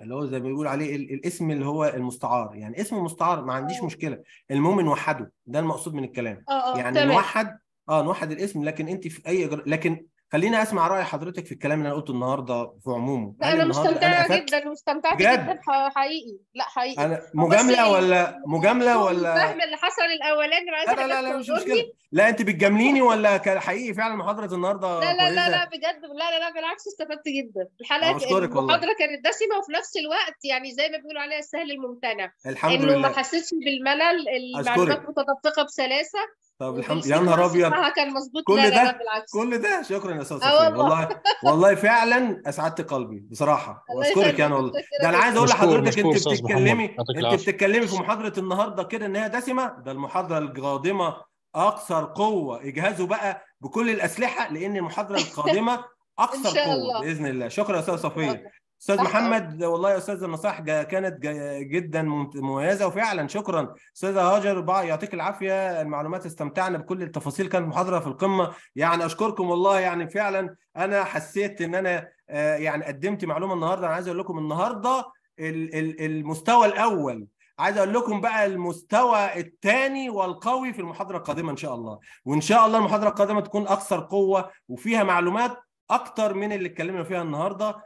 Speaker 1: اللي هو زي ما بيقول عليه ال- الاسم اللي هو المستعار يعني اسم مستعار ما عنديش. مشكلة المهم نوحده ده المقصود من الكلام يعني نوحد آه نوحد الاسم لكن أنت في أي إجراء لكن خليني أسمع رأي حضرتك في الكلام اللي أنا قلته النهارده في عمومه.
Speaker 6: لا أنا
Speaker 1: مستمتعة
Speaker 6: جدا واستمتعت؟ جدا حقيقي. لا حقيقي. أنا
Speaker 1: مجاملة
Speaker 6: ال-
Speaker 1: ولا
Speaker 6: مجاملة
Speaker 1: ولا؟
Speaker 6: الفهم اللي حصل الأولاني
Speaker 1: لا لا لا, لا مش مشكلة. لا أنت بتجامليني ولا حقيقي فعلا محاضرة النهارده
Speaker 6: لا لا لا لا بجد لا لا لا بالعكس استفدت جدا.
Speaker 1: الحلقة.
Speaker 6: المحاضرة كانت دسمة وفي نفس الوقت يعني زي ما بيقولوا عليها السهل الممتنع.
Speaker 1: الحمد
Speaker 6: إنه ما
Speaker 1: لله.
Speaker 6: حسيتش بالملل المعلومات. متدفقة بسلاسة.
Speaker 1: طب الحمد يا نهار
Speaker 6: أبيض. كان مظبوط
Speaker 1: كل
Speaker 6: لا لا لا
Speaker 1: ده
Speaker 6: بالعكس.
Speaker 1: كل ده؟ شكرا يا أستاذ
Speaker 6: آه
Speaker 1: صفية.
Speaker 6: والله.
Speaker 1: والله فعلا أسعدت قلبي بصراحة. <laughs>
Speaker 6: وأشكرك
Speaker 1: يعني والله. ده أنا عايز
Speaker 9: أقول
Speaker 1: لحضرتك
Speaker 9: أنت.
Speaker 1: بتتكلمي
Speaker 9: أنت.
Speaker 1: بتتكلمي في محاضرة النهارده كده إن هي دسمة؟ ده المحاضرة القادمة أكثر قوة. اجهزوا بقى بكل الأسلحة لأن المحاضرة <laughs> القادمة
Speaker 6: أكثر
Speaker 1: قوة
Speaker 6: الله.
Speaker 1: بإذن الله. شكرا يا
Speaker 6: أستاذ
Speaker 1: صفية.
Speaker 6: أستاذ
Speaker 1: محمد والله يا أستاذ النصائح كانت جا- جدا مميزة وفعلا شكرا. أستاذة هاجر يعطيك العافية المعلومات استمتعنا بكل التفاصيل كانت محاضرة في القمة. يعني أشكركم والله يعني فعلا أنا حسيت إن أنا آه، يعني قدمت معلومة النهارده. أنا عايز أقول لكم النهارده ال- ال- المستوى الأول. عايز أقول لكم بقى المستوى الثاني والقوي في المحاضرة القادمة إن شاء الله. وإن شاء الله المحاضرة القادمة تكون أكثر قوة وفيها معلومات أكتر من اللي اتكلمنا فيها النهارده.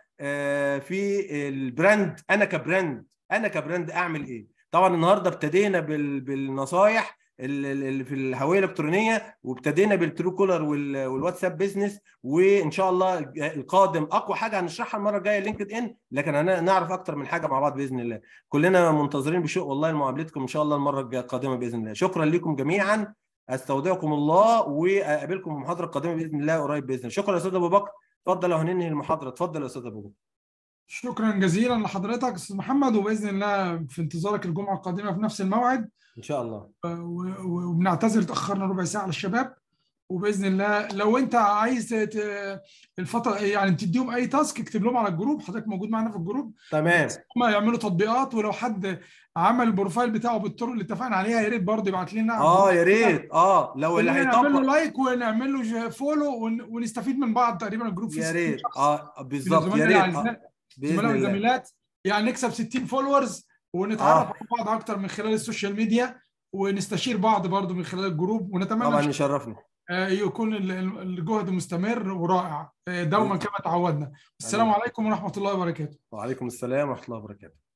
Speaker 1: في ال brand أنا ك brand أنا ك brand أعمل إيه؟ طبعا النهارده ابتدينا بال- بالنصايح ال- ال- اللي في الهوية الإلكترونية وابتدينا بال Truecaller وال- والواتساب business وإن شاء الله القادم أقوى حاجة هنشرحها المرة الجاية LinkedIn لكن هنعرف أكتر من حاجة مع بعض بإذن الله. كلنا منتظرين بشوق والله لمقابلتكم إن شاء الله المرة القادمة بإذن الله. شكرا لكم جميعا. أستودعكم الله وأقابلكم في المحاضرة القادمة بإذن الله قريب بإذن الله. شكرا يا أستاذ أبو بكر. اتفضل هننهي المحاضرة اتفضل يا أستاذ أبو
Speaker 7: شكرا جزيلا لحضرتك. أستاذ محمد وبإذن الله في انتظارك الجمعة القادمة في نفس الموعد.
Speaker 1: إن شاء الله.
Speaker 7: وبنعتذر تأخرنا ربع ساعة للشباب وبإذن الله لو أنت عايز الفترة يعني تديهم أي task اكتب لهم على ال group حضرتك موجود معانا في ال group.
Speaker 1: تمام.
Speaker 7: هم يعملوا تطبيقات ولو حد عمل ال profile بتاعه بالطرق اللي اتفقنا عليها يا ريت برضه يبعت لنا. آه.
Speaker 1: يا ريت. آه لو اللي
Speaker 7: كلنا نعمل له
Speaker 1: هيطبق
Speaker 7: like ونعمل له follow ون- ونستفيد من بعض تقريبا ال group فيه
Speaker 1: يا
Speaker 7: 60
Speaker 1: ريت.
Speaker 7: آه
Speaker 1: بالظبط. يا ريت. آه.
Speaker 7: بإذن
Speaker 1: الله.
Speaker 7: يعني نكسب 60 followers ونتعرف
Speaker 1: آه.
Speaker 7: على بعض أكتر من خلال ال social media ونستشير بعض برضه من خلال ال group ونتمنى
Speaker 1: طبعا
Speaker 7: آه، يكون ال- ال- الجهد مستمر ورائع. آه، دوما كما تعودنا. السلام عليكم ورحمة الله وبركاته.
Speaker 1: وعليكم السلام ورحمة الله وبركاته.